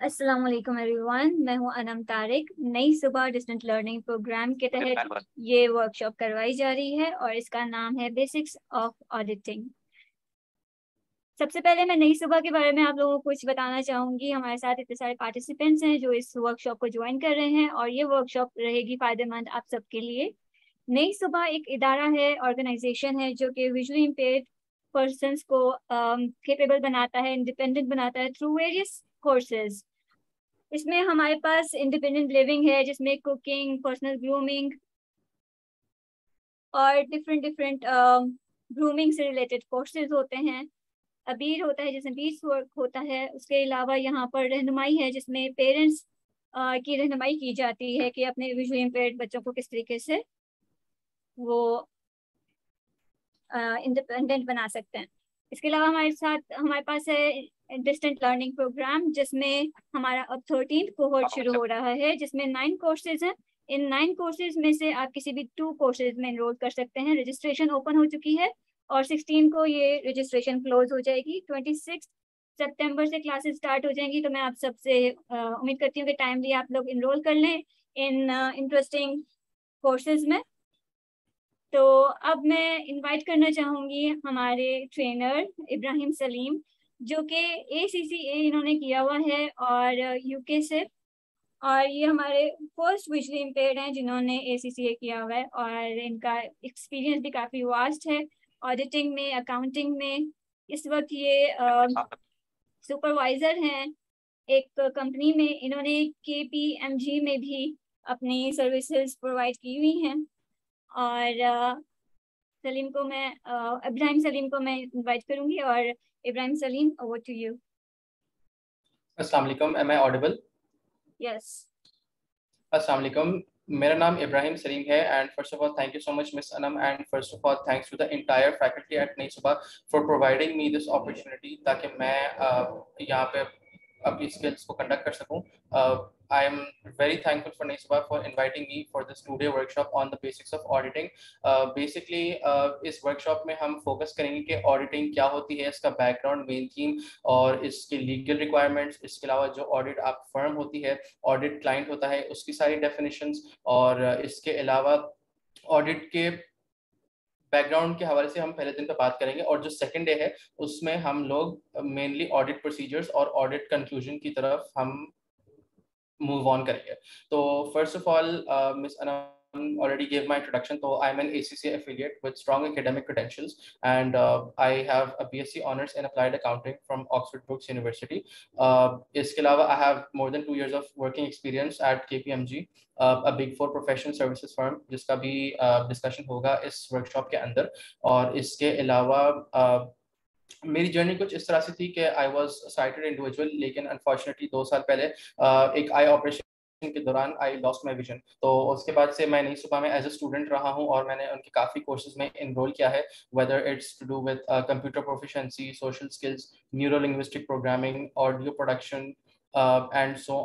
अस्सलाम वालेकुम एवरीवन मैं हूँ अनम तारिक। नई सुबह डिस्टेंट लर्निंग प्रोग्राम के तहत ये वर्कशॉप करवाई जा रही है और इसका नाम है बेसिक्स ऑफ़ ऑडिटिंग सबसे पहले मैं नई सुबह के बारे में आप लोगों को कुछ बताना चाहूँगी। हमारे साथ इतने सारे पार्टिसिपेंट्स हैं जो इस वर्कशॉप को ज्वाइन कर रहे हैं और ये वर्कशॉप रहेगी फ़ायदेमंद आप सबके लिए। नई सुबह एक इदारा है ऑर्गेनाइजेशन है जो कि विजुअली इम्पेयर्ड पर्सन को केपेबल um, बनाता है इंडिपेंडेंट बनाता है थ्रू वेरियस कोर्सेज इसमें हमारे पास इंडिपेंडेंट लिविंग है जिसमें कुकिंग पर्सनल ग्रूमिंग और डिफरेंट डिफरेंट ग्रूमिंग से रिलेटेड कोर्सेज होते हैं. अबीर होता है जिसमें बीच वर्क होता है उसके अलावा यहाँ पर रहनुमाई है जिसमें पेरेंट्स uh, की रहनुमाई की जाती है कि अपने विजुअली इम्पेयर्ड बच्चों को किस तरीके से वो इंडिपेंडेंट बना सकते हैं। इसके अलावा हमारे साथ, हमारे पास है डिस्टेंट लर्निंग प्रोग्राम जिसमें हमारा अब थर्टीन कोहोर्ट शुरू हो रहा है, जिसमें नाइन कोर्सेज हैं। इन नाइन कोर्सेज में से आप किसी भी टू कोर्सेज में एनरोल कर सकते हैं। रजिस्ट्रेशन ओपन हो चुकी है और सिक्सटीन को ये रजिस्ट्रेशन क्लोज हो जाएगी। ट्वेंटी सिक्स सेप्टेम्बर से क्लासेस स्टार्ट हो जाएँगी तो मैं आप सबसे उम्मीद करती हूँ कि टाइमली आप लोग इनरोल कर लें इन इंटरेस्टिंग कोर्सेज में। तो अब मैं इनवाइट करना चाहूँगी हमारे ट्रेनर इब्राहिम सलीम, जो कि ए सी सी ए इन्होंने किया हुआ है और यूके से। और ये हमारे फ़र्स्ट विजली इम्पेयर हैं जिन्होंने ए सी सी ए किया हुआ है और इनका एक्सपीरियंस भी काफ़ी वास्ट है ऑडिटिंग में अकाउंटिंग में। इस वक्त ये सुपरवाइज़र हैं एक कंपनी में। इन्होंने के पी एम जी में भी अपनी सर्विसेज़ प्रोवाइड की हुई हैं। और सलीम को मैं इब्राहिम सलीम को मैं इनवाइट करूँगी और Ibrahim Salim over to you अस्सलाम वालेकुम एम आई ऑडिबल यस अस्सलाम वालेकुम मेरा नाम इब्राहिम सलीम है and first of all thank you so much miss Anam and first of all thanks to the entire faculty at Nayi Subah for providing me this opportunity ताकि मैं यहाँ पे अपनी skills को conduct कर सकूँ। uh, I am very thankful for Naisaba for inviting me for this two-day workshop on the basics of auditing. Uh, basically, uh, इस workshop में हम focus करेंगे कि auditing क्या होती है, इसका background, main theme और इसके legal requirements, इसके अलावा जो audit आप firm होती है, audit client होता है, उसकी सारी definitions और इसके अलावा audit के बैकग्राउंड के हवाले से हम पहले दिन पे बात करेंगे और जो सेकेंड डे है उसमें हम लोग मेनली ऑडिट प्रोसीजर्स और ऑडिट कंक्लूजन की तरफ़ हम मूव ऑन करेंगे तो first of all miss Ana already gave my introduction. So I'm an ACCA affiliate with strong academic credentials, and uh, I have a BSc honors in applied accounting from Oxford Brookes University. Uh, इसके अलावा I have more than two years of working experience at KPMG, uh, a big four professional services firm, जिसका भी discussion uh, होगा इस workshop के अंदर और इसके अलावा uh, मेरी जर्नी कुछ इस तरह से थी कि आई वॉज़ साइटेड इंडिविजुअल लेकिन अनफॉर्चुनेटली दो साल पहले एक आई ऑपरेशन के दौरान आई लॉस्ट माई विजन तो उसके बाद से मैं नई सुबह में एज ए स्टूडेंट रहा हूँ और मैंने उनके काफ़ी कोर्सेज में इनरोल किया है whether it's to do with computer proficiency social skills neuro linguistic programming audio production and so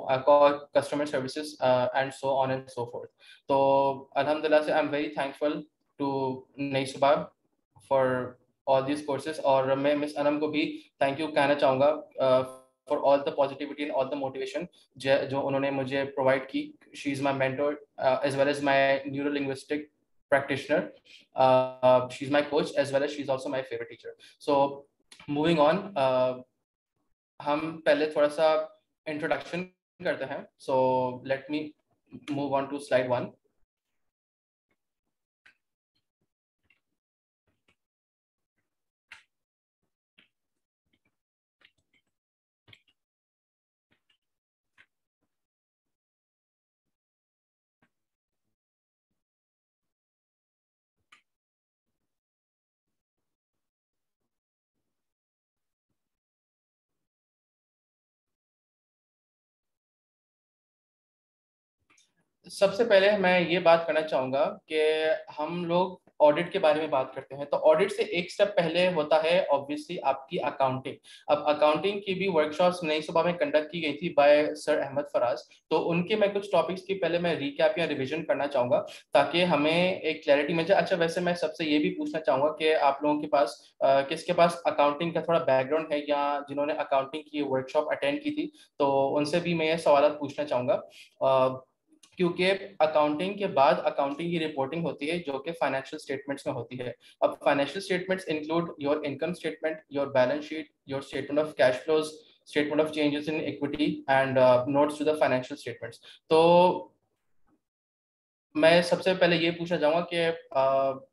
customer services and so on and so forth तो अलहमदिल्ला से I am very thankful to Nayi Subah for all these courses और मैं miss Anam को भी thank you कहना चाहूँगा for all the positivity and all the motivation जो उन्होंने मुझे प्रोवाइड की she is my mentor as well as my neuro linguistic practitioner. Uh, she's my coach as well as she's also my favorite teacher. So moving on, uh, हम पहले थोड़ा सा introduction करते हैं. So let me move on to slide one. सबसे पहले मैं ये बात करना चाहूँगा कि हम लोग ऑडिट के बारे में बात करते हैं। तो ऑडिट से एक स्टेप पहले होता है ऑब्वियसली आपकी अकाउंटिंग अब अकाउंटिंग की भी वर्कशॉप्स नई सुबह में कंडक्ट की गई थी बाय सर अहमद फराज तो उनके मैं कुछ टॉपिक्स की पहले मैं रिकैप या रिविजन करना चाहूँगा ताकि हमें एक क्लैरिटी मिल जाए। अच्छा वैसे मैं सबसे ये भी पूछना चाहूँगा कि आप लोगों के पास आ, किसके पास अकाउंटिंग का थोड़ा बैकग्राउंड है या जिन्होंने अकाउंटिंग की वर्कशॉप अटेंड की थी? तो उनसे भी मैं ये सवाल पूछना चाहूँगा। क्योंकि अकाउंटिंग के बाद अकाउंटिंग की रिपोर्टिंग होती है, जो कि फाइनेंशियल स्टेटमेंट्स में होती है। अब financial statements include your income statement your balance sheet your statement of cash flows statement of changes in equity and notes to the financial statements तो मैं सबसे पहले ये पूछना चाहूँगा कि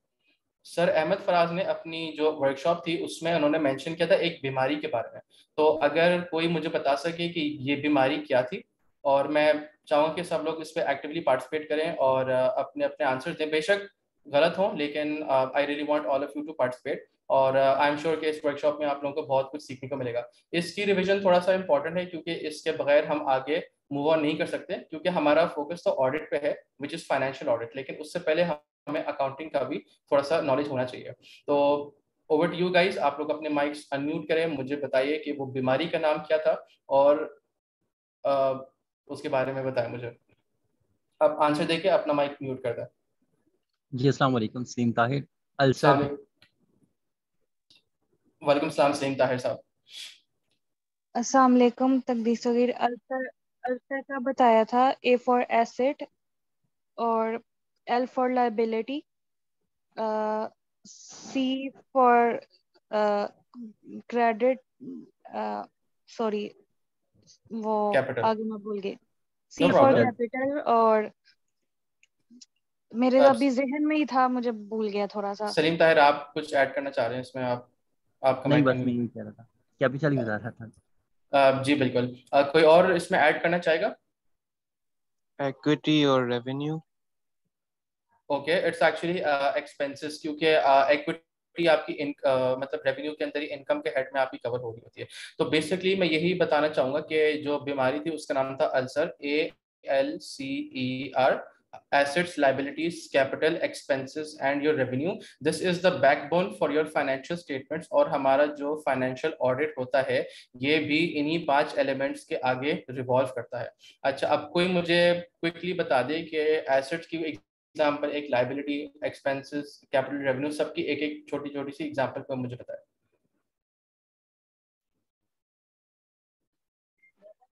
सर अहमद फराज ने अपनी जो वर्कशॉप थी, उसमें उन्होंने मेंशन किया था एक बीमारी के बारे में। तो अगर कोई मुझे बता सके कि ये बीमारी क्या थी, और मैं चाहूँगा कि सब लोग इस पर एक्टिवली पार्टिसिपेट करें और अपने अपने आंसर दें। बेशक गलत हों, लेकिन I really want all of you to participate और आई एम श्योर कि इस वर्कशॉप में आप लोगों को बहुत कुछ सीखने को मिलेगा। इसकी रिविजन थोड़ा सा इंपॉर्टेंट है क्योंकि इसके बगैर हम आगे मूव ऑन नहीं कर सकते क्योंकि हमारा फोकस तो ऑडिट पे है विच इज़ फाइनेंशियल ऑडिट लेकिन उससे पहले हमें अकाउंटिंग का भी थोड़ा सा नॉलेज होना चाहिए। तो ओवर टू यू गाइज़ आप लोग अपने माइक्स अनम्यूट करें, मुझे बताइए कि वो बीमारी का नाम क्या था और उसके बारे में बताएँ मुझे। आप आंसर देके अपना माइक म्यूट कर दें। जी अस्सलाम वालेकुम सलीम ताहिर अल्सर। वालेकुम सलाम सलीम ताहिर साहब। अस्सलाम वालेकुम तकदीर सगीर। अल्सर अल्सर का बताया था ए फॉर एसेट और L for liability C for credit sorry वो capital. आगे मैं भूल गई। सी फॉर कैपिटल और मेरे अभी जहन में ही था मुझे भूल गया थोड़ा सा। सलीम ताहिर आप कुछ ऐड करना चाह रहे हैं इसमें? आप आप नहीं बस मैं यही कह रहा था कैपिटल ही बता रहा था। Uh, जी बिल्कुल। Uh, कोई और इसमें ऐड करना चाहेगा? इक्विटी और revenue okay it's actually expenses क्योंकि इक्विटी भी आपकी इन uh, मतलब रेवेन्यू के अंदर ही इनकम के हेड में आपकी कवर हो रही होती है। तो बेसिकली मैं यही बताना चाहूँगा कि जो बीमारी थी उसका नाम था ALCER A L C E R assets liabilities capital expenses and your revenue this is the backbone for your financial statement और हमारा जो फाइनेंशियल ऑडिट होता है ये भी इन्हीं पाँच एलिमेंट्स के आगे रिवॉल्व करता है। अच्छा अब कोई मुझे क्विकली बता दे कि एसेट्स की एग्ज़ाम्पल एक लाइबिलिटी एक्सपेंसेस कैपिटल रेवेन्यू सबकी एक एक छोटी छोटी सी एग्ज़ाम्पल को मुझे बताए।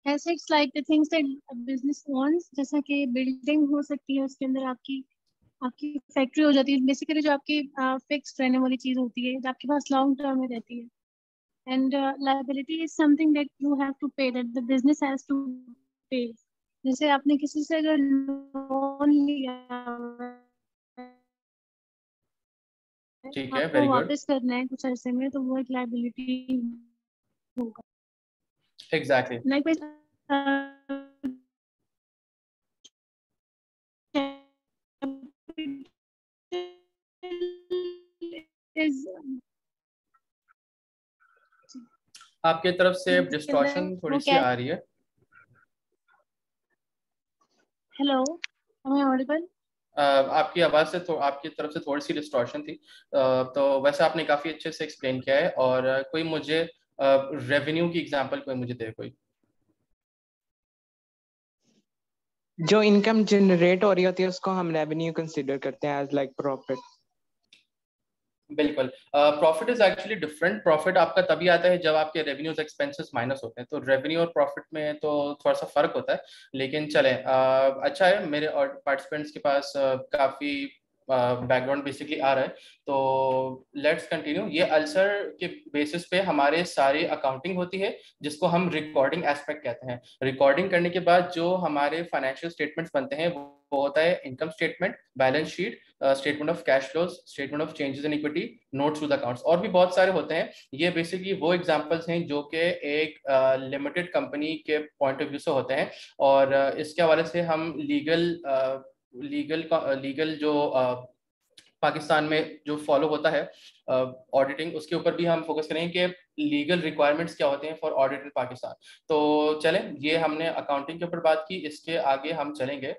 Assets like the things that a business owns जैसा कि बिल्डिंग हो सकती है, उसके अंदर आपकी आपकी फैक्ट्री हो जाती है। बेसिकली जो आपकी फिक्स रहने वाली चीज़ होती है आपके पास लॉन्ग टर्म में रहती है। And liability is something that you have to pay that the business has to pay जैसे आपने किसी से अगर लोन लिया ठीक है वेरी गुड वापस करना है कुछ ऐसे में तो वो एक लाइबिलिटी होगा। एग्जैक्टली लाइकवाइज आपके तरफ़ से डिस्टॉर्शन थोड़ी सी आ रही है। हेलो I आपकी आवाज़ से तो आपकी तरफ़ से थोड़ी सी डिस्टॉर्शन थी। uh, तो वैसे आपने काफ़ी अच्छे से एक्सप्लेन किया है और uh, कोई मुझे रेवेन्यू की एग्जांपल कोई मुझे दे कोई? जो इनकम जनरेट हो रही होती है उसको हम रेवेन्यू कंसीडर करते हैं एज लाइक प्रॉफिट बिल्कुल। Profit is actually different profit आपका तभी आता है जब आपके रेवेन्यूज एक्सपेंसेस माइनस होते हैं। तो रेवेन्यू और प्रॉफिट में तो थोड़ा सा फ़र्क होता है। लेकिन चले uh, अच्छा है मेरे और पार्टिसिपेंट्स के पास uh, काफ़ी बैकग्राउंड बेसिकली आ रहा है। तो लेट्स कंटिन्यू ये अल्सर के बेसिस पे हमारे सारी अकाउंटिंग होती है जिसको हम रिकॉर्डिंग एस्पेक्ट कहते हैं। रिकॉर्डिंग करने के बाद जो हमारे फाइनेंशियल स्टेटमेंट्स बनते हैं वो होता है income statement balance sheet statement of cash flows statement of changes in equity notes to accounts और भी बहुत सारे होते हैं। ये बेसिकली वो एग्जांपल्स हैं जो कि एक लिमिटेड uh, कंपनी के पॉइंट ऑफ़ व्यू से होते हैं। और uh, इसके हवाले से हम लीगल लीगल लीगल जो पाकिस्तान में जो फॉलो होता है ऑडिटिंग uh, उसके ऊपर भी हम फोकस करेंगे कि लीगल रिक्वायरमेंट्स क्या होते हैं फॉर ऑडिट इन पाकिस्तान। तो चलें ये हमने अकाउंटिंग के ऊपर बात की इसके आगे हम चलेंगे।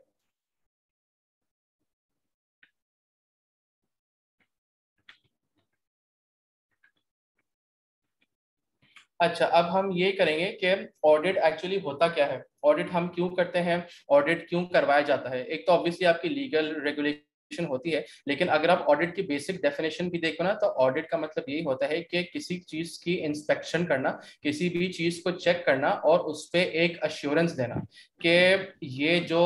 अच्छा अब हम ये करेंगे कि ऑडिट एक्चुअली होता क्या है? ऑडिट हम क्यों करते हैं? ऑडिट क्यों करवाया जाता है? एक तो ऑब्वियसली आपकी लीगल रेगुलेशन होती है लेकिन अगर आप ऑडिट की बेसिक डेफिनेशन भी देखो ना तो ऑडिट का मतलब यही होता है कि किसी चीज़ की इंस्पेक्शन करना किसी भी चीज़ को चेक करना और उस पर एक अश्योरेंस देना कि ये जो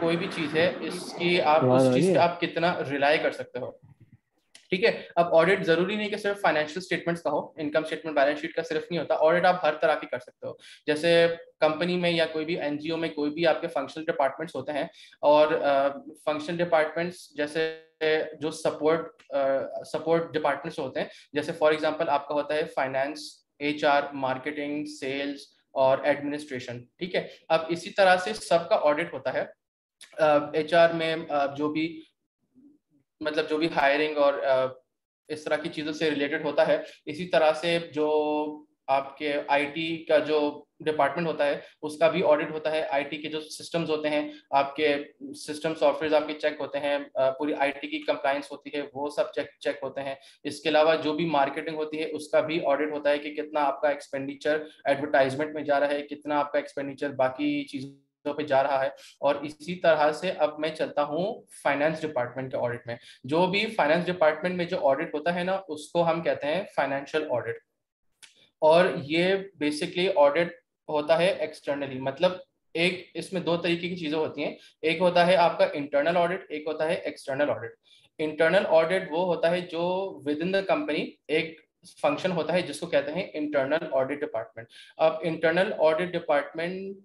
कोई भी चीज़ है इसकी आप उस चीज़ आप कितना रिलाई कर सकते हो। ठीक है? अब ऑडिट ज़रूरी नहीं कि सिर्फ़ फाइनेंशियल स्टेटमेंट्स का हो इनकम स्टेटमेंट बैलेंस शीट का सिर्फ़ नहीं होता। ऑडिट आप हर तरह की कर सकते हो। जैसे कंपनी में या कोई भी एनजीओ में कोई भी आपके फंक्शनल डिपार्टमेंट्स होते हैं और फंक्शनल uh, डिपार्टमेंट्स जैसे जो सपोर्ट सपोर्ट डिपार्टमेंट्स होते हैं जैसे फॉर एग्जांपल आपका होता है फाइनेंस एचआर मार्केटिंग सेल्स और एडमिनिस्ट्रेशन ठीक है? अब इसी तरह से सबका ऑडिट होता है। एच uh, में uh, जो भी मतलब जो भी हायरिंग और इस तरह की चीज़ों से रिलेटेड होता है, इसी तरह से जो आपके आईटी का जो डिपार्टमेंट होता है, उसका भी ऑडिट होता है। आईटी के जो सिस्टम्स होते हैं, आपके सिस्टम सॉफ्टवेयर आपके चेक होते हैं पूरी आईटी की कंप्लाइंस होती है, वो सब चेक चेक होते हैं। इसके अलावा जो भी मार्केटिंग होती है, उसका भी ऑडिट होता है कि कितना आपका एक्सपेंडिचर एडवर्टाइजमेंट में जा रहा है, कितना आपका एक्सपेंडिचर बाकी चीज़ों पे जा रहा है और इसी तरह से अब मैं चलता हूँ फाइनेंस डिपार्टमेंट के ऑडिट में। जो भी फाइनेंस डिपार्टमेंट में जो ऑडिट होता है ना, उसको हम कहते हैं फाइनेंशियल ऑडिट और ये बेसिकली ऑडिट होता है एक्सटर्नली मतलब एक इसमें दो तरीके की चीज़ें होती हैं। एक होता है आपका इंटरनल ऑडिट एक होता है एक्सटर्नल ऑडिट इंटरनल ऑडिट वो होता है जो विद इन द कंपनी एक फ़ंक्शन होता है, जिसको कहते हैं इंटरनल ऑडिट डिपार्टमेंट अब इंटरनल ऑडिट डिपार्टमेंट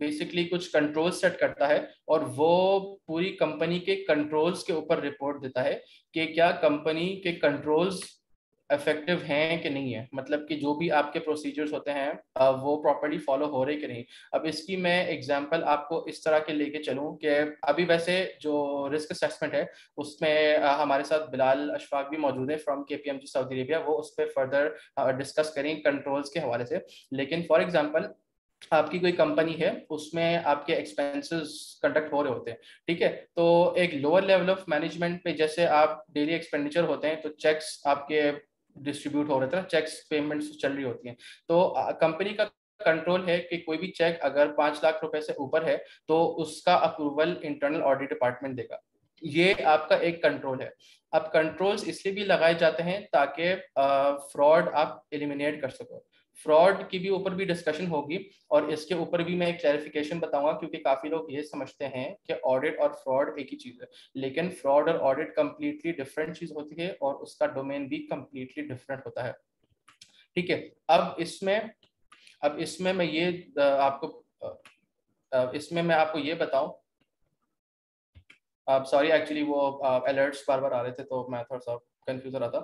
बेसिकली कुछ कंट्रोल सेट करता है और वो पूरी कंपनी के कंट्रोल्स के ऊपर रिपोर्ट देता है कि क्या कंपनी के कंट्रोल्स इफ़ेक्टिव हैं कि नहीं है? मतलब कि जो भी आपके प्रोसीजर्स होते हैं वो प्रॉपरली फॉलो हो रहे कि नहीं? अब इसकी मैं एग्जांपल आपको इस तरह के लेके चलूँ कि अभी वैसे जो रिस्क असेसमेंट है, उसमें हमारे साथ बिलाल अशफाक भी मौजूद है from K P M G Saudi Arabia वो उस पर फर्दर डिस्कस करें कंट्रोल्स के हवाले से। लेकिन फॉर एग्ज़ाम्पल आपकी कोई कंपनी है, उसमें आपके एक्सपेंसेस कंडक्ट हो रहे होते हैं, ठीक है? तो एक लोअर लेवल ऑफ़ मैनेजमेंट पे जैसे आप डेली एक्सपेंडिचर होते हैं तो चेक्स आपके डिस्ट्रीब्यूट हो रहे थे चेक पेमेंट्स चल रही होती है। तो कंपनी का कंट्रोल है कि कोई भी चेक अगर पाँच लाख रुपए से ऊपर है तो उसका अप्रूवल इंटरनल ऑडिट डिपार्टमेंट देगा। ये आपका एक कंट्रोल है। अब कंट्रोल्स इसलिए भी लगाए जाते हैं ताकि फ्रॉड आप एलिमिनेट कर सको। फ्रॉड की भी ऊपर भी डिस्कशन होगी और इसके ऊपर भी मैं एक क्लैरिफिकेशन बताऊँगा क्योंकि काफ़ी लोग ये समझते हैं कि ऑडिट और फ्रॉड एक ही चीज़ है। लेकिन फ्रॉड और ऑडिट कंप्लीटली डिफरेंट चीज़ होती है और उसका डोमेन भी कंप्लीटली डिफरेंट होता है। ठीक है, अब इसमें अब इसमें मैं ये आपको इसमें मैं आपको ये बताऊँ। सॉरी एक्चुअली वो अलर्ट्स बार बार आ रहे थे तो मैं थोड़ा सा कंफ्यूज रहा था।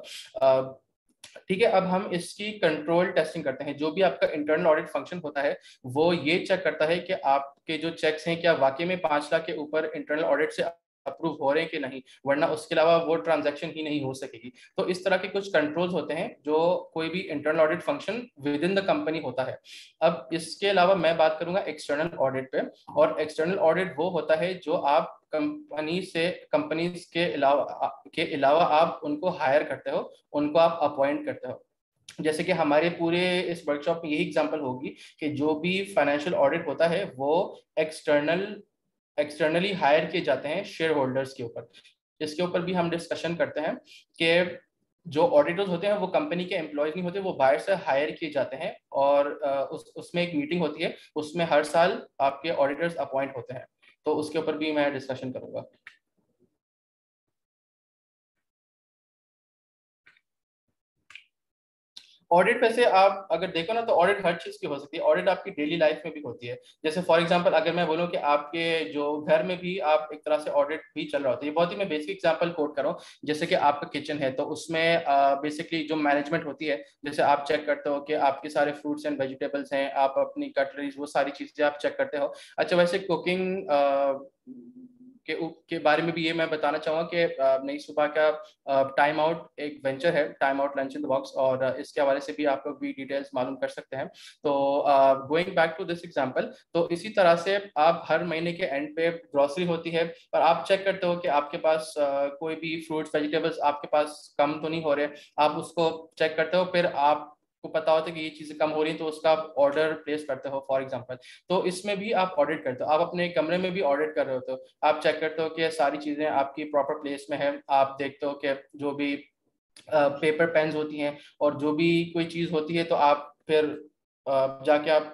ठीक है, अब हम इसकी कंट्रोल टेस्टिंग करते हैं। जो भी आपका इंटरनल ऑडिट फ़ंक्शन होता है, वो ये चेक करता है कि आपके जो चेक्स हैं, क्या वाकई में पाँच लाख के ऊपर इंटरनल ऑडिट से अप्रूव हो रहे हैं कि नहीं? वरना उसके अलावा वो ट्रांजैक्शन ही नहीं हो सकेगी। तो इस तरह के कुछ कंट्रोल्स होते हैं, जो कोई भी internal audit function within the company होता है। अब इसके अलावा मैं बात करूँगा एक्सटर्नल ऑडिट पे, और एक्सटर्नल ऑडिट वो होता है जो आप कंपनी से, कंपनीज़ के अलावा के अलावा आप उनको हायर करते हो, उनको आप अपॉइंट करते हो। जैसे कि हमारे पूरे इस वर्कशॉप में यही एग्जांपल होगी कि जो भी फाइनेंशियल ऑडिट होता है, वो एक्सटर्नल एक्सटर्नली हायर किए जाते हैं शेयर होल्डर्स के ऊपर। इसके ऊपर भी हम डिस्कशन करते हैं कि जो ऑडिटर्स होते हैं, वो कंपनी के एम्प्लॉयज़ नहीं होते, वो बाहर से हायर किए जाते हैं और उस, उसमें एक मीटिंग होती है, उसमें हर साल आपके ऑडिटर्स अपॉइंट होते हैं। तो उसके ऊपर भी मैं डिस्कशन करूँगा। ऑडिट वैसे आप अगर देखो ना तो ऑडिट हर चीज़ की हो सकती है। ऑडिट आपकी डेली लाइफ में भी होती है। जैसे फॉर एग्जांपल अगर मैं बोलूँ कि आपके जो घर में भी आप एक तरह से ऑडिट भी चल रहा होता है। बहुत ही मैं बेसिक एग्जांपल कोट कर जैसे कि आपका किचन है तो उसमें बेसिकली जो मैनेजमेंट होती है, जैसे आप चेक करते हो कि आपके सारे फ्रूट्स एंड वेजिटेबल्स हैं, आप अपनी कटरीज वो सारी चीज़ें आप चेक करते हो। अच्छा वैसे कुकिंग के के बारे में भी ये मैं बताना चाहूँगा कि नई सुबह का टाइम आउट एक वेंचर है time out lunch in the box और इसके हवाले से भी आप लोग भी डिटेल्स मालूम कर सकते हैं। तो going back to this example तो इसी तरह से आप हर महीने के एंड पे ग्रॉसरी होती है और आप चेक करते हो कि आपके पास कोई भी फ्रूट्स वेजिटेबल्स आपके पास कम तो नहीं हो रहे। आप उसको चेक करते हो, फिर आप को पता होता है कि ये चीज़ें कम हो रही हैं तो उसका आप ऑर्डर प्लेस करते हो फॉर एग्जांपल तो इसमें भी आप ऑडिट करते हो। आप अपने कमरे में भी ऑडिट कर रहे होते हो। आप चेक करते हो कि सारी चीज़ें आपकी प्रॉपर प्लेस में है। आप देखते हो कि जो भी पेपर पेन्स होती हैं और जो भी कोई चीज़ होती है तो आप फिर जाके आप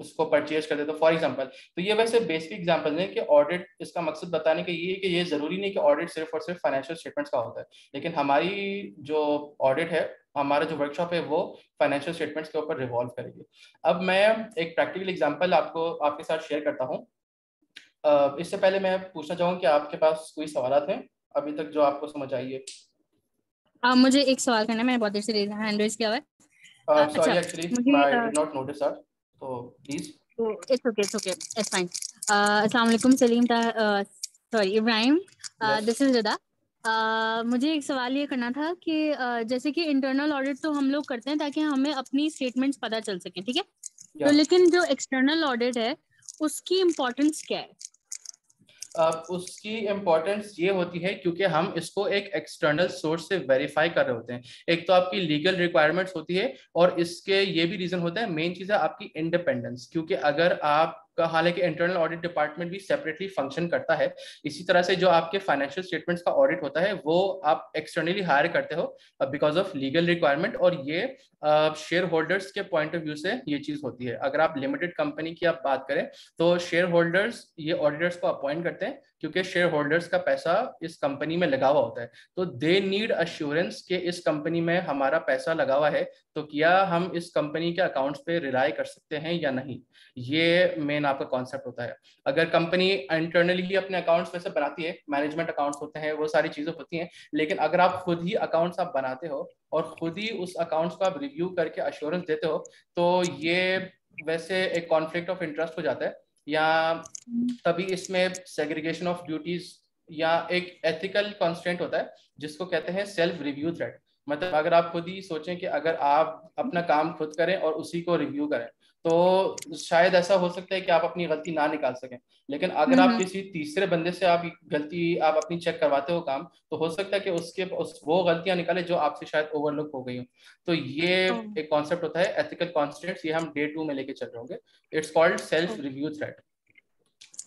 उसको परचेज कर देते हो। फॉर एग्ज़ाम्पल तो ये वैसे बेसिक एग्ज़ाम्पल है कि ऑडिट इसका मकसद बताने का ये है कि ये ज़रूरी नहीं कि ऑडिट सिर्फ़ और सिर्फ़ फाइनेंशियल स्टेटमेंट्स का होता है। लेकिन हमारी जो ऑडिट है हमारा जो वर्कशॉप है वो फाइनेंशियल स्टेटमेंट्स के ऊपर रिवॉल्व करेगी। अब मैं एक प्रैक्टिकल एग्ज़ाम्पल आपको आपके साथ शेयर करता हूँ। इससे पहले मैं पूछना चाहूँ कि आपके पास कोई सवाल हैं? अभी तक जो आपको समझ आई है। आ, मुझे एक सवाल करना है मैंने बहुत देर से हैंड रेज किया हुआ है sorry actually I did not notice that तो please it's okay it's okay it's fine अस्सलाम वालेकुम Salim sorry Ibrahim. This is Rida Uh, मुझे एक सवाल ये करना था कि uh, जैसे कि इंटरनल ऑडिट तो हम लोग करते हैं ताकि हमें अपनी स्टेटमेंट्स पता चल सके ठीक है? तो लेकिन जो एक्सटर्नल ऑडिट है उसकी इम्पोर्टेंस क्या है? उसकी इम्पोर्टेंस ये होती है क्योंकि हम इसको एक एक्सटर्नल सोर्स से वेरीफाई कर रहे होते हैं। एक तो आपकी लीगल रिक्वायरमेंट्स होती है और इसके ये भी रीजन होता है। मेन चीज़ है आपकी इंडिपेंडेंस क्योंकि अगर आप का हालाँकि इंटरनल ऑडिट डिपार्टमेंट भी सेपरेटली फ़ंक्शन करता है। इसी तरह से जो आपके फाइनेंशियल स्टेटमेंट्स का ऑडिट होता है वो आप एक्सटर्नली हायर करते हो बिकॉज़ ऑफ़ लीगल रिक्वायरमेंट और ये शेयर uh, होल्डर्स के पॉइंट ऑफ़ व्यू से ये चीज़ होती है। अगर आप लिमिटेड कंपनी की आप बात करें तो शेयर होल्डर्स ये ऑडिटर्स को अपॉइंट करते हैं। क्योंकि शेयर होल्डर्स का पैसा इस कंपनी में लगा हुआ होता है। तो दे नीड अश्योरेंस के इस कंपनी में हमारा पैसा लगा हुआ है। तो क्या हम इस कंपनी के अकाउंट्स पे रिलाई कर सकते हैं या नहीं? ये मेन आपका कॉन्सेप्ट होता है। अगर कंपनी इंटरनली अपने अकाउंट्स वैसे बनाती है मैनेजमेंट अकाउंट्स होते हैं, वो सारी चीज़ें होती हैं, लेकिन अगर आप खुद ही अकाउंट्स आप बनाते हो और खुद ही उस अकाउंट्स को आप रिव्यू करके अश्योरेंस देते हो तो ये वैसे एक कॉन्फ्लिक्ट ऑफ़ इंटरेस्ट हो जाता है। या तभी इसमें सेग्रीगेशन ऑफ़ ड्यूटीज़ या एक एथिकल कॉन्स्टेंट होता है, जिसको कहते हैं सेल्फ रिव्यू थ्रेड मतलब अगर आप खुद ही सोचें कि अगर आप अपना काम खुद करें और उसी को रिव्यू करें तो शायद ऐसा हो सकता है कि आप अपनी गलती ना निकाल सकें। लेकिन अगर आप किसी तीसरे बंदे से आप गलती आप अपनी चेक करवाते हो काम तो हो सकता है कि उसके उस वो गलतियाँ निकाले जो आपसे शायद ओवरलुक हो गई हो। तो ये एक कॉन्सेप्ट होता है एथिकल कॉन्स्टेंट्स ये हम डे टू में लेके चल रहे होंगे। It's called self review threat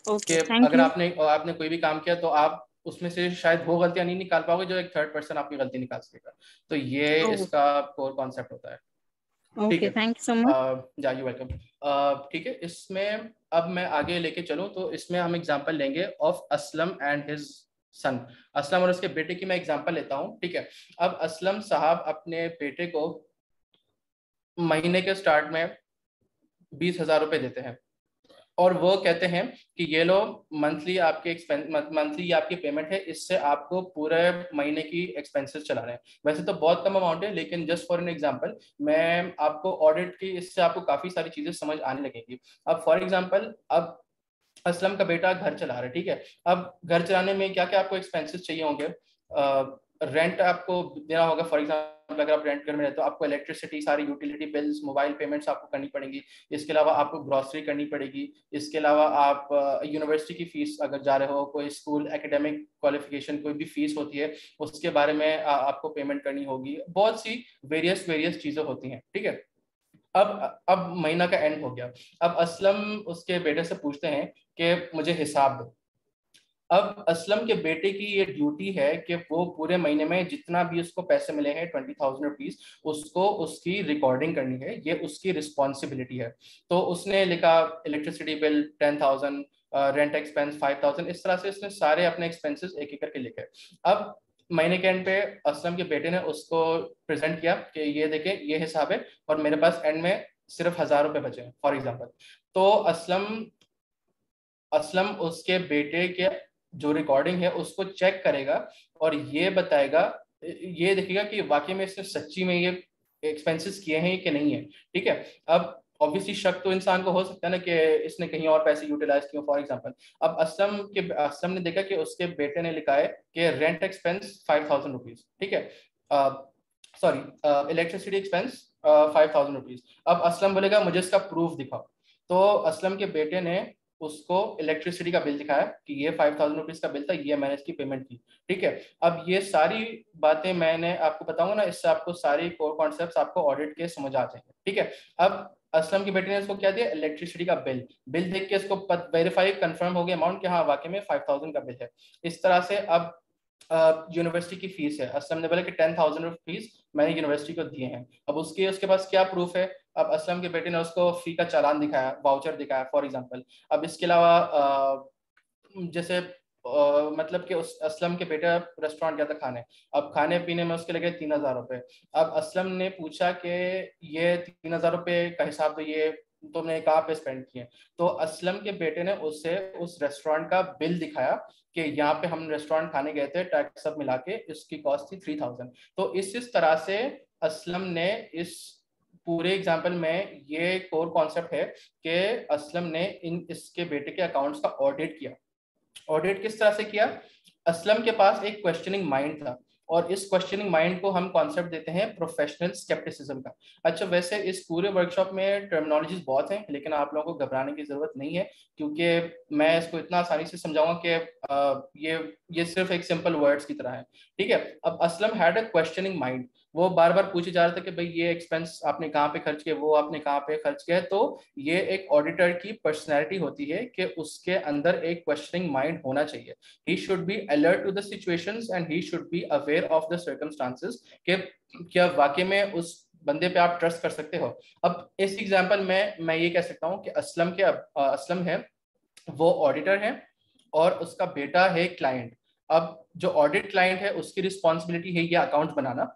okay अगर आपने आपने कोई भी काम किया तो आप उसमें से शायद वो गलतियाँ नहीं निकाल पाओगे जो एक थर्ड पर्सन आपकी गलती निकाल सकेगा। तो ये इसका कोर कॉन्सेप्ट होता है। यू वेलकम ठीक है इसमें अब मैं आगे लेके चलूँ तो इसमें हम एग्ज़ाम्पल लेंगे of Aslam and his son Aslam और उसके बेटे की मैं एग्ज़ाम्पल लेता हूँ ठीक है। अब असलम साहब अपने बेटे को महीने के स्टार्ट में बीस हज़ार रुपए देते हैं। और वो कहते हैं कि ये लो मंथली आपके मंथली आपकी पेमेंट है, इससे आपको पूरे महीने की एक्सपेंसेस चला रहे हैं। वैसे तो बहुत कम अमाउंट है, लेकिन जस्ट फॉर एन एग्जांपल मैं आपको ऑडिट की, इससे आपको काफ़ी सारी चीज़ें समझ आने लगेंगी। अब फॉर एग्जांपल अब असलम का बेटा घर चला रहा है, ठीक है? अब घर चलाने में क्या क्या आपको एक्सपेंसेस चाहिए होंगे? रेंट आपको देना होगा। फॉर एग्ज़ाम्पल अगर आप रेंट घर में रहते हो आपको इलेक्ट्रिसिटी सारी यूटिलिटी बिल्स मोबाइल पेमेंट्स आपको करनी पड़ेंगी। इसके अलावा आपको ग्रॉसरी करनी पड़ेगी। इसके अलावा आप यूनिवर्सिटी की फ़ीस अगर जा रहे हो कोई स्कूल एकेडमिक क्वालिफिकेशन कोई भी फ़ीस होती है उसके बारे में आ, आपको पेमेंट करनी होगी। बहुत सी वेरियस वेरियस चीज़ें होती हैं ठीक है? अब अब महीना का एंड हो गया। अब असलम उसके बेटे से पूछते हैं कि मुझे हिसाब दो। अब असलम के बेटे की ये ड्यूटी है कि वो पूरे महीने में जितना भी उसको पैसे मिले हैं ट्वेंटी थाउज़ेंड रुपीज़ उसको उसकी रिकॉर्डिंग करनी है। ये उसकी रिस्पॉन्सिबिलिटी है। तो उसने लिखा electricity bill ten thousand rent expense five thousand इस तरह से उसने सारे अपने एक्सपेंसेस एक एक करके लिखे। अब महीने के एंड पे असलम के बेटे ने उसको प्रेजेंट किया कि ये देखे, ये हिसाब है और मेरे पास एंड में सिर्फ़ हज़ार रुपए बचे फॉर एग्ज़ाम्पल तो असलम असलम उसके बेटे के जो रिकॉर्डिंग है, उसको चेक करेगा और ये बताएगा, ये देखेगा कि वाकई में इसने सच्ची में ये एक्सपेंसेस किए हैं कि नहीं है। ठीक है? अब ऑब्वियसली शक तो इंसान को हो सकता है ना कि इसने कहीं और पैसे यूटिलाइज किए फॉर एग्जांपल अब असलम के असलम ने देखा कि उसके बेटे ने लिखा है कि rent expense five thousand rupees ठीक है? Sorry electricity expense five thousand rupees अब असलम बोलेगा, मुझे इसका प्रूफ दिखाओ। तो असलम के बेटे ने उसको इलेक्ट्रिसिटी का बिल दिखाया कि ये फाइव थाउज़ेंड रुपीज़ का बिल था, ये मैंने इसकी पेमेंट की, ठीक है? अब ये सारी बातें मैंने आपको बताऊँगा ना, इससे आपको सारी कोर कॉन्सेप्ट आपको ऑडिट के समझ आ जाएँगे, ठीक है? अब असलम की बेटी ने इसको क्या दिया? इलेक्ट्रिसिटी का बिल बिल देख के इसको वेरीफाई कंफर्म हो गया अमाउंट कि हाँ वाकई में फाइव थाउज़ेंड का बिल है। इस तरह से अब यूनिवर्सिटी की फ़ीस है। असलम ने बोला कि टेन थाउज़ेंड रुपीज़ मैंने यूनिवर्सिटी को दिए हैं। अब उसके उसके पास क्या प्रूफ है? अब असलम के बेटे ने उसको फ़ी का चालान दिखाया वाउचर दिखाया फॉर एग्ज़ाम्पल अब इसके अलावा जैसे Uh, मतलब कि उस असलम के बेटा रेस्टोरेंट गया था खाने। अब खाने पीने में उसके लगे तीन हज़ार रुपए अब असलम ने पूछा कि ये तीन हज़ार रुपए का हिसाब तो ये तुमने कहाँ पे स्पेंड किए तो असलम के बेटे ने उससे, उस रेस्टोरेंट का बिल दिखाया कि यहाँ पे हम रेस्टोरेंट खाने गए थे टैक्स सब मिला के, इसकी कॉस्ट थी थ्री थाउज़ेंड तो इस इस तरह से असलम ने इस, पूरे एग्ज़ाम्पल में ये कोर कॉन्सेप्ट है कि असलम ने इन, इसके बेटे के अकाउंट्स का ऑडिट किया। ऑडिट किस तरह से किया? असलम के पास एक क्वेश्चनिंग माइंड था। और इस क्वेश्चनिंग माइंड को हम कॉन्सेप्ट देते हैं प्रोफेशनल स्केप्टिसिज्म का। अच्छा वैसे इस पूरे वर्कशॉप में टर्मिनोलॉजीज बहुत हैं, लेकिन आप लोगों को घबराने की ज़रूरत नहीं है, क्योंकि मैं इसको इतना आसानी से समझाऊँगा कि ये ये सिर्फ़ एक सिंपल वर्ड्स की तरह है। ठीक है, अब Aslam had a questioning mind वो बार बार पूछे जा रहा था कि भाई ये एक्सपेंस आपने कहाँ पे खर्च किया, वो आपने कहाँ पे खर्च किया तो ये एक ऑडिटर की पर्सनैलिटी होती है कि उसके अंदर एक क्वेश्चनिंग माइंड होना चाहिए। He should be alert to the end he should be aware of the circumstances कि क्या वाकई में उस बंदे पे आप ट्रस्ट कर सकते हो। अब इस एग्ज़ाम्पल में मैं ये कह सकता हूँ कि असलम के, असलम है, वो ऑडिटर है और उसका बेटा है क्लाइंट अब जो ऑडिट क्लाइंट है, उसकी रिस्पॉन्सिबिलिटी है ये अकाउंट बनाना।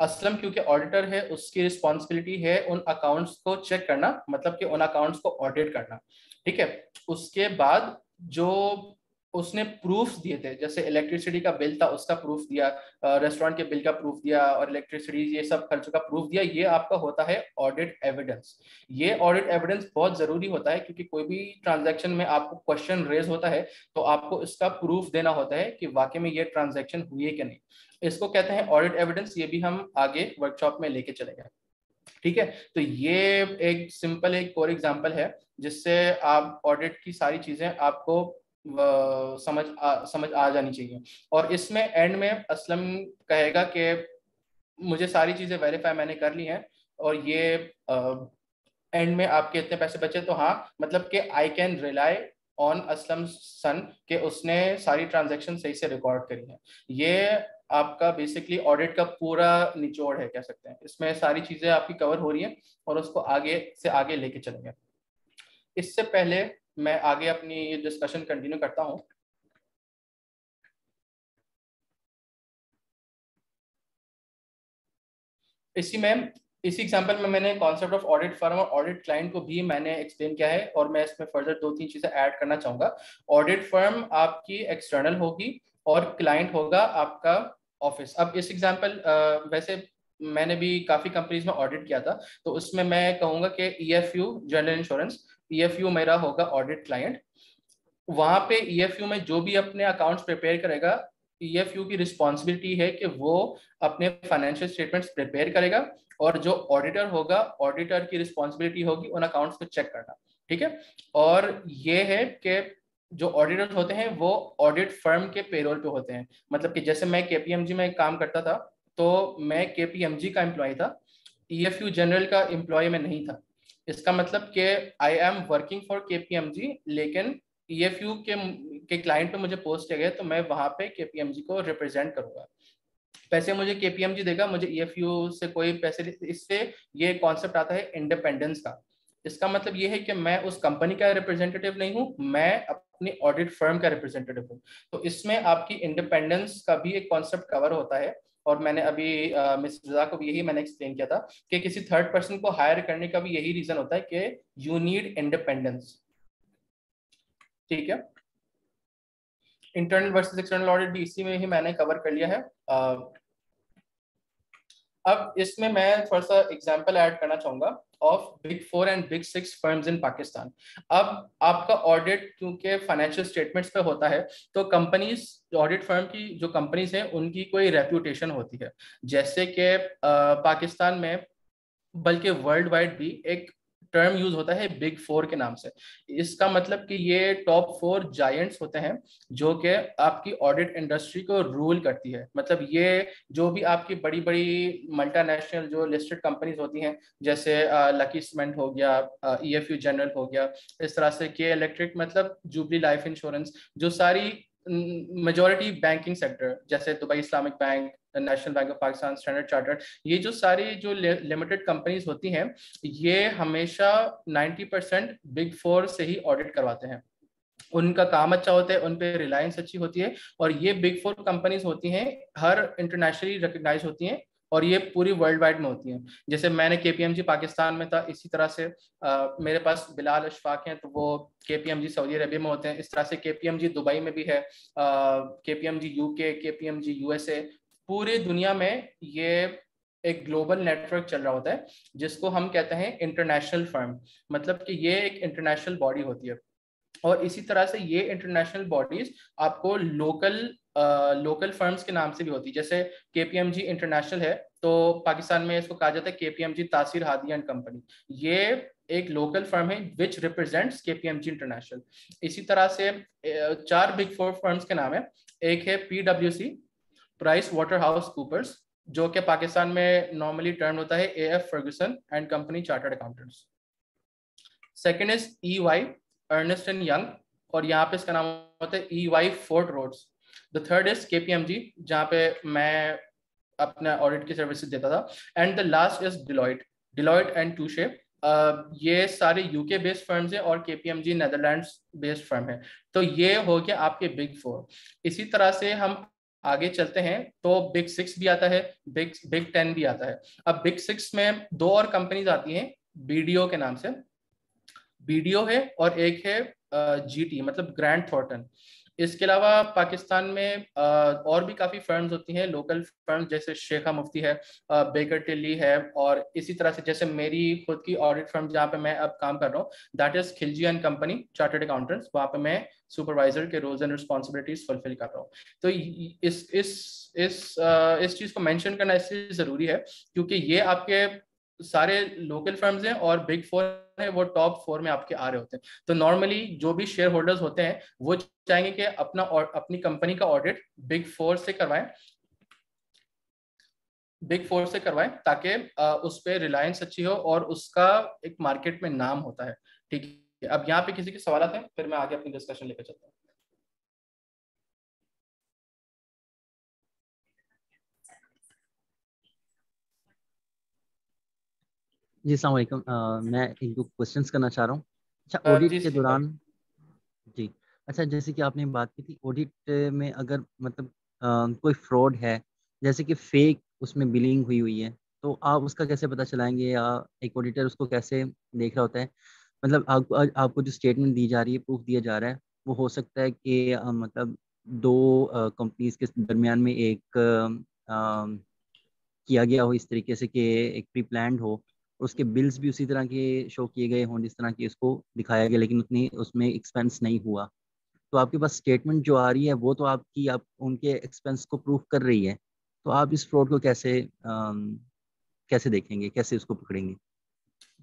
असलम क्योंकि ऑडिटर है, उसकी रिस्पॉन्सिबिलिटी है उन अकाउंट्स को चेक करना मतलब कि उन अकाउंट्स को ऑडिट करना। ठीक है? उसके बाद जो उसने प्रूफ दिए थे, जैसे इलेक्ट्रिसिटी का बिल था, उसका प्रूफ दिया रेस्टोरेंट के बिल का प्रूफ दिया और इलेक्ट्रिसिटी ये सब खर्चों का प्रूफ दिया, ये आपका होता है ऑडिट एविडेंस ये ऑडिट एविडेंस बहुत ज़रूरी होता है क्योंकि कोई भी ट्रांजैक्शन में आपको क्वेश्चन रेज होता है तो आपको इसका प्रूफ देना होता है कि वाकई में ये ट्रांजेक्शन हुई है कि नहीं। इसको कहते हैं ऑडिट एविडेंस ये भी हम आगे वर्कशॉप में लेके चलेंगे। ठीक है? तो ये एक सिंपल एक और एग्जांपल है जिससे आप ऑडिट की सारी चीज़ें आपको समझ आ, समझ आ जानी चाहिए। और इसमें एंड में असलम कहेगा कि मुझे सारी चीज़ें वेरीफाई मैंने कर ली हैं और ये एंड में आपके इतने पैसे बचे तो हाँ मतलब कि I can rely on Aslam son के उसने सारी ट्रांजेक्शन सही से रिकॉर्ड करी है। ये आपका बेसिकली ऑडिट का पूरा निचोड़ है, कह सकते हैं। इसमें सारी चीज़ें आपकी कवर हो रही हैं और उसको आगे से आगे लेके चलेंगे। इससे पहले मैं आगे अपनी ये डिस्कशन कंटिन्यू करता हूँ। इसी में, इसी एग्जांपल में मैंने कॉन्सेप्ट ऑफ़ ऑडिट फर्म और ऑडिट क्लाइंट को भी मैंने एक्सप्लेन किया है और मैं इसमें फर्दर दो तीन चीज़ें ऐड करना चाहूँगा। ऑडिट फर्म आपकी एक्सटर्नल होगी और क्लाइंट होगा आपका ऑफ़िस अब इस एग्ज़ाम्पल वैसे मैंने भी काफ़ी कंपनीज़ में ऑडिट किया था तो उसमें मैं कहूँगा कि E F U general insurance E F U मेरा होगा ऑडिट क्लाइंट वहाँ पे ई एफ़ यू में जो भी अपने अकाउंट्स प्रिपेयर करेगा ई एफ़ यू की रिस्पॉन्सिबिलिटी है कि वो अपने फाइनेंशियल स्टेटमेंट्स प्रिपेयर करेगा और जो ऑडिटर होगा ऑडिटर की रिस्पॉन्सिबिलिटी होगी उन अकाउंट्स को चेक करना, ठीक है? और ये है कि जो ऑडिटर होते हैं, वो ऑडिट फर्म के पेरोल पे होते हैं। मतलब कि जैसे मैं केपीएमजी में काम करता था तो मैं केपीएमजी का एम्प्लॉय था ईएफयू जनरल का एम्प्लॉय में नहीं था। इसका मतलब कि I am working for KPMG लेकिन ईएफयू के के क्लाइंट पे मुझे पोस्ट किया गया तो मैं वहाँ पे केपीएमजी को रिप्रेजेंट करूँगा। पैसे मुझे केपीएमजी देगा, मुझे ईएफयू से कोई पैसे, इससे ये कॉन्सेप्ट आता है इंडिपेंडेंस का। इसका मतलब ये है कि मैं उस कंपनी का रिप्रेजेंटेटिव नहीं हूँ, मैं अपनी ऑडिट फर्म का रिप्रेजेंटेटिव हूँ। तो इसमें आपकी इंडिपेंडेंस का भी एक कॉन्सेप्ट कवर होता है और मैंने अभी मिस रजा को भी यही मैंने एक्सप्लेन किया था कि किसी थर्ड पर्सन को हायर करने का भी यही रीजन होता है कि यू नीड इंडिपेंडेंस ठीक है? इंटरनल वर्सेस एक्सटर्नल ऑडिट भी इसी में ही मैंने कवर कर लिया है। अब इसमें मैं थोड़ा सा एग्ज़ाम्पल ऐड करना चाहूँगा। Of big four and big six firms in Pakistan अब आपका ऑडिट क्योंकि फाइनेंशियल स्टेटमेंट्स पे होता है तो कंपनीज़ ऑडिट फर्म की जो कंपनीज़ हैं, उनकी कोई रेप्यूटेशन होती है। जैसे कि पाकिस्तान में, बल्कि वर्ल्ड वाइड भी एक टर्म यूज़ होता है बिग फोर के नाम से। इसका मतलब कि ये टॉप फोर जायंट्स होते हैं जो कि आपकी ऑडिट इंडस्ट्री को रूल करती है। मतलब ये जो भी आपकी बड़ी बड़ी मल्टीनेशनल जो लिस्टेड कंपनीज़ होती हैं, जैसे लकी सीमेंट हो गया ई एफ़ यू जनरल हो गया, इस तरह से के इलेक्ट्रिक मतलब जुबली लाइफ इंश्योरेंस जो सारी मेजोरिटी बैंकिंग सेक्टर जैसे Dubai Islamic Bank National Bank of Pakistan Standard Chartered ये जो सारी जो लिमिटेड कंपनीज़ होती हैं ये हमेशा 90 परसेंट बिग फोर से ही ऑडिट करवाते हैं। उनका काम अच्छा होता है उन पर रिलायंस अच्छी होती है और ये बिग फोर कंपनीज़ होती हैं हर इंटरनेशनली रिकग्नाइज होती हैं और ये पूरी वर्ल्ड वाइड में होती हैं। जैसे मैंने के पाकिस्तान में था इसी तरह से आ, मेरे पास बिलाल अशफाक हैं तो वो के सऊदी अरबिया में होते हैं। इस तरह से के दुबई में भी है K P M G UK K P M G USA पूरी दुनिया में ये एक ग्लोबल नेटवर्क चल रहा होता है जिसको हम कहते हैं इंटरनेशनल फर्म मतलब कि ये एक इंटरनेशनल बॉडी होती है। और इसी तरह से ये इंटरनेशनल बॉडीज आपको लोकल लोकल uh, फर्म्स के नाम से भी होती है। जैसे के इंटरनेशनल है तो पाकिस्तान में इसको कहा जाता है K P M G Taseer Hadi and company. ये एक लोकल फर्म है which represents K P M G international इसी तरह से चार बिग फोर फर्म्स के नाम है। एक है P Price water house coopers जो कि पाकिस्तान में नॉर्मली टर्न होता है A F Ferguson and company chartered accountants second is E Y Ernst and Young और यहाँ पे इसका नाम होता है E Y Ford Rhodes the third is K P M G जहाँ पे मैं अपना ऑडिट की सर्विसेज़ देता था. And the last is Deloitte Deloitte and to shape ये सारे यूके बेस्ड फर्म्स हैं और K P M G Netherlands based firm है. तो ये हो गया आपके बिग फोर इसी तरह से हम आगे चलते हैं तो बिग सिक्स भी आता है बिग बिग टेन भी आता है। अब बिग सिक्स में दो और कंपनीज़ आती हैं बीडीओ के नाम से। बीडीओ है और एक है जीटी मतलब ग्रैंड थॉर्टन इसके अलावा पाकिस्तान में और भी काफ़ी फर्म्स होती हैं लोकल फर्म्स जैसे शेखा मुफ्ती है बेकर टिल्ली है, और इसी तरह से जैसे मेरी खुद की ऑडिट फर्म जहाँ पे मैं अब काम कर रहा हूँ that is Khilji and company chartered accountants वहाँ पे मैं सुपरवाइजर के रोल्स एंड रिस्पॉन्सिबिलिटीज फुलफिल कर रहा हूँ। तो इस इस इस इस चीज़ को मैंशन करना इसलिए ज़रूरी है, क्योंकि ये आपके सारे लोकल फर्म्स हैं और बिग फोर है, वो टॉप फोर में आपके आ रहे होते हैं। तो नॉर्मली जो भी शेयर होल्डर्स होते हैं, वो चाहेंगे कि अपना और अपनी कंपनी का ऑडिट बिग फोर से करवाएँ। बिग फोर से करवाएँ ताकि उस पर रिलायंस अच्छी हो और उसका एक मार्केट में नाम होता है। ठीक है, अब यहाँ पे किसी के सवाल हैं, फिर मैं आगे अपनी डिस्कशन लेकर चलता हूँ। जी सलामकुम मैं एक दो क्वेश्चंस करना चाह रहा हूँ। अच्छा ऑडिट के दौरान जी अच्छा जैसे कि आपने बात की थी ऑडिट में अगर मतलब आ, कोई फ्रॉड है जैसे कि फेक उसमें बिलिंग हुई हुई है तो आप उसका कैसे पता चलाएँगे या एक ऑडिटर उसको कैसे देख रहा होता है? मतलब आपको आपको जो स्टेटमेंट दी जा रही है प्रूफ दिया जा रहा है वो हो सकता है कि आ, मतलब दो कंपनीज़ के दरमियान में एक आ, किया गया हो इस तरीके से कि एक प्री प्लान हो। उसके बिल्स भी उसी तरह के शो किए गए हों जिस तरह की उसको दिखाया गया लेकिन उतनी उसमें एक्सपेंस नहीं हुआ। तो आपके पास स्टेटमेंट जो आ रही है वो तो आपकी आप उनके एक्सपेंस को प्रूफ कर रही है। तो आप इस फ्रॉड को कैसे आ, कैसे देखेंगे कैसे उसको पकड़ेंगे?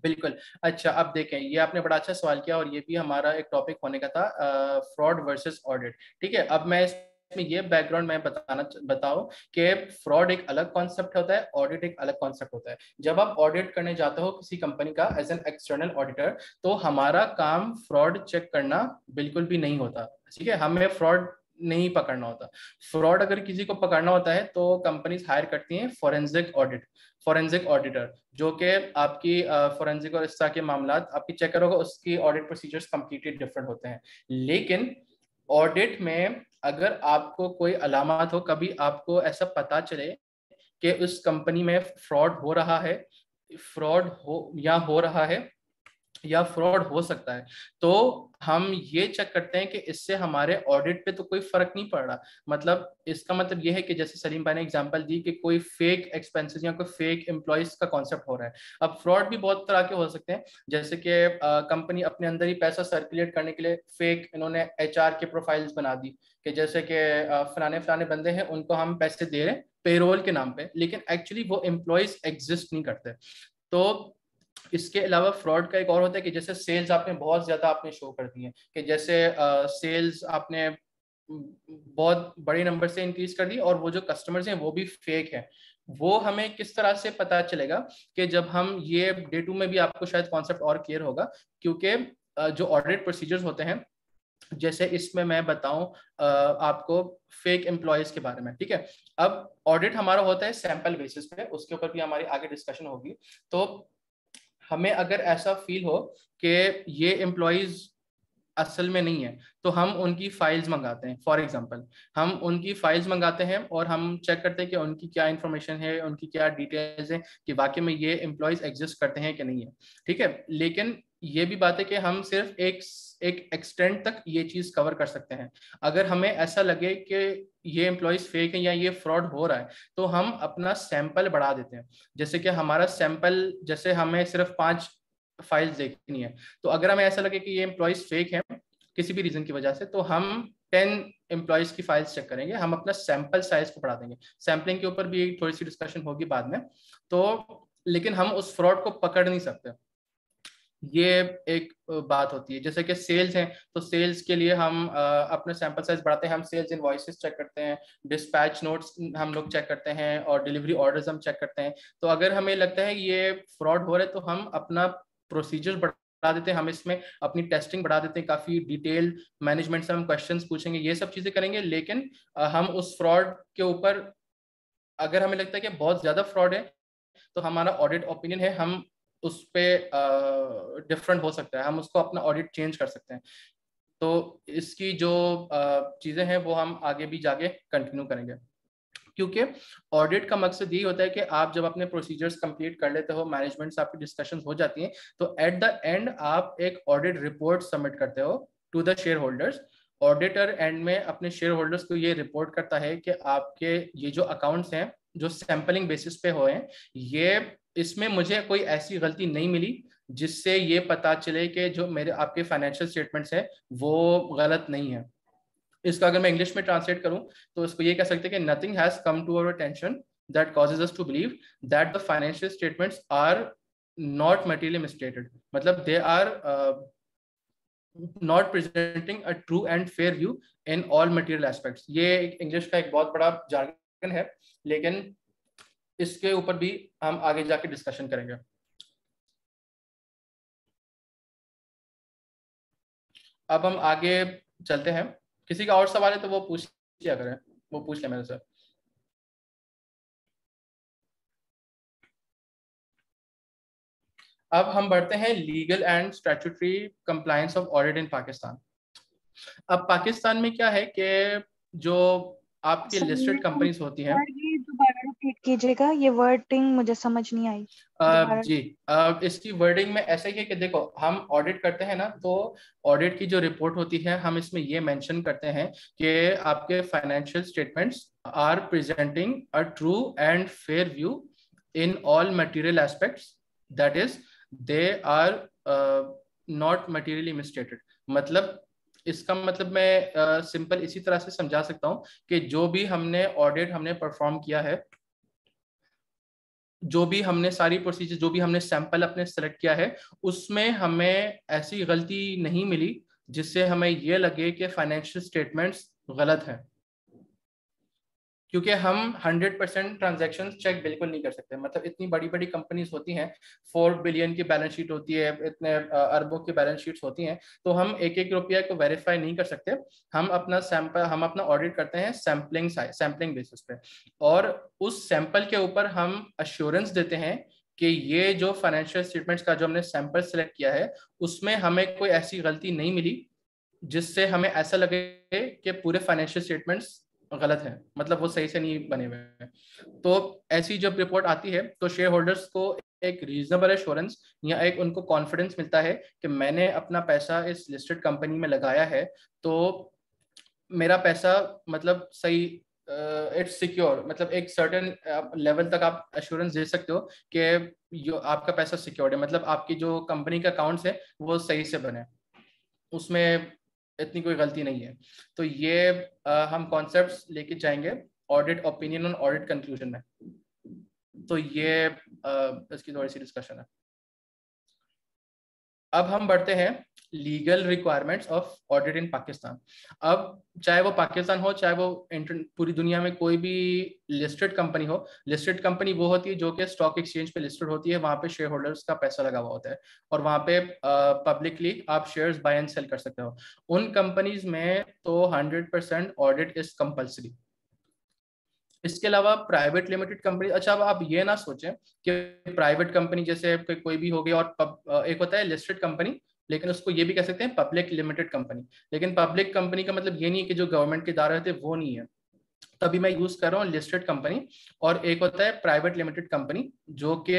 बिल्कुल। अच्छा अब देखें ये आपने बड़ा अच्छा सवाल किया और ये भी हमारा एक टॉपिक होने का था फ्रॉड वर्सेस ऑडिट ठीक है अब मैं इस में ये बैकग्राउंड मैं बताना बताओ कि फ्रॉड एक अलग कॉन्सेप्ट होता है ऑडिट एक अलग कॉन्सेप्ट होता है। जब आप ऑडिट करने जाते हो किसी कंपनी का एज एन एक्सटर्नल ऑडिटर तो हमारा काम फ्रॉड चेक करना बिल्कुल भी नहीं होता, ठीक है? हमें फ्रॉड नहीं पकड़ना होता। फ्रॉड अगर किसी को पकड़ना होता है तो कंपनीज़ हायर करती हैं फॉरेंसिक ऑडिट फॉरेंसिक ऑडिटर जो कि आपकी फॉरेंसिक और इस तरह के मामला आपकी चेक करोगे उसकी ऑडिट प्रोसीजर्स कंप्लीटली डिफरेंट होते हैं। लेकिन ऑडिट में अगर आपको कोई अलामत हो, कभी आपको ऐसा पता चले कि उस कंपनी में फ्रॉड हो रहा है, फ्रॉड हो या हो रहा है या फ्रॉड हो सकता है तो हम ये चेक करते हैं कि इससे हमारे ऑडिट पे तो कोई फ़र्क नहीं पड़ रहा। मतलब इसका मतलब ये है कि जैसे सलीम भाई ने एग्जांपल दी कि कोई फेक एक्सपेंसेस या कोई फेक एम्प्लॉयज़ का कॉन्सेप्ट हो रहा है। अब फ्रॉड भी बहुत तरह के हो सकते हैं, जैसे कि कंपनी अपने अंदर ही पैसा सर्कुलेट करने के लिए फेक इन्होंने एचआर के प्रोफाइल्स बना दी कि जैसे कि फलाने फलाने बंदे हैं, उनको हम पैसे दे रहे हैं पेरोल के नाम पे, लेकिन एक्चुअली वो एम्प्लॉयज़ एग्जिस्ट नहीं करते। तो इसके अलावा फ्रॉड का एक और होता है कि जैसे सेल्स आपने बहुत ज़्यादा आपने शो कर दी है, कि जैसे सेल्स आपने बहुत बड़े नंबर से इंक्रीज कर दी और वो जो कस्टमर्स हैं वो भी फेक है। वो हमें किस तरह से पता चलेगा कि जब हम ये डे टू में भी आपको शायद कॉन्सेप्ट और क्लियर होगा, क्योंकि जो ऑडिट प्रोसीजर्स होते हैं, जैसे इसमें मैं बताऊँ आपको फेक एम्प्लॉयज़ के बारे में, ठीक है? अब ऑडिट हमारा होता है सैंपल बेसिस पे, उसके ऊपर भी हमारी आगे डिस्कशन होगी। तो हमें अगर ऐसा फील हो कि ये एम्प्लॉयज़ असल में नहीं है तो हम उनकी फाइल्स मंगाते हैं फॉर एग्जांपल हम उनकी फाइल्स मंगाते हैं और हम चेक करते हैं कि उनकी क्या इन्फॉर्मेशन है, उनकी क्या डिटेल्स हैं कि वाकई में ये एम्प्लॉयज़ एग्जिस्ट करते हैं कि नहीं है। ठीक है? लेकिन ये भी बात है कि हम सिर्फ़ एक एक एक्सटेंट तक ये चीज़ कवर कर सकते हैं। अगर हमें ऐसा लगे कि ये एम्प्लॉयज़ फेक है या ये फ्रॉड हो रहा है तो हम अपना सैंपल बढ़ा देते हैं। जैसे कि हमारा सैंपल जैसे हमें सिर्फ़ पाँच फाइल्स देखनी है तो अगर हमें ऐसा लगे कि ये एम्प्लॉयज़ फेक है किसी भी रीजन की वजह से तो हम टेन एम्प्लॉयज़ की फाइल्स चेक करेंगे, हम अपना सैंपल साइज़ को बढ़ा देंगे। सैम्पलिंग के ऊपर भी थोड़ी सी डिस्कशन होगी बाद में तो लेकिन हम उस फ्रॉड को पकड़ नहीं सकते। ये एक बात होती है। जैसे कि सेल्स हैं तो सेल्स के लिए हम अपने सैंपल साइज़ बढ़ाते हैं, हम सेल्स इनवॉइसेस चेक करते हैं डिस्पैच नोट्स हम लोग चेक करते हैं और डिलीवरी ऑर्डर्स हम चेक करते हैं। तो अगर हमें लगता है ये फ्रॉड हो रहा है तो हम अपना प्रोसीजर बढ़ा देते हैं, हम इसमें अपनी टेस्टिंग बढ़ा देते हैं, काफ़ी डिटेल मैनेजमेंट से हम क्वेश्चन पूछेंगे, ये सब चीज़ें करेंगे। लेकिन हम उस फ्रॉड के ऊपर, अगर हमें लगता है कि बहुत ज़्यादा फ्रॉड है तो हमारा ऑडिट ओपिनियन है, हम उस पर डिफरेंट हो सकता है। हम उसको अपना ऑडिट चेंज कर सकते हैं। तो इसकी जो चीज़ें हैं, वो हम आगे भी जाके कंटिन्यू करेंगे। क्योंकि ऑडिट का मकसद यही होता है कि आप जब अपने प्रोसीजर्स कंप्लीट कर लेते हो मैनेजमेंट से आपकी डिस्कशन हो जाती हैं तो एट द एंड आप एक ऑडिट रिपोर्ट सबमिट करते हो to the share holders auditor end में अपने शेयर होल्डर्स को ये रिपोर्ट करता है कि आपके ये जो अकाउंट्स हैं, जो सैंपलिंग बेसिस पे हुए हैं, ये इसमें मुझे कोई ऐसी गलती नहीं मिली जिससे ये पता चले कि जो मेरे, आपके फाइनेंशियल स्टेटमेंट्स हैं, वो गलत नहीं है। इसको अगर मैं इंग्लिश में ट्रांसलेट करूँ तो इसको ये कह सकते हैं कि nothing has come to our attention that causes us to believe that the financial statements are not materially misstated मतलब they are not presenting a true and fair view in all material aspects ये English का एक बहुत बड़ा jargon है, लेकिन इसके ऊपर भी हम आगे जाके डिस्कशन करेंगे। अब हम आगे चलते हैं। किसी का और सवाल है तो वो पूछ लिया करें। वो पूछ ले मेरे से। अब हम बढ़ते हैं legal and statutory compliance of audit in Pakistan अब पाकिस्तान में क्या है कि जो आपकी लिस्टेड कंपनीज़ होती हैं कीजिएगा ये वर्डिंग मुझे समझ नहीं आई। uh, जी uh, इसकी वर्डिंग में ऐसा ही है कि देखो हम ऑडिट करते हैं ना तो ऑडिट की जो रिपोर्ट होती है हम इसमें ये मेंशन करते हैं कि आपके financial statements are presenting a true and fair view in all material aspects that is they are not materially misstated मतलब इसका मतलब मैं सिंपल uh, इसी तरह से समझा सकता हूँ कि जो भी हमने ऑडिट हमने परफॉर्म किया है जो भी हमने सारी प्रोसीजर जो भी हमने सैंपल अपने सेलेक्ट किया है उसमें हमें ऐसी गलती नहीं मिली जिससे हमें ये लगे कि फाइनेंशियल स्टेटमेंट्स गलत हैं। क्योंकि हम 100 परसेंट ट्रांजेक्शन चेक बिल्कुल नहीं कर सकते। मतलब इतनी बड़ी बड़ी कंपनीज़ होती हैं फोर बिलियन की बैलेंस शीट होती है, इतने अरबों की बैलेंस शीट्स होती हैं तो हम एक एक रुपया को वेरीफाई नहीं कर सकते। हम अपना सैंपल हम अपना ऑडिट करते हैं सैम्पलिंग सैम्पलिंग बेसिस पे। और उस सैंपल के ऊपर हम अश्योरेंस देते हैं कि ये जो फाइनेंशियल स्टेटमेंट्स का जो हमने सैंपल सेलेक्ट किया है, उसमें हमें कोई ऐसी गलती नहीं मिली, जिससे हमें ऐसा लगे कि पूरे फाइनेंशियल स्टेटमेंट्स गलत है। मतलब वो सही से नहीं बने हुए हैं। तो ऐसी जब रिपोर्ट आती है तो शेयर होल्डर्स को एक रीजनेबल एश्योरेंस या एक उनको कॉन्फिडेंस मिलता है कि मैंने अपना पैसा इस लिस्टेड कंपनी में लगाया है तो मेरा पैसा मतलब सही इट्स uh, सिक्योर मतलब एक सर्टेन लेवल तक आप एश्योरेंस दे सकते हो कि जो आपका पैसा सिक्योर्ड है। मतलब आपकी जो कंपनी का अकाउंट्स है वो सही से बने। उसमें इतनी कोई गलती नहीं है। तो ये आ, हम कॉन्सेप्ट लेके जाएँगे audit opinion on audit conclusion में। तो ये आ, इसकी थोड़ी सी डिस्कशन है। अब हम बढ़ते हैं legal requirements of audit in Pakistan अब चाहे वो पाकिस्तान हो, चाहे वो पूरी दुनिया में कोई भी लिस्टेड कंपनी हो लिस्टेड कंपनी वो होती है जो कि स्टॉक एक्सचेंज पे लिस्टेड होती है, वहाँ पे शेयर होल्डर्स का पैसा लगा हुआ होता है। और वहाँ पे पब्लिकली आप शेयर्स बाय एंड सेल कर सकते हो। उन कंपनीज़ में तो hundred percent audit is compulsory इसके अलावा प्राइवेट लिमिटेड कंपनी अच्छा अब आप ये ना सोचें कि प्राइवेट कंपनी जैसे कोई भी हो और एक होता है लिस्टेड कंपनी लेकिन उसको ये भी कह सकते हैं पब्लिक लिमिटेड कंपनी लेकिन पब्लिक कंपनी का मतलब ये नहीं है कि जो गवर्नमेंट के दायरे होते वो नहीं है। तभी मैं यूज़ कर रहा हूँ लिस्टेड कंपनी और एक होता है प्राइवेट लिमिटेड कंपनी जो कि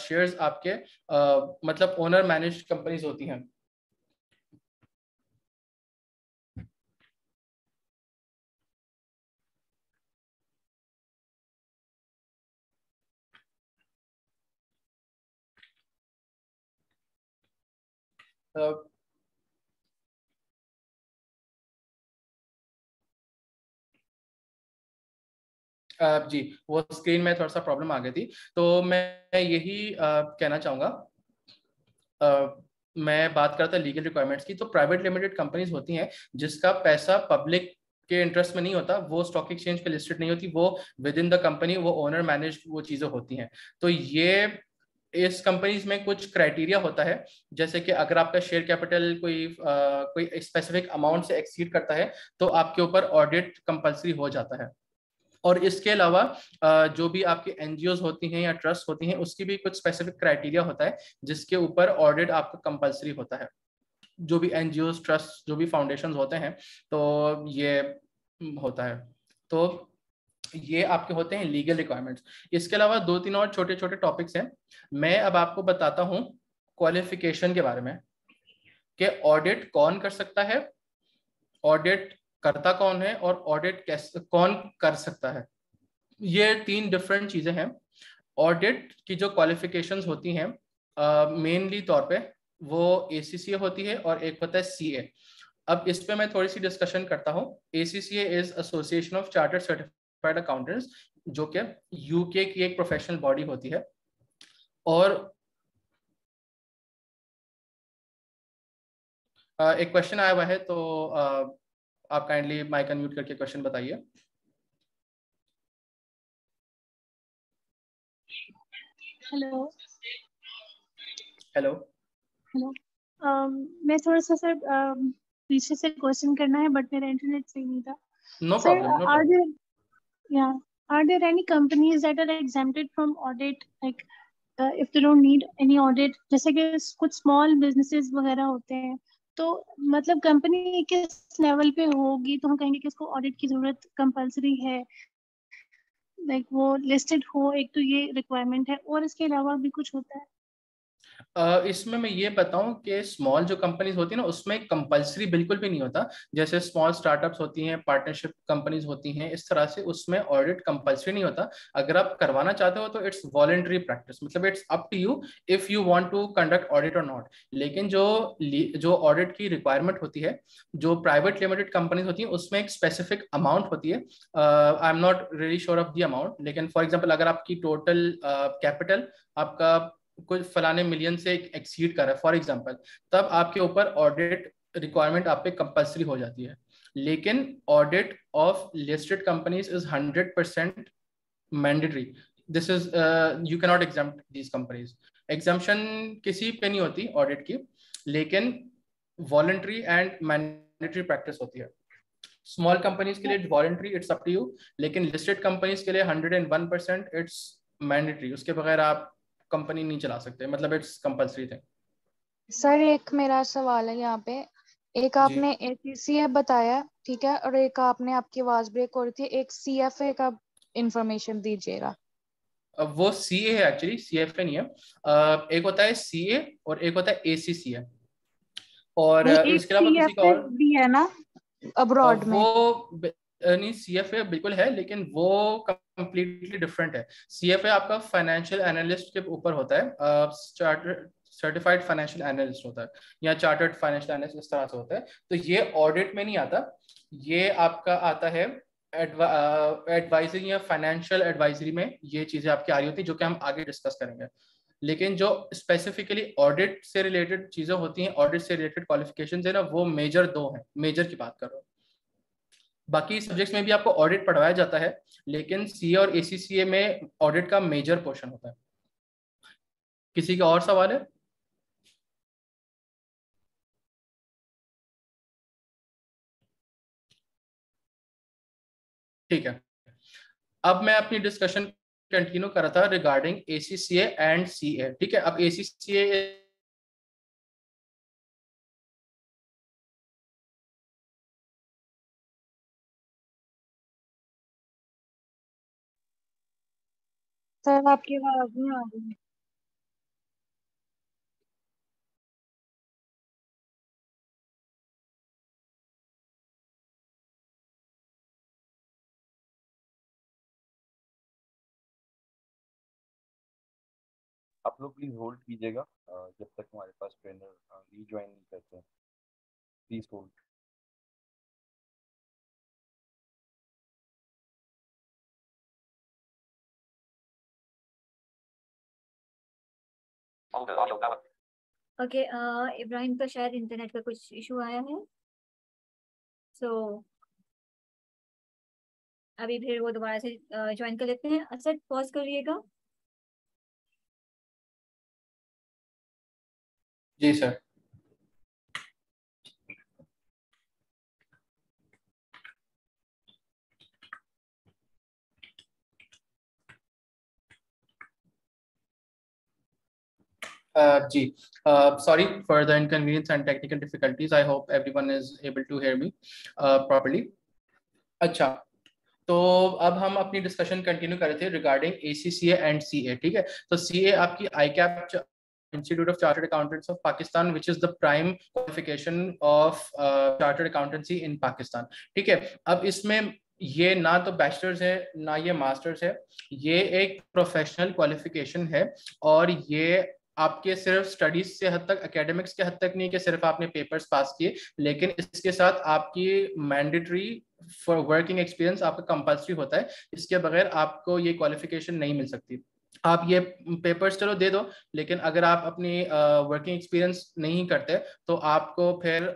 शेयर्स आपके आ, मतलब ओनर मैनेज कंपनीज़ होती हैं। जी, वो स्क्रीन में थोड़ा सा प्रॉब्लम आ गई थी। तो मैं यही कहना चाहूँगा। मैं बात करता लीगल रिक्वायरमेंट्स की तो प्राइवेट लिमिटेड कंपनीज़ होती हैं जिसका पैसा पब्लिक के इंटरेस्ट में नहीं होता, वो स्टॉक एक्सचेंज पे लिस्टेड नहीं होती, वो विद इन द कंपनी वो ओनर मैनेज वो चीज़ें होती हैं। तो ये इस कंपनीज़ में कुछ क्राइटेरिया होता है जैसे कि अगर आपका शेयर कैपिटल कोई आ, कोई स्पेसिफिक अमाउंट से एक्सीड करता है तो आपके ऊपर ऑडिट कंपलसरी हो जाता है। और इसके अलावा जो भी आपके एनजीओ होती हैं या ट्रस्ट होती हैं उसकी भी कुछ स्पेसिफिक क्राइटेरिया होता है जिसके ऊपर ऑडिट आपका कंपलसरी होता है। जो भी एनजीओ ट्रस्ट जो भी फाउंडेशन होते हैं तो ये होता है। तो ये आपके होते हैं लीगल रिक्वायरमेंट्स इसके अलावा दो तीन और छोटे छोटे टॉपिक्स हैं। मैं अब आपको बताता हूँ क्वालिफिकेशन के बारे में कि ऑडिट कौन कर सकता है ऑडिट करता कौन है और ऑडिट कैसे कौन कर सकता है। ये तीन डिफरेंट चीज़ें हैं। ऑडिट की जो क्वालिफिकेशंस होती हैं मेनली uh, तौर पे वो ACCA होती है और एक होता है CA अब इस पे मैं थोड़ी सी डिस्कशन करता हूँ। A C C is association of chartered certificate certified accountants जो कि यूके की एक प्रोफेशनल बॉडी होती है और एक क्वेश्चन आया हुआ है तो आप काइंडली माइक अनम्यूट करके क्वेश्चन बताइए। हेलो हेलो हेलो मैं थोड़ा सा सर पीछे से क्वेश्चन करना है बट मेरा इंटरनेट सही नहीं था। No problem Yeah. Are there any companies that are exempted from audit? Like, uh, if they don't need any audit, जैसे कि कुछ small businesses वगैरह होते हैं तो मतलब कंपनी किस लेवल पे होगी तो हम कहेंगे कि इसको ऑडिट की ज़रूरत कंपलसरी है लाइक like वो लिस्टेड हो एक तो ये रिक्वायरमेंट है और इसके अलावा भी कुछ होता है इसमें मैं ये बताऊँ कि स्मॉल जो कंपनीज़ होती है ना उसमें कंपलसरी बिल्कुल भी नहीं होता। जैसे स्मॉल स्टार्टअप्स होती हैं पार्टनरशिप कंपनीज़ होती हैं इस तरह से उसमें ऑडिट कंपलसरी नहीं होता। अगर आप करवाना चाहते हो तो इट्स वॉलेंट्री प्रैक्टिस मतलब it's up to you if you want to conduct audit और नॉट लेकिन जो जो ऑडिट की रिक्वायरमेंट होती है जो प्राइवेट लिमिटेड कंपनीज़ होती है उसमें एक स्पेसिफिक अमाउंट होती है। I am not really sure of the amount लेकिन फॉर एग्ज़ाम्पल अगर आपकी टोटल कैपिटल uh, आपका कुछ फलाने मिलियन से एक्सीड कर रहा है फॉर एग्ज़ाम्पल तब आपके ऊपर ऑडिट रिक्वायरमेंट आप पे कंपल्सरी हो जाती है। लेकिन audit of listed companies is hundred percent mandatory this is you cannot exempt these companies exemption किसी पे नहीं होती ऑडिट की लेकिन वॉलेंट्री एंड मैंडेटरी प्रैक्टिस होती है। स्मॉल कंपनीज़ के लिए voluntary it's up to you लेकिन लिस्टेड कंपनीज़ के लिए hundred and one percent it's mandatory उसके बगैर आप कंपनी नहीं चला सकते मतलब इट्स कंपलसरी थिंग सर एक मेरा सवाल है यहाँ पे। एक आपने एसीसीएफ बताया ठीक है और एक आपने आपकी आवाज़ ब्रेक हो रही थी एक सीएफए का इंफॉर्मेशन दीजिएगा। वो सी ए है एक्चुअली सी एफ़ ए नहीं है। एक होता है सी ए और एक होता है ए सी सी है और इसके अलावा किसी का और भी है ना अब्रॉड में। वो नहीं सी बिल्कुल है, लेकिन वो कंप्लीटली डिफरेंट है। सी एफ़ ए आपका फाइनेंशियल एनालिस्ट के ऊपर होता है सर्टिफाइड फाइनेंशियल एनालिस्ट होता है, या चार्टर्ड फाइनेंशियल एनालिस्ट इस तरह से होता है। तो ये ऑडिट में नहीं आता, ये आपका आता है एडवाइजरी या फाइनेंशियल एडवाइजरी में ये चीज़ें आपकी आ रही होती है, जो कि हम आगे डिस्कस करेंगे। लेकिन जो स्पेसिफिकली ऑडिट से रिलेटेड चीज़ें होती हैं ऑडिट से रिलेटेड क्वालिफिकेशन है ना, वो मेजर दो हैं मेजर की बात कर रहा हूँ। बाकी सब्जेक्ट्स में भी आपको ऑडिट पढ़वाया जाता है, लेकिन सीए और ए में ऑडिट का मेजर पोर्शन होता है। किसी का और सवाल है? ठीक है। अब मैं अपनी डिस्कशन कंटिन्यू कर रहा था रिगार्डिंग ए एंड सी ए ठीक है, अब ए सर, आपकी आवाज़ नहीं आ रही। आप लोग प्लीज़ होल्ड कीजिएगा। जब तक हमारे पास ट्रेनर रीज्वाइन नहीं करते प्लीज़ होल्ड ओके इब्राहिम का शायद इंटरनेट का कुछ इशू आया है। सो so, अभी फिर वो दोबारा से ज्वाइन कर लेते हैं। असद पॉज करिएगा। जी sir uh, ji. Sorry for the inconvenience and technical difficulties I hope everyone is able to hear me properly अच्छा. तो अब हम अपनी डिस्कशन कंटिन्यू कर रहे थे regarding A C C and सी ए ठीक है? तो सी ए आपकी ICAP institute of chartered accountants of Pakistan which is the prime qualification of chartered accountancy in Pakistan ठीक है? अब इसमें ये ना तो बैचलर्स है ना ये मास्टर्स है ये एक प्रोफेशनल क्वालिफिकेशन है और ये आपके सिर्फ़ स्टडीज़ से हद तक एकेडमिक्स के हद तक नहीं कि सिर्फ़ आपने पेपर्स पास किए, लेकिन इसके साथ आपकी मैंडेटरी फॉर वर्किंग एक्सपीरियंस आपका कंपल्सरी होता है, इसके बगैर आपको ये क्वालिफिकेशन नहीं मिल सकती। आप ये पेपर्स चलो दे दो, लेकिन अगर आप अपनी वर्किंग एक्सपीरियंस नहीं करते तो आपको फिर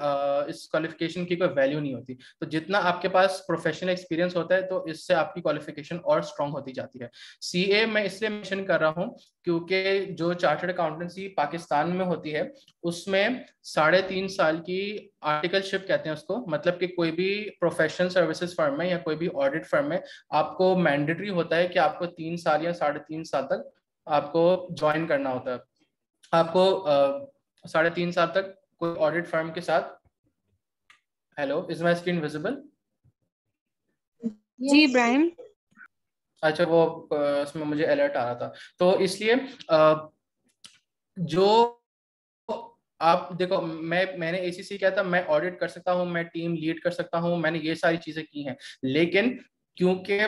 इस क्वालिफिकेशन की कोई वैल्यू नहीं होती। तो जितना आपके पास प्रोफेशनल एक्सपीरियंस होता है तो इससे आपकी क्वालिफिकेशन और स्ट्रॉन्ग होती जाती है। सी ए मैं इसलिए मैंशन कर रहा हूँ, क्योंकि जो चार्टर्ड अकाउंटेंसी पाकिस्तान में होती है, उसमें साढ़े तीन साल की आर्टिकलशिप कहते हैं उसको मतलब कि कोई भी प्रोफेशनल सर्विसेज़ फर्म में या कोई भी ऑडिट फर्म में आपको मैंडेटरी होता है कि आपको तीन साल या साढ़े तीन साल तक आपको ज्वाइन करना होता है। आपको साढ़े तीन साल तक कोई ऑडिट फर्म के साथ hello is my screen visible जी इब्राहिम अच्छा वो उसमें मुझे अलर्ट आ रहा था। तो इसलिए जो आप देखो, मैं, मैंने एसीसी किया था, मैं ऑडिट कर सकता हूँ, मैं टीम लीड कर सकता हूँ, मैंने ये सारी चीज़ें की हैं। लेकिन क्योंकि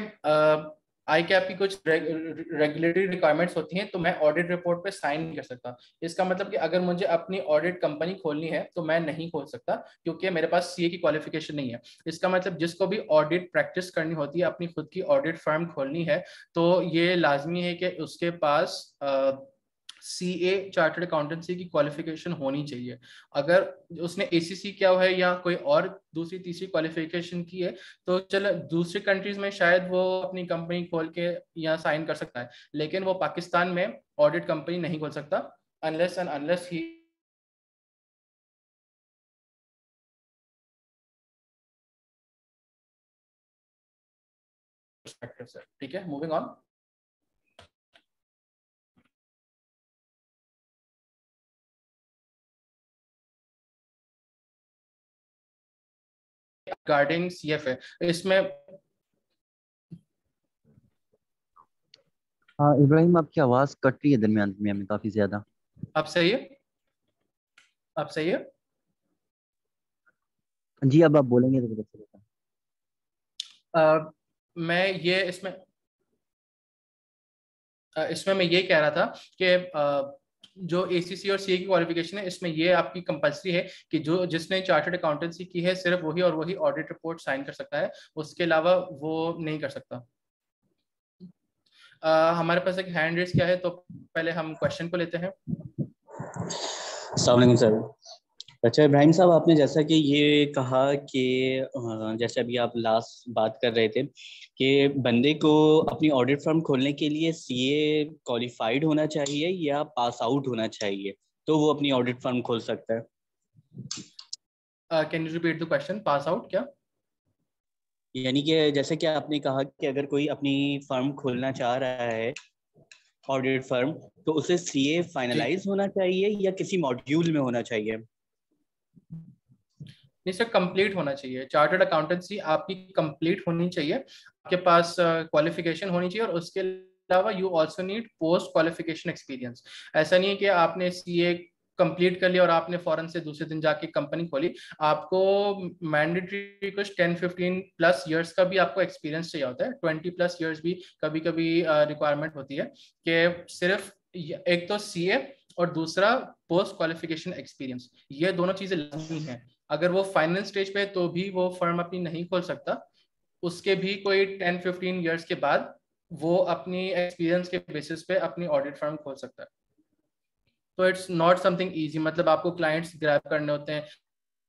आई कैप की कुछ रेगुलेटरी रिक्वायरमेंट्स होती हैं तो मैं ऑडिट रिपोर्ट पे साइन नहीं कर सकता। इसका मतलब कि अगर मुझे अपनी ऑडिट कंपनी खोलनी है तो मैं नहीं खोल सकता, क्योंकि मेरे पास सीए की क्वालिफिकेशन नहीं है। इसका मतलब जिसको भी ऑडिट प्रैक्टिस करनी होती है, अपनी खुद की ऑडिट फर्म खोलनी है तो ये लाजमी है कि उसके पास सी ए चार्टर्ड अकाउंटेंसी की क्वालिफिकेशन होनी चाहिए। अगर उसने ए सी सी किया है या कोई और दूसरी, तीसरी क्वालिफिकेशन की है तो चलो, दूसरी कंट्रीज़ में शायद वो अपनी कंपनी खोल के या साइन कर सकता है। लेकिन वो पाकिस्तान में ऑडिट कंपनी नहीं खोल सकता अनलेस एंड अनलेस ही ठीक है मूविंग ऑन गार्डिंग सीएफ है इसमें हाँ इब्राहिम आपकी आवाज़ कट रही है दरमियान में काफ़ी ज़्यादा। अब सही है? अब सही है? जी अब आप बोलेंगे तो पता चलेगा। मैं ये इसमें इसमें मैं ये कह रहा था कि जो ए और CA की क्वालिफिकेशन है इसमें ये आपकी कंपलसरी है कि जो जिसने चार्टर्ड अकाउंटेंसी की है सिर्फ़ वही और वही ऑडिट रिपोर्ट साइन कर सकता है उसके अलावा वो नहीं कर सकता। uh, हमारे पास एक हैंड रेस क्या है तो पहले हम क्वेश्चन को लेते हैं। सर। अच्छा इब्राहिम साहब आपने जैसा कि ये कहा कि जैसे अभी आप लास्ट बात कर रहे थे कि बंदे को अपनी ऑडिट फर्म खोलने के लिए सीए क्वालिफाइड होना चाहिए या पास आउट होना चाहिए तो वो अपनी ऑडिट फर्म खोल सकता है? Can you repeat the question pass out क्या? यानी कि जैसे कि आपने कहा कि अगर कोई अपनी फर्म खोलना चाह रहा है ऑडिट फर्म तो उसे सीए फाइनलाइज होना चाहिए या किसी मॉड्यूल में होना चाहिए? नहीं सर कंप्लीट होना चाहिए। चार्टर्ड अकाउंटेंसी आपकी कंप्लीट होनी चाहिए। आपके पास क्वालिफिकेशन uh, होनी चाहिए और उसके अलावा you also need post qualification experience ऐसा नहीं है कि आपने सी ए कंप्लीट कर लिया और आपने फॉरन से दूसरे दिन जाके कंपनी खोली। आपको मैंडेटरी कुछ टेन फिफ्टीन प्लस इयर्स का भी आपको एक्सपीरियंस चाहिए होता है। ट्वेंटी प्लस इयर्स भी कभी कभी रिक्वायरमेंट होती है कि सिर्फ़ एक तो सीए और दूसरा पोस्ट क्वालिफिकेशन एक्सपीरियंस ये दोनों चीज़ें लाजमी हैं। अगर वो फाइनल स्टेज पे तो भी वो फर्म अपनी नहीं खोल सकता। उसके भी कोई टेन फिफ्टीन ईयर्स के बाद वो अपनी एक्सपीरियंस के बेसिस पे अपनी ऑडिट फर्म खोल सकता है। तो इट्स नॉट समथिंग ईजी मतलब आपको क्लाइंट्स ग्रैप करने होते हैं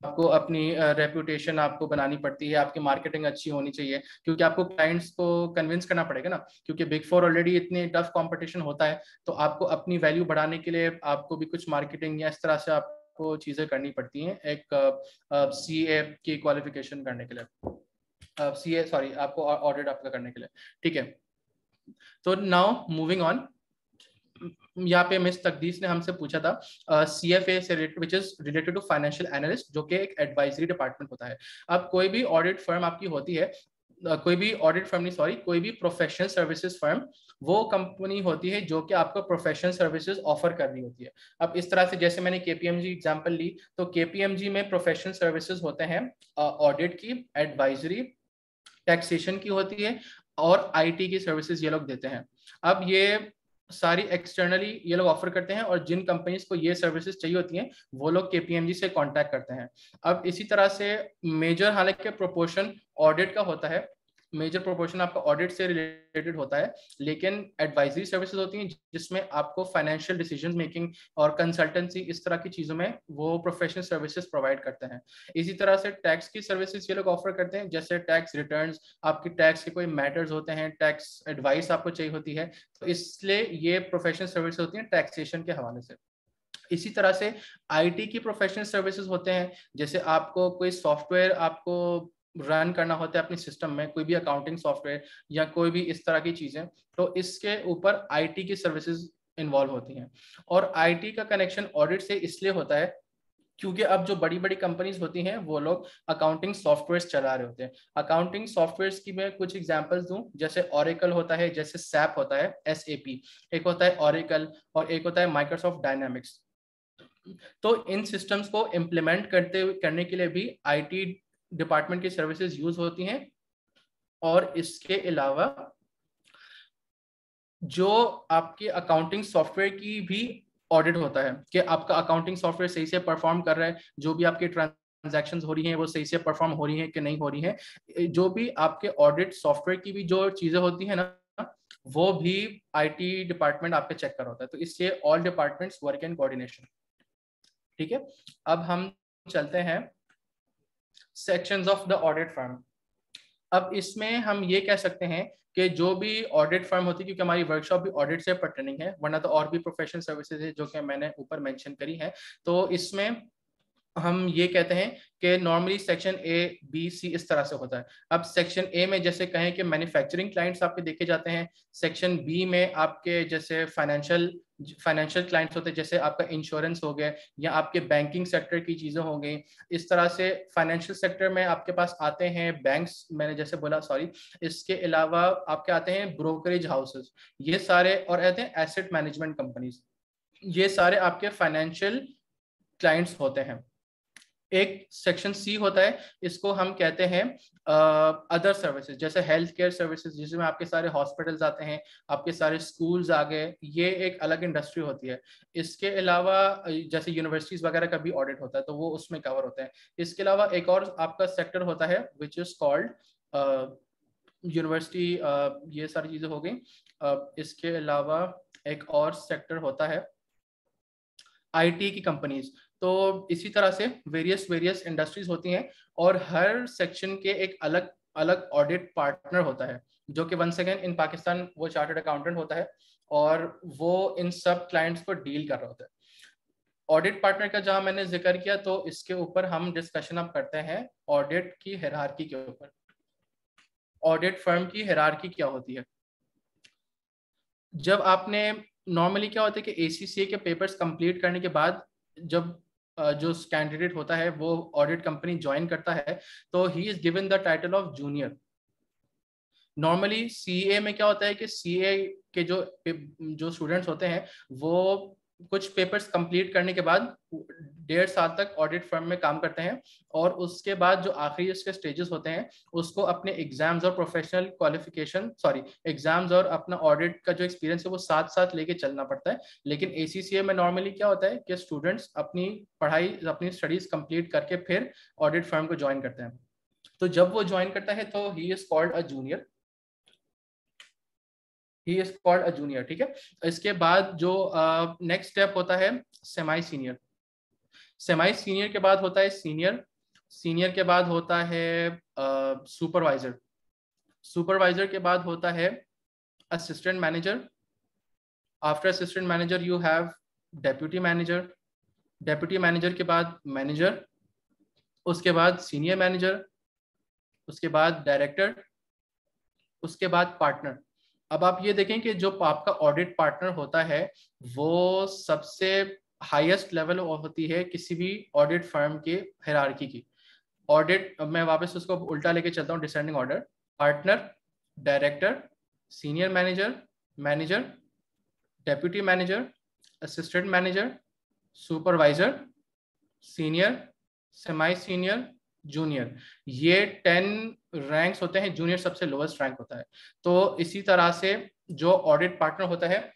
आपको अपनी रेपुटेशन आपको बनानी पड़ती है, आपकी मार्केटिंग अच्छी होनी चाहिए, क्योंकि आपको क्लाइंट्स को कन्विंस करना पड़ेगा ना, क्योंकि बिग फोर ऑलरेडी इतनी टफ कंपटीशन होता है तो आपको अपनी वैल्यू बढ़ाने के लिए आपको भी कुछ मार्केटिंग या इस तरह से आपको चीज़ें करनी पड़ती हैं, एक सी ए की क्वालिफिकेशन करने के लिए। सी ए सॉरी आपको ऑडिट आपका करने के लिए। ठीक है। तो नाउ मूविंग ऑन यहाँ पे मिस तकदीस ने हमसे पूछा था सी एफ़ ए से which is related to financial analyst जो कि एक एडवाइजरी डिपार्टमेंट होता है। अब कोई भी ऑडिट फर्म आपकी होती है कोई भी ऑडिट फर्म नहीं सॉरी कोई भी प्रोफेशनल सर्विसेज़ फर्म वो कंपनी होती है जो कि आपको प्रोफेशनल सर्विसेज़ ऑफ़र कर रही होती है। अब इस तरह से जैसे मैंने केपीएमजी एग्जांपल ली तो केपीएमजी में प्रोफेशनल सर्विसेज़ होते हैं ऑडिट की एडवाइजरी टैक्सेशन की होती है, और आईटी की सर्विसेज़ ये लोग देते हैं। अब ये सारी एक्सटर्नली ये लोग ऑफ़र करते हैं और जिन कंपनीज़ को ये सर्विसेज़ चाहिए होती हैं, वो लोग केपीएमजी से कांटेक्ट करते हैं। अब इसी तरह से मेजर हालाँकि प्रोपोर्शन ऑडिट का होता है मेजर प्रोपोर्शन आपका ऑडिट से रिलेटेड होता है, लेकिन एडवाइजरी सर्विसेज़ होती हैं, जिसमें आपको फाइनेंशियल डिसीज़न मेकिंग और कंसल्टेंसी इस तरह की चीज़ों में वो प्रोफेशनल सर्विसेज़ प्रोवाइड करते हैं। इसी तरह से टैक्स की सर्विसेज़ ये लोग ऑफ़र करते हैं, जैसे टैक्स रिटर्न आपकी टैक्स के कोई मैटर्स होते हैं टैक्स एडवाइस आपको चाहिए होती है तो इसलिए ये प्रोफेशनल सर्विस होती हैं टैक्सेशन के हवाले से। इसी तरह से आईटी की प्रोफेशनल सर्विसेज़ होते हैं, जैसे आपको कोई सॉफ्टवेयर आपको रन करना होता है अपने सिस्टम में, कोई भी अकाउंटिंग सॉफ्टवेयर या कोई भी इस तरह की चीज़ें तो इसके ऊपर आईटी की सर्विसेज़ इन्वॉल्व होती हैं। और आईटी का कनेक्शन ऑडिट से इसलिए होता है क्योंकि अब जो बड़ी बड़ी कंपनीज़ होती हैं, वो लोग अकाउंटिंग सॉफ्टवेयर चला रहे होते हैं। अकाउंटिंग सॉफ्टवेयर की मैं कुछ एग्जांपल्स दूँ, जैसे ओरेकल होता है, जैसे सैप होता है SAP एक होता है ओरेकल और एक होता है माइक्रोसॉफ्ट डायनामिक्स तो इन सिस्टम्स को इम्प्लीमेंट करते, करने के लिए भी आईटी डिपार्टमेंट की सर्विसेज़ यूज़ होती हैं और इसके अलावा जो आपके अकाउंटिंग सॉफ्टवेयर की भी ऑडिट होता है कि आपका अकाउंटिंग सॉफ्टवेयर सही से परफॉर्म कर रहा है, जो भी आपके ट्रांजेक्शन हो रही हैं वो सही से परफॉर्म हो रही हैं कि नहीं हो रही हैं जो भी आपके ऑडिट सॉफ्टवेयर की भी जो चीज़ें होती हैं ना, वो भी आईटी डिपार्टमेंट आपके चेक कर होता है। तो इससे all departments work in coordination ठीक है? अब हम चलते हैं sections of the audit firm अब इसमें हम ये कह सकते हैं कि जो भी ऑडिट फर्म होती है, क्योंकि हमारी वर्कशॉप भी ऑडिट से पर्टनिंग है, वरना तो और भी प्रोफेशनल सर्विसेज़ है जो कि मैंने ऊपर मेंशन करी है। तो इसमें हम ये कहते हैं कि normally section A B C इस तरह से होता है। अब सेक्शन ए में जैसे कहें कि मैन्युफैक्चरिंग क्लाइंट्स आपके देखे जाते हैं सेक्शन बी में आपके जैसे फाइनेंशियल फाइनेंशियल क्लाइंट्स होते हैं, जैसे आपका इंश्योरेंस हो गया या आपके बैंकिंग सेक्टर की चीज़ें हो गई, इस तरह से फाइनेंशियल सेक्टर में आपके पास आते हैं बैंक्स मैंने जैसे बोला सॉरी इसके अलावा आपके आते हैं ब्रोकरेज हाउसेस ये सारे और आते हैं एसेट मैनेजमेंट कंपनीज़ ये सारे आपके फाइनेंशियल क्लाइंट्स होते हैं। एक सेक्शन सी होता है, इसको हम कहते हैं अदर सर्विसेज़ जैसे हेल्थ केयर सर्विसेज़ जिसमें आपके सारे हॉस्पिटल्स आते हैं, आपके सारे स्कूल्स आ गए, ये एक अलग इंडस्ट्री होती है। इसके अलावा, जैसे यूनिवर्सिटीज वगैरह का भी ऑडिट होता है तो वो उसमें कवर होता है। इसके अलावा एक और आपका सेक्टर होता है विच इज़ कॉल्ड यूनिवर्सिटी ये सारी चीज़ें हो गई। इसके अलावा एक और सेक्टर होता है आईटी की कंपनीज़ तो इसी तरह से वेरियस वेरियस इंडस्ट्रीज़ होती हैं और हर सेक्शन के एक अलग अलग ऑडिट पार्टनर होता है, जो कि वन सेकेंड इन पाकिस्तान वो चार्टर्ड अकाउंटेंट होता है और वो इन सब क्लाइंट्स को डील कर रहा होता है। ऑडिट पार्टनर का जहाँ मैंने ज़िक्र किया तो इसके ऊपर हम डिस्कशन अब करते हैं ऑडिट की हेरारकी के ऊपर। ऑडिट फर्म की हेरारकी क्या होती है? जब आपने नॉर्मली क्या होता है कि एसीसीए के पेपर्स कंप्लीट करने के बाद, जब जो कैंडिडेट होता है, वो ऑडिट कंपनी ज्वाइन करता है तो he is given the title of junior normally CA में क्या होता है कि सीए के जो जो स्टूडेंट्स होते हैं, वो कुछ पेपर्स कंप्लीट करने के बाद डेढ़ साल तक ऑडिट फर्म में काम करते हैं और उसके बाद जो आखिरी उसके स्टेजेस होते हैं, उसको अपने एग्ज़ाम्स और प्रोफेशनल क्वालिफिकेशन सॉरी एग्ज़ाम्स और अपना ऑडिट का जो एक्सपीरियंस है वो साथ साथ लेके चलना पड़ता है। लेकिन ACCA में नॉर्मली क्या होता है कि स्टूडेंट्स अपनी पढ़ाई, अपनी स्टडीज़ कंप्लीट करके फिर ऑडिट फर्म को ज्वाइन करते हैं। तो जब वो ज्वाइन करता है तो he is called a junior he is called a junior ठीक है? इसके बाद जो नेक्स्ट uh, स्टेप होता है सेमाई सीनियर सेमाई सीनियर के बाद होता है सीनियर सीनियर के बाद होता है सुपरवाइजर सुपरवाइजर के बाद होता है assistant manager after assistant manager you have deputy manager deputy manager के बाद मैनेजर उसके बाद सीनियर मैनेजर उसके बाद डायरेक्टर उसके बाद पार्टनर अब आप ये देखें कि जो आपका ऑडिट पार्टनर होता है, वो सबसे हाईएस्ट लेवल होती है किसी भी ऑडिट फर्म के हेरारकी की। ऑडिट मैं वापस उसको उल्टा लेके चलता हूँ descending order partner director senior manager manager deputy manager assistant manager supervisor senior semi senior junior. ये टेन रैंक्स होते हैं, जूनियर सबसे लोवेस्ट रैंक होता है। तो इसी तरह से जो ऑडिट पार्टनर होता है,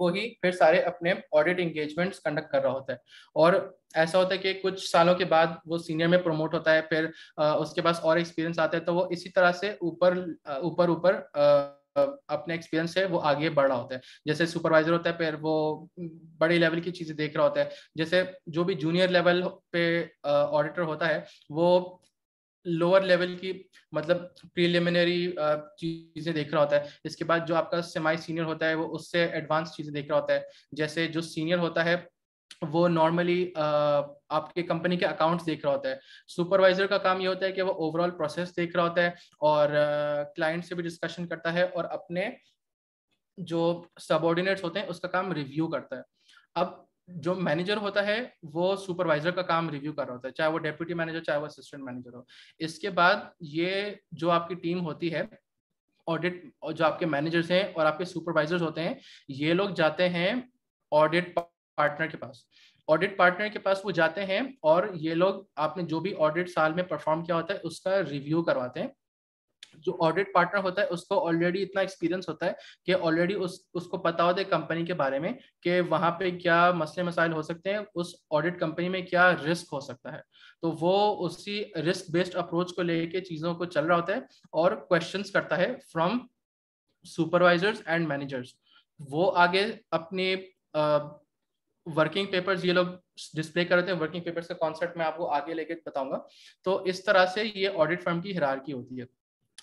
वो ही फिर सारे अपने ऑडिट इंगेजमेंट्स कंडक्ट कर रहा होता है। और ऐसा होता है कि कुछ सालों के बाद वो सीनियर में प्रमोट होता है, फिर उसके पास और एक्सपीरियंस आता है तो वो इसी तरह से ऊपर ऊपर ऊपर अपने एक्सपीरियंस है, वो आगे बढ़ रहा होता है। जैसे सुपरवाइजर होता है, फिर वो बड़े लेवल की चीज़ें देख रहा होता है। जैसे जो भी जूनियर लेवल पे ऑडिटर होता है, वो लोअर लेवल की मतलब प्रीलिमिनरी चीज़ें देख रहा होता है। इसके बाद जो आपका सेमाई सीनियर होता है, वो उससे एडवांस चीज़ें देख रहा होता है। जैसे जो सीनियर होता है वो नॉर्मली आपके कंपनी के अकाउंट्स देख रहा होता है। सुपरवाइजर का काम ये होता है कि वो ओवरऑल प्रोसेस देख रहा होता है और क्लाइंट से भी डिस्कशन करता है और अपने जो सबॉर्डिनेट्स होते हैं उसका काम रिव्यू करता है। अब जो मैनेजर होता है, वो सुपरवाइजर का काम रिव्यू कर रहा होता है, चाहे वो डेप्यूटी मैनेजर चाहे वो असिस्टेंट मैनेजर हो। इसके बाद ये जो आपकी टीम होती है ऑडिट जो आपके मैनेजर्स हैं और आपके सुपरवाइजर्स होते हैं, ये लोग जाते हैं ऑडिट पार्टनर के पास। ऑडिट पार्टनर के पास वो जाते हैं और ये लोग आपने जो भी ऑडिट साल में परफॉर्म किया होता है, उसका रिव्यू करवाते हैं। जो ऑडिट पार्टनर होता है, उसको ऑलरेडी इतना एक्सपीरियंस होता है कि ऑलरेडी उस, उसको पता होता है कंपनी के बारे में कि वहाँ पे क्या मसले मसाइल हो सकते हैं, उस ऑडिट कंपनी में क्या रिस्क हो सकता है। तो वो उसी रिस्क बेस्ड अप्रोच को लेके चीज़ों को चल रहा होता है और क्वेश्चंस करता है फ्रॉम सुपरवाइजर्स एंड मैनेजर्स वो आगे अपने वर्किंग पेपर्स ये लोग डिस्प्ले कर रहे थे वर्किंग पेपर्स का कॉन्सेप्ट मैं आपको आगे लेके बताऊँगा। तो इस तरह से ये ऑडिट फर्म की हिरारकी होती है।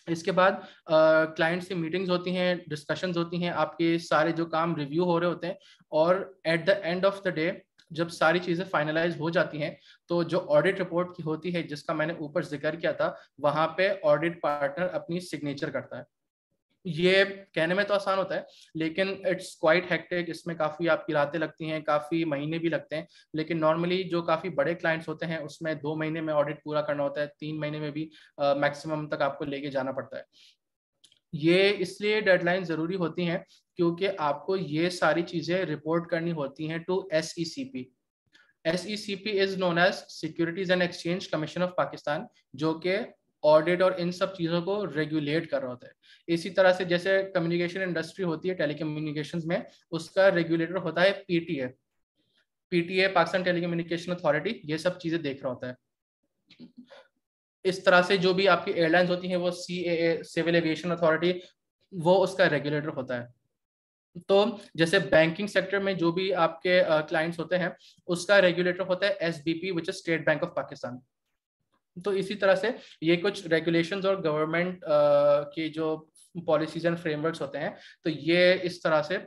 इसके बाद क्लाइंट से मीटिंग्स होती हैं डिस्कशंस होती हैं, आपके सारे जो काम रिव्यू हो रहे होते हैं और at the end of the day जब सारी चीज़ें फाइनलाइज हो जाती हैं तो जो ऑडिट रिपोर्ट की होती है, जिसका मैंने ऊपर ज़िक्र किया था, वहाँ पे ऑडिट पार्टनर अपनी सिग्नेचर करता है। ये कहने में तो आसान होता है, लेकिन इट्स क्वाइट हेक्टिक इसमें काफ़ी आपकी रातें लगती हैं, काफ़ी महीने भी लगते हैं, लेकिन नॉर्मली जो काफ़ी बड़े क्लाइंट्स होते हैं, उसमें दो महीने में ऑडिट पूरा करना होता है, तीन महीने में भी मैक्सिमम तक आपको लेके जाना पड़ता है। ये इसलिए डेडलाइन ज़रूरी होती हैं, क्योंकि आपको ये सारी चीज़ें रिपोर्ट करनी होती हैं to S E C P is known as securities and exchange commission of Pakistan जो कि ऑडिट और इन सब चीज़ों को रेगुलेट कर रहा होता है। इसी तरह से जैसे कम्युनिकेशन इंडस्ट्री होती है टेलीकम्युनिकेशंस में, उसका रेगुलेटर होता है PTA PTA Pakistan telecommunication authority ये सब चीज़ें देख रहा होता है। इस तरह से जो भी आपकी एयरलाइंस होती हैं, वो सी सिविल एविएशन अथॉरिटी वो उसका रेगुलेटर होता है। तो जैसे बैंकिंग सेक्टर में जो भी आपके क्लाइंट्स होते हैं, उसका रेगुलेटर होता है S B P which is state bank of Pakistan तो इसी तरह से ये कुछ रेगुलेशंस और गवर्नमेंट की जो पॉलिसीज़ एंड फ्रेमवर्क्स होते हैं तो ये इस तरह से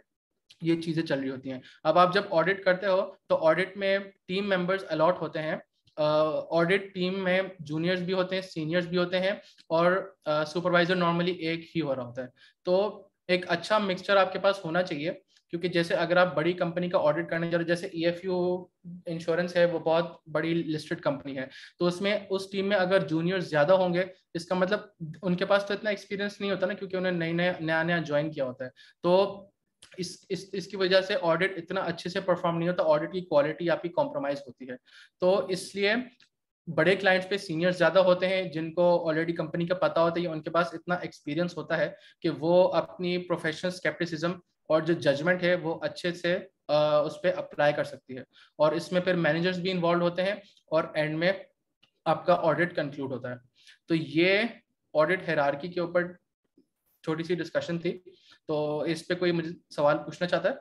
ये चीज़ें चल रही होती हैं। अब आप जब ऑडिट करते हो तो ऑडिट में टीम मेंबर्स अलॉट होते हैं। ऑडिट uh, टीम में जूनियर्स भी होते हैं सीनियर्स भी होते हैं और सुपरवाइजर uh, नॉर्मली एक ही हो रहा होता है। तो एक अच्छा मिक्सचर आपके पास होना चाहिए। क्योंकि जैसे अगर आप बड़ी कंपनी का ऑडिट करने जा रहे हो, जैसे ई एफ़ यू इंश्योरेंस है, वो बहुत बड़ी लिस्टेड कंपनी है। तो उसमें, उस टीम में अगर जूनियर्स ज़्यादा होंगे, इसका मतलब उनके पास तो इतना एक्सपीरियंस नहीं होता ना, क्योंकि उन्हें नई, नया नया नया ज्वाइन किया होता है। तो इस इस, इसकी वजह से ऑडिट इतना अच्छे से परफॉर्म नहीं होता ऑडिट की क्वालिटी आपकी कॉम्प्रोमाइज होती है। तो इसलिए बड़े क्लाइंट्स पे सीनियर्स ज़्यादा होते हैं, जिनको ऑलरेडी कंपनी का पता होता है उनके पास इतना एक्सपीरियंस होता है कि वो अपनी प्रोफेशनल स्केप्टिसिज्म और जो जजमेंट है वो अच्छे से उस पर अप्लाई कर सकती है। और इसमें फिर मैनेजर्स भी इन्वॉल्व होते हैं और एंड में आपका ऑडिट कंक्लूड होता है। तो ये ऑडिट हैरारकी के ऊपर छोटी सी डिस्कशन थी। तो इस पे कोई मुझे सवाल पूछना चाहता है?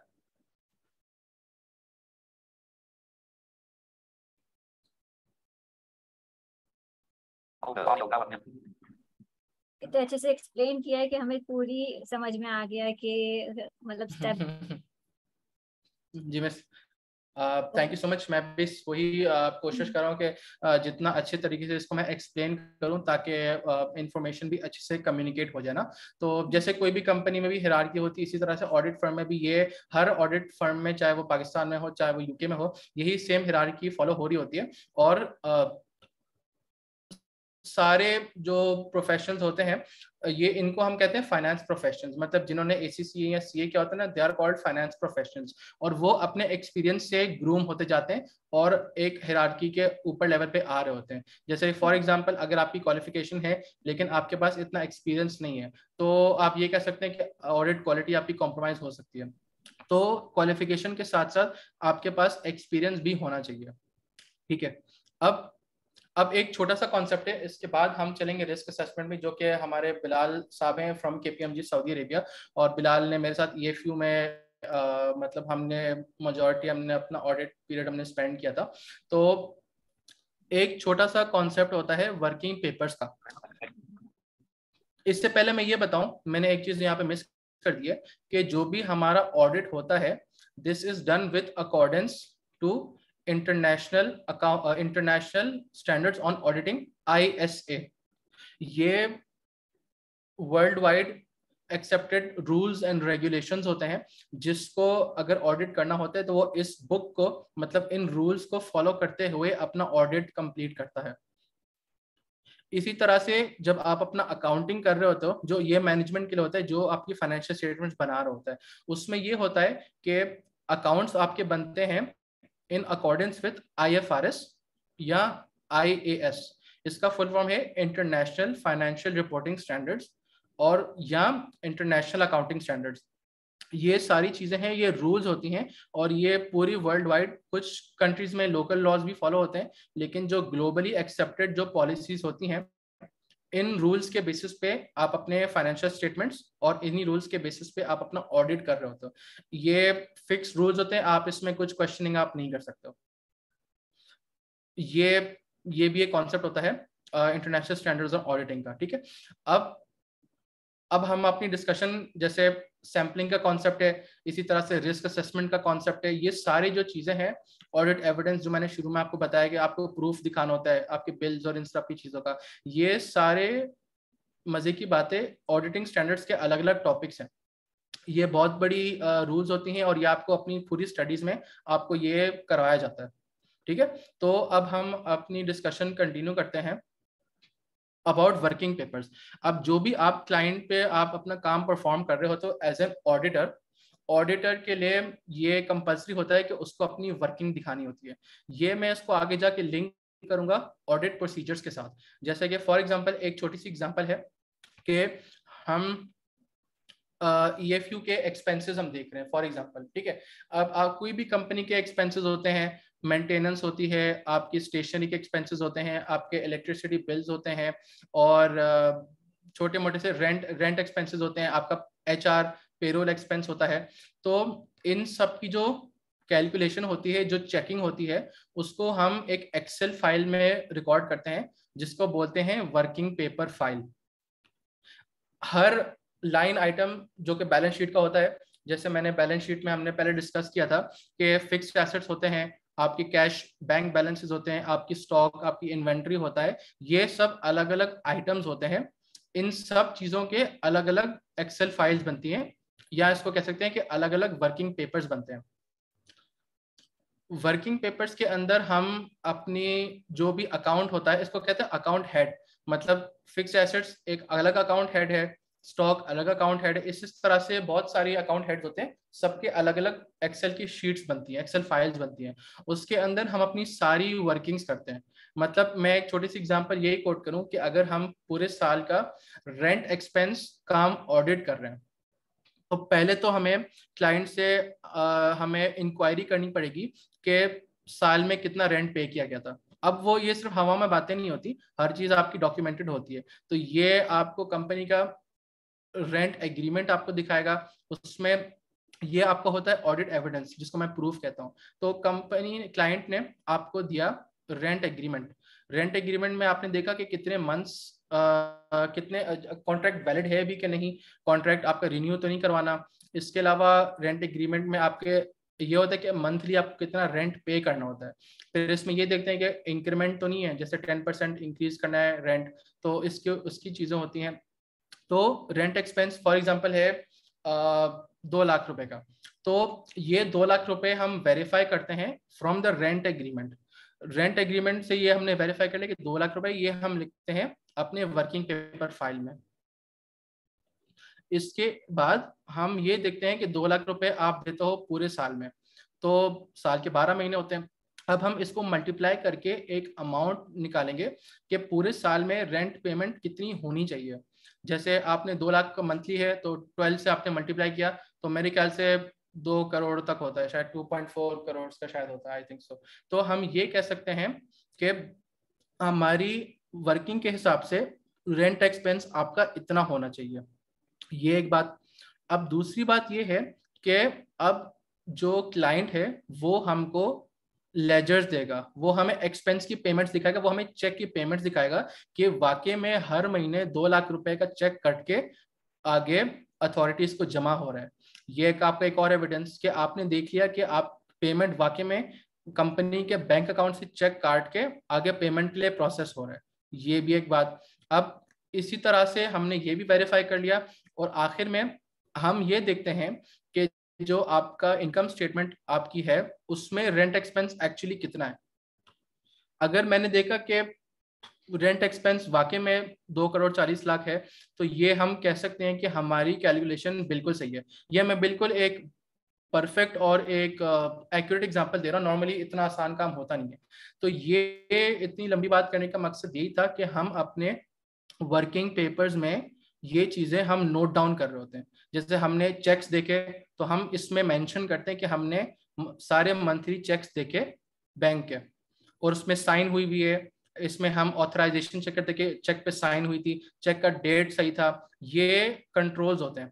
तो अच्छे से एक्सप्लेन किया है कि हमें पूरी समझ में आ गया कि मतलब स्टेप जी मैं थैंक यू सो मच मैं भी वही uh, कोशिश कर रहा हूँ कि uh, जितना अच्छे तरीके से इसको मैं एक्सप्लेन करूँ ताकि इंफॉर्मेशन uh, भी अच्छे से कम्युनिकेट हो जाए ना। तो जैसे कोई भी कंपनी में भी हिरारकी होती है इसी तरह से ऑडिट फर्म में भी ये हर ऑडिट फर्म में चाहे वो पाकिस्तान में हो चाहे वो यूके में हो यही सेम हिरारकी फॉलो हो रही होती है। और सारे जो प्रोफेशन होते हैं, ये इनको हम कहते हैं फाइनेंस प्रोफेशंस मतलब जिन्होंने ए या सी ए क्या होता है ना they are called finance professions और वो अपने एक्सपीरियंस से ग्रूम होते जाते हैं और एक हिरारकी के ऊपर लेवल पे आ रहे होते हैं। जैसे फॉर एग्जांपल अगर आपकी क्वालिफिकेशन है, लेकिन आपके पास इतना एक्सपीरियंस नहीं है तो आप ये कह सकते हैं कि ऑडिट क्वालिटी आपकी कॉम्प्रोमाइज हो सकती है। तो क्वालिफिकेशन के साथ साथ आपके पास एक्सपीरियंस भी होना चाहिए। ठीक है? अब अब एक छोटा सा कॉन्सेप्ट है इसके बाद हम चलेंगे रिस्क असेसमेंट में जो कि हमारे बिलाल साहब हैं फ्रॉम के सऊदी अरेबिया और बिलाल ने मेरे साथ ई एफ़ यू में Uh, मतलब हमने मेजोरिटी हमने अपना ऑडिट पीरियड हमने स्पेंड किया था। तो एक छोटा सा कॉन्सेप्ट होता है वर्किंग पेपर्स का। इससे पहले मैं ये बताऊँ मैंने एक चीज़ यहाँ पे मिस कर दी है कि जो भी हमारा ऑडिट होता है this is done with accordance to international international standards on auditing ISA ये world wide accepted rules and regulations होते हैं, जिसको अगर ऑडिट करना होता है तो वो इस बुक को मतलब इन रूल्स को फॉलो करते हुए अपना ऑडिट कंप्लीट करता है। इसी तरह से जब आप अपना अकाउंटिंग कर रहे होते हो, जो ये मैनेजमेंट के लिए होता है, जो आपकी फाइनेंशियल स्टेटमेंट्स बना रहा होता है, उसमें ये होता है कि अकाउंट्स आपके बनते हैं इन अकॉर्डेंस विथ आईएफआरएस या आईएएस इसका फुल फॉर्म है इंटरनेशनल फाइनेंशियल रिपोर्टिंग स्टैंडर्ड्स और या इंटरनेशनल अकाउंटिंग स्टैंडर्ड्स ये सारी चीज़ें हैं, ये रूल्स होती हैं और ये पूरी वर्ल्ड वाइड कुछ कंट्रीज़ में लोकल लॉज भी फॉलो होते हैं, लेकिन जो ग्लोबली एक्सेप्टेड जो पॉलिसीज़ होती हैं इन रूल्स के बेसिस पे आप अपने फाइनेंशियल स्टेटमेंट्स और इन्हीं रूल्स के बेसिस पे आप अपना ऑडिट कर रहे होते हो। ये फिक्स रूल्स होते हैं, आप इसमें कुछ क्वेश्चनिंग आप नहीं कर सकते हो। ये ये भी एक कॉन्सेप्ट होता है इंटरनेशनल स्टैंडर्ड्स ऑफ़ ऑडिटिंग का, ठीक है? अब अब हम अपनी डिस्कशन जैसे सैम्पलिंग का कॉन्सेप्ट है इसी तरह से रिस्क असेसमेंट का कॉन्सेप्ट है ये सारी जो चीज़ें हैं ऑडिट एविडेंस जो मैंने शुरू में आपको बताया कि आपको प्रूफ दिखाना होता है आपके बिल्स और इन सब की चीज़ों का ये सारे मज़े की बातें ऑडिटिंग स्टैंडर्ड्स के अलग अलग टॉपिक्स हैं। ये बहुत बड़ी रूल्स uh, होती हैं और ये आपको अपनी पूरी स्टडीज़ में आपको ये करवाया जाता है ठीक है? तो अब हम अपनी डिस्कशन कंटिन्यू करते हैं। अबाउट वर्किंग पेपर्स अब जो भी आप क्लाइंट पे आप अपना काम परफॉर्म कर रहे हो तो एज एन ऑडिटर ऑडिटर के लिए ये कंपल्सरी होता है कि उसको अपनी वर्किंग दिखानी होती है। ये मैं इसको आगे जाके लिंक करूँगा ऑडिट प्रोसीजर्स के साथ। जैसे कि फॉर एग्जांपल एक छोटी सी एग्जांपल है कि हम ई एफ़ यू के एक्सपेंसेस हम देख रहे हैं फॉर एग्जांपल ठीक है? अब आप कोई भी कंपनी के एक्सपेंसेस होते हैं मेंटेनेंस होती है, आपकी स्टेशनरी के एक्सपेंसेस होते हैं, आपके इलेक्ट्रिसिटी बिल्स होते हैं और छोटे मोटे से रेंट रेंट एक्सपेंसेस होते हैं, आपका एच आर पेरोल एक्सपेंस होता है। तो इन सब की जो कैलकुलेशन होती है, जो चेकिंग होती है, उसको हम एक एक्सेल फ़ाइल में रिकॉर्ड करते हैं, जिसको बोलते हैं वर्किंग पेपर फ़ाइल। हर लाइन आइटम जो कि बैलेंस शीट का होता है, जैसे मैंने बैलेंस शीट में हमने पहले डिस्कस किया था कि फिक्स्ड एसेट्स होते हैं आपकी कैश बैंक बैलेंसेस होते हैं, आपकी स्टॉक आपकी इन्वेंट्री होता है, ये सब अलग अलग आइटम्स होते हैं। इन सब चीज़ों के अलग अलग एक्सेल फाइल्स बनती हैं, या इसको कह सकते हैं कि अलग अलग वर्किंग पेपर्स बनते हैं। वर्किंग पेपर्स के अंदर हम अपनी जो भी अकाउंट होता है, इसको कहते हैं अकाउंट हेड मतलब फिक्स एसेट्स एक अलग अकाउंट हेड है स्टॉक अलग अकाउंट हेड है। इस तरह से बहुत सारी अकाउंट हेड होते हैं। सबके अलग अलग एक्सेल की शीट्स बनती हैं एक्सेल फाइल्स बनती हैं। उसके अंदर हम अपनी सारी वर्किंग्स करते हैं। मतलब मैं एक छोटी सी एग्जांपल यही कोट करूँ कि अगर हम पूरे साल का रेंट एक्सपेंस काम ऑडिट कर रहे हैं तो पहले तो हमें क्लाइंट से आ, हमें इंक्वायरी करनी पड़ेगी कि साल में कितना रेंट पे किया गया था। अब वो ये सिर्फ़ हवा में बातें नहीं होती हर चीज़ आपकी डॉक्यूमेंटेड होती है। तो ये आपको कंपनी का रेंट एग्रीमेंट आपको दिखाएगा। उसमें ये आपका होता है ऑडिट एविडेंस जिसको मैं प्रूफ कहता हूँ। तो कंपनी क्लाइंट ने आपको दिया रेंट एग्रीमेंट रेंट एग्रीमेंट में आपने देखा कि कितने मंथ्स कितने कॉन्ट्रैक्ट वैलिड है भी कि नहीं? कॉन्ट्रैक्ट आपका रिन्यू तो नहीं करवाना। इसके अलावा रेंट एग्रीमेंट में आपके, ये होता है कि मंथली आपको कितना रेंट पे करना होता है। फिर इसमें ये देखते हैं कि इंक्रीमेंट तो नहीं है, जैसे टेन परसेंट इंक्रीज करना है रेंट तो इसके, उसकी चीज़ें होती हैं। तो रेंट एक्सपेंस फॉर एग्ज़ाम्पल है दो लाख रुपए का। तो ये दो लाख रुपए हम वेरीफाई करते हैं from the rent agreement rent agreement से ये हमने वेरीफाई कर लिया कि दो लाख रुपए ये हम लिखते हैं अपने वर्किंग पेपर फ़ाइल में। इसके बाद हम ये देखते हैं कि दो लाख रुपए आप देते हो पूरे साल में। तो साल के बारह महीने होते हैं। अब हम इसको मल्टीप्लाई करके एक अमाउंट निकालेंगे कि पूरे साल में रेंट पेमेंट कितनी होनी चाहिए। जैसे आपने दो लाख का मंथली है तो ट्वेल्व से आपने मल्टीप्लाई किया तो मेरे ख्याल से दो करोड़ तक होता है, शायद टू पॉइंट फोर करोड़ का शायद होता है आई थिंक सो तो हम ये कह सकते हैं कि हमारी वर्किंग के हिसाब से रेंट एक्सपेंस आपका इतना होना चाहिए। ये एक बात। अब दूसरी बात ये है कि अब जो क्लाइंट है, वो हमको लेजर्स देगा। वो हमें एक्सपेंस की पेमेंट्स दिखाएगा, वो हमें चेक की पेमेंट्स दिखाएगा कि वाकई में हर महीने दो लाख रुपए का चेक कट के आगे अथॉरिटीज को जमा हो रहा है। ये एक आपका एक और एविडेंस कि आपने देख लिया कि आप पेमेंट वाकई में कंपनी के बैंक अकाउंट से चेक काट के आगे पेमेंट के लिए प्रोसेस हो रहा है। ये भी एक बात। अब इसी तरह से हमने ये भी वेरीफाई कर लिया और आखिर में हम ये देखते हैं कि जो आपका इनकम स्टेटमेंट आपकी है, उसमें रेंट एक्सपेंस एक्चुअली कितना है? अगर मैंने देखा कि रेंट एक्सपेंस वाकई में दो करोड़ चालीस लाख है तो ये हम कह सकते हैं कि हमारी कैलकुलेशन बिल्कुल सही है। ये मैं बिल्कुल एक परफेक्ट और एक एक्यूरेट uh, एग्जांपल दे रहा हूँ। नॉर्मली इतना आसान काम होता नहीं है। तो ये इतनी लंबी बात करने का मकसद यही था कि हम अपने वर्किंग पेपर्स में ये चीज़ें हम नोट डाउन कर रहे होते हैं। जैसे हमने चेक्स देखे तो हम इसमें मेंशन करते हैं कि हमने सारे मंथली चेक्स देखे बैंक के और उसमें साइन हुई भी है। इसमें हम ऑथराइजेशन चेक करते कि चेक पे साइन हुई थी चेक का डेट सही था, ये कंट्रोल्स होते हैं।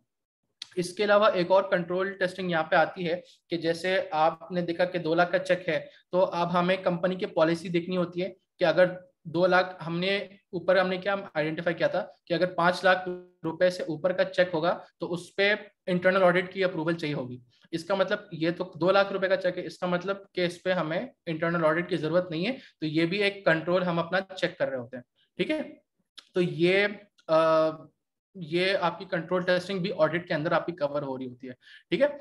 इसके अलावा एक और कंट्रोल टेस्टिंग यहाँ पे आती है कि जैसे आपने देखा कि दो लाख का चेक है तो अब हमें कंपनी की पॉलिसी देखनी होती है कि अगर दो लाख हमने ऊपर हमने क्या आइडेंटिफाई किया था कि अगर पाँच लाख रुपए से ऊपर का चेक होगा तो उस पर इंटरनल ऑडिट की अप्रूवल चाहिए होगी। इसका मतलब ये तो दो लाख रुपए का चेक है इसका मतलब कि इस पे हमें इंटरनल ऑडिट की ज़रूरत नहीं है तो ये भी एक कंट्रोल हम अपना चेक कर रहे होते हैं ठीक है? तो ये आ, ये आपकी कंट्रोल टेस्टिंग भी ऑडिट के अंदर आपकी कवर हो रही होती है ठीक है?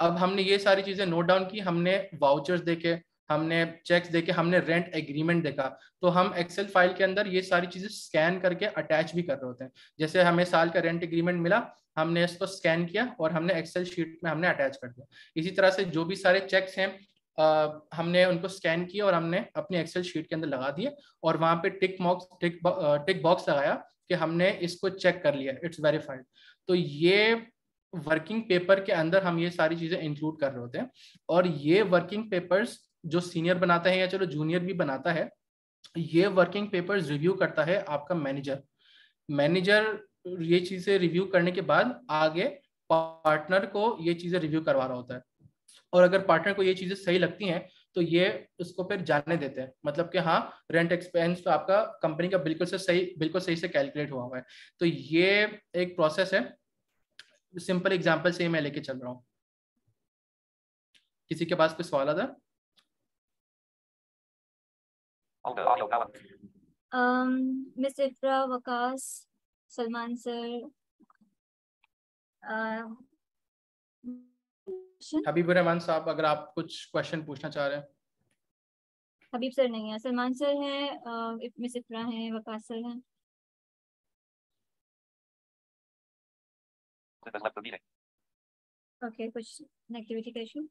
अब हमने ये सारी चीज़ें नोट डाउन की हमने वाउचर्स देखे हमने चेक्स देखे हमने रेंट एग्रीमेंट देखा तो हम एक्सेल फ़ाइल के अंदर ये सारी चीज़ें स्कैन करके अटैच भी कर रहे होते हैं। जैसे हमें साल का रेंट एग्रीमेंट मिला हमने इसको स्कैन किया और हमने एक्सेल शीट में हमने अटैच कर दिया। इसी तरह से जो भी सारे चेक्स हैं आ, हमने उनको स्कैन किया और हमने अपनी एक्सेल शीट के अंदर लगा दिए और वहाँ पे टिक बॉक्स टिक टिक बॉक्स लगाया कि हमने इसको चेक कर लिया इट्स वेरीफाइड तो ये वर्किंग पेपर के अंदर हम ये सारी चीज़ें इंक्लूड कर रहे होते हैं और ये वर्किंग पेपर्स जो सीनियर बनाता है या चलो जूनियर भी बनाता है ये वर्किंग पेपर्स रिव्यू करता है आपका मैनेजर मैनेजर ये चीज़ें रिव्यू करने के बाद आगे पार्टनर को ये चीज़ें रिव्यू करवा रहा होता है। और अगर पार्टनर को ये चीज़ें सही लगती हैं तो ये उसको फिर जाने देते हैं। मतलब कि हाँ रेंट एक्सपेंस तो आपका कंपनी का बिल्कुल से सही, बिल्कुल सही से कैलकुलेट हुआ हुआ है। तो ये एक प्रोसेस है। सिंपल एग्ज़ाम्पल से मैं लेके चल रहा हूँ। किसी के पास कोई सवाल था मिस इफ्रा वकास सलमान सर हबीब रहमान साहब अगर आप कुछ क्वेश्चन पूछना चाह रहे हैं। हबीब सर नहीं है सलमान सर हैं मिस इफ्रा हैं वकास सर हैं। ओके कुछ नेगेटिविटी का इशू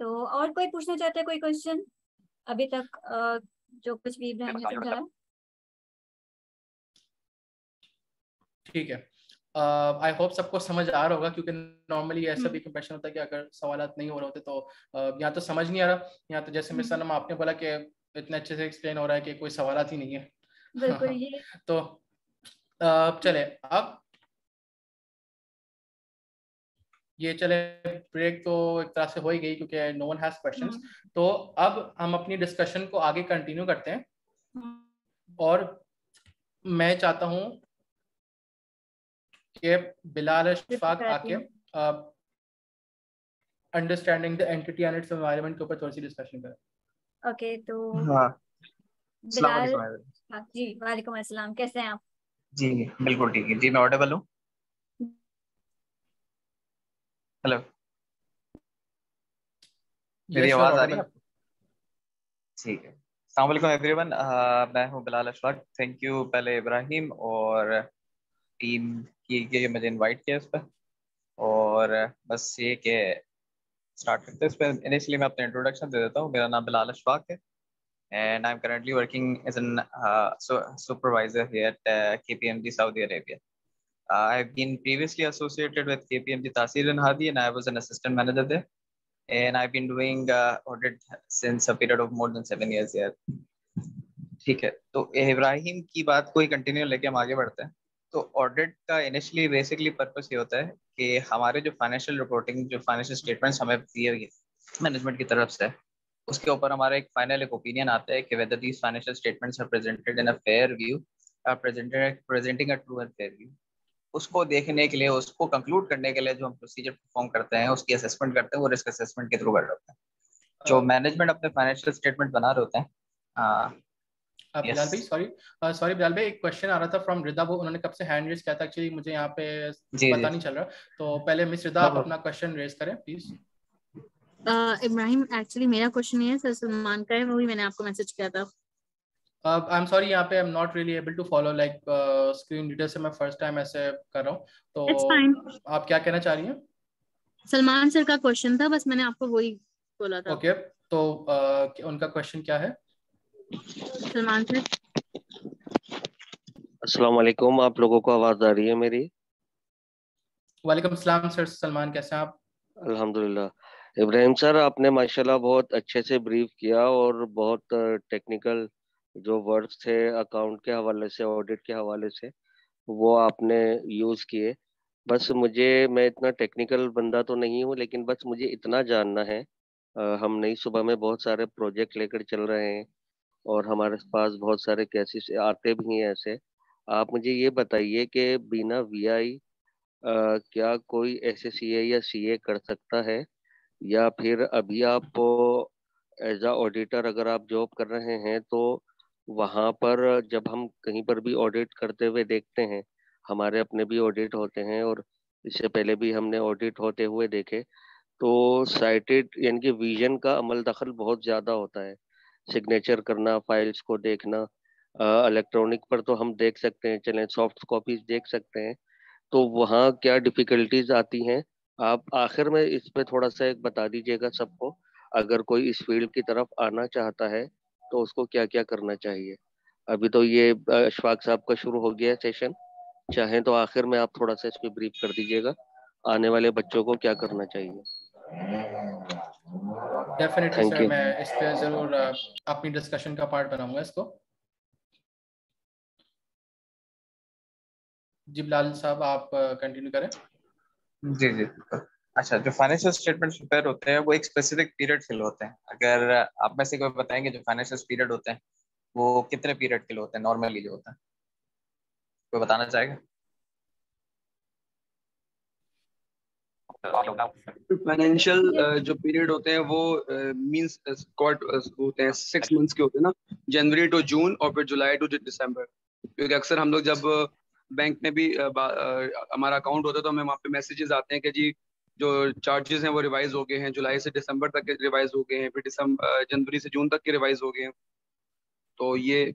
तो और कोई पूछना चाहता है कोई क्वेश्चन अभी तक जो कुछ भी इब्राहिम ने समझाया ठीक है। आई uh, होप सबको समझ आ रहा होगा क्योंकि नॉर्मली ऐसा भी कंप्रेशन होता है कि अगर सवाल नहीं हो रहे होते तो uh, यहाँ तो समझ नहीं आ रहा। यहाँ तो जैसे मिस सनम आपने बोला कि इतने अच्छे से एक्सप्लेन हो रहा है कि कोई सवाल ही नहीं है। बिल्कुल ये तो uh, चले अब ये चले ब्रेक तो एक तरह से हो ही गई क्योंकि नो वन हैज़ क्वेश्चंस तो अब हम अपनी डिस्कशन को आगे कंटिन्यू करते हैं। हम्म। और मैं चाहता हूँ कि बिलाल अशफाक आके understanding the entity and its environment के ऊपर थोड़ी सी डिस्कशन करें। ओके तो हाँ। बिलाल हाँ, जी वालेकुम अस्सलाम कैसे हैं आप? जी बिल्कुल ठीक है। जी मैं ऑडिबल हूँ? हेलो मेरी आवाज़ आ रही है ठीक है। सलामकुम एवरीवन मैं हूँ बिलाल अशफाक थैंक यू पहले इब्राहिम और टीम कि ये मुझे इनवाइट किया इस पर और बस ये के स्टार्ट करते हैं। इस पर इनिशियली मैं अपना इंट्रोडक्शन दे देता हूँ। मेरा नाम बिलाल अशफाक है। And I am currently working as an supervisor at K P M G Saudi Arabia I have been previously associated with K P M G Taseer Hadi and I was an assistant manager there and I been doing audit since a period of more than seven year ठीक है। तो इब्राहिम की बात को ही continue लेके हम आगे बढ़ते हैं। तो ऑडिट का इनिशियली बेसिकली पर्पस ये होता है कि हमारे जो फाइनेंशियल रिपोर्टिंग जो फाइनेंशियल स्टेटमेंट्स हमें दिए गए मैनेजमेंट की तरफ़ से उसके ऊपर हमारा एक फाइनल एक ओपिनियन आता है कि whether these financial statements are presented in a fair view are presented presenting a true and fair view उसको देखने के लिए उसको कंक्लूड करने के लिए जो हम प्रोसीजर परफॉर्म करते हैं उसकी असेसमेंट करते हैं वो रिस्क असेसमेंट के थ्रू कर रहे होते हैं। जो मैनेजमेंट अपने फाइनेंशियल स्टेटमेंट बना रहे होते हैं बिलाल भाई सॉरी सॉरी बिलाल भाई एक क्वेश्चन आ रहा था फ्रॉम रिदा वो उन्होंने कब से हैंड रेज किया था? एक्चुअली मुझे यहाँ पे पता नहीं चल रहा। तो पहले मिस रिदा आप अपना क्वेश्चन रेज करें प्लीज़ इब्राहिम एक्चुअली मेरा क्वेश्चन नहीं है सर सलमान का है वो भी मैंने आपको मैसेज किया था। आई एम सॉरी यहाँ पे I am not really able to follow like screen reader से मैं फ़र्स्ट टाइम ऐसे कर रहा हूँ। तो आप क्या कहना चाह रही हैं? सलमान सर का क्वेश्चन था बस मैंने आपको वही बोला था। ओके okay, तो uh, उनका क्वेश्चन क्या है? सलमान सर अस्सलाम वालेकुम आप लोगों को आवाज़ आ रही है मेरी? वालेकुम सलाम सर सलमान कैसे हैं आप? अल्हम्दुलिल्लाह। इब्राहिम सर आपने माशाल्लाह बहुत अच्छे से ब्रीफ किया और बहुत टेक्निकल जो वर्ड्स थे अकाउंट के हवाले से ऑडिट के हवाले से वो आपने यूज़ किए। बस मुझे मैं इतना टेक्निकल बंदा तो नहीं हूँ लेकिन बस मुझे इतना जानना है हम नई सुबह में बहुत सारे प्रोजेक्ट लेकर चल रहे हैं। और हमारे पास बहुत सारे केसेस आते भी हैं ऐसे। आप मुझे ये बताइए कि बिना वीआई क्या कोई एस या सीए कर सकता है? या फिर अभी आप एज अ ऑडिटर अगर आप जॉब कर रहे हैं तो वहाँ पर जब हम कहीं पर भी ऑडिट करते हुए देखते हैं, हमारे अपने भी ऑडिट होते हैं और इससे पहले भी हमने ऑडिट होते हुए देखे तो साइटेड यानी कि विजन का अमल दखल बहुत ज़्यादा होता है। सिग्नेचर करना फाइल्स को देखना इलेक्ट्रॉनिक पर तो हम देख सकते हैं, चलें सॉफ्ट कॉपीज देख सकते हैं। तो वहाँ क्या डिफिकल्टीज आती हैं? आप आखिर में इस पे थोड़ा सा एक बता दीजिएगा सबको। अगर कोई इस फ़ील्ड की तरफ़ आना चाहता है तो उसको क्या क्या करना चाहिए? अभी तो ये अशफाक साहब का शुरू हो गया है सेशन चाहें तो आखिर में आप थोड़ा सा इस पर ब्रीफ कर दीजिएगा। आने वाले बच्चों को क्या करना चाहिए? डेफिनेटली सर मैं इस पे ज़रूर अपनी डिस्कशन का पार्ट बनाऊँगा इसको। जी बिलाल साहब आप कंटिन्यू करें। जी जी। अच्छा जो फाइनेंशियल स्टेटमेंट प्रिपेयर होते हैं वो एक स्पेसिफिक पीरियड के लिए होते हैं। अगर आप में से कोई बताएँगे जो फाइनेंशियल पीरियड होते हैं वो कितने पीरियड के लिए होते हैं नॉर्मली जो होता है? कोई बताना चाहेगा? फाइनेंशियल जो पीरियड होते हैं वो मींस होते हैं सिक्स मंथ्स के होते हैं ना। जनवरी टू जून और फिर जुलाई टू दिसंबर क्योंकि अक्सर हम लोग जब बैंक में भी हमारा अकाउंट होता है तो हमें वहाँ पे मैसेजेस आते हैं कि जी जो चार्जेस हैं वो रिवाइज हो गए हैं। जुलाई से दिसंबर तक के रिवाइज हो गए हैं फिर दिसंबर जनवरी से जून तक के रिवाइज हो गए हैं। तो ये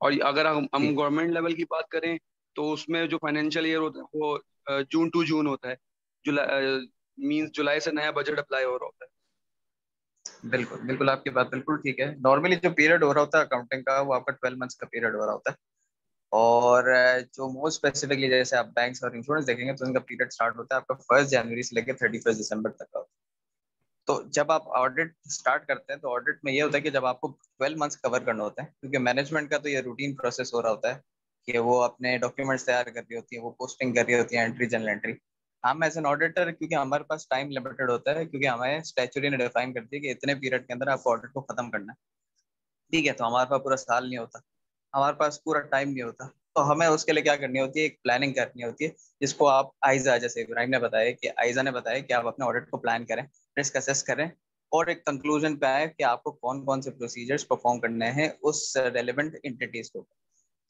और अगर हम हम गवर्नमेंट लेवल की बात करें तो उसमें जो फाइनेंशियल ईयर होता है, वो जून टू जून होता है। जुलाई मींस जुलाई से नया बजट अप्लाई हो रहा होता है। बिल्कुल बिल्कुल आपकी बात बिल्कुल ठीक है। नॉर्मली जो पीरियड हो रहा होता है अकाउंटिंग का, वो आपका ट्वेल्व मंथ्स का पीरियड हो रहा होता है। और जो मोस्ट स्पेसिफिकली जैसे आप बैंक्स और इंश्योरेंस देखेंगे तो उनका पीरियड स्टार्ट होता है आपका फ़र्स्ट जनवरी से लेकर थर्टी फ़र्स्ट दिसंबर तक का। तो जब आप ऑडिट स्टार्ट करते हैं तो ऑडिट में ये होता है कि जब आपको ट्वेल्व मंथ्स कवर करना होता है, क्योंकि मैनेजमेंट का तो ये रूटीन प्रोसेस हो रहा होता है। कि वो अपने डॉक्यूमेंट्स तैयार कर रही होती है, वो पोस्टिंग कर रही होती है एंट्री जनरल एंट्री हम एज एन ऑडिटर क्योंकि हमारे पास टाइम लिमिटेड होता है, क्योंकि हमें स्टैचुरी ने डिफाइन करती है कि इतने पीरियड के अंदर आपको ऑडिट को खत्म करना है। ठीक है तो हमारे पास पूरा साल नहीं होता, हमारे पास पूरा टाइम नहीं होता। तो हमें उसके लिए क्या करनी होती है, एक प्लानिंग करनी होती है, जिसको आप आइजा, जैसे इब्राहिम ने बताया कि आइजा ने बताया कि आप अपने ऑडिट को प्लान करें रिस्क असेस करें, और एक कंक्लूजन पे आए कि आपको कौन कौन से प्रोसीजर्स परफॉर्म करने हैं उस रेलिवेंट इंटिटीज को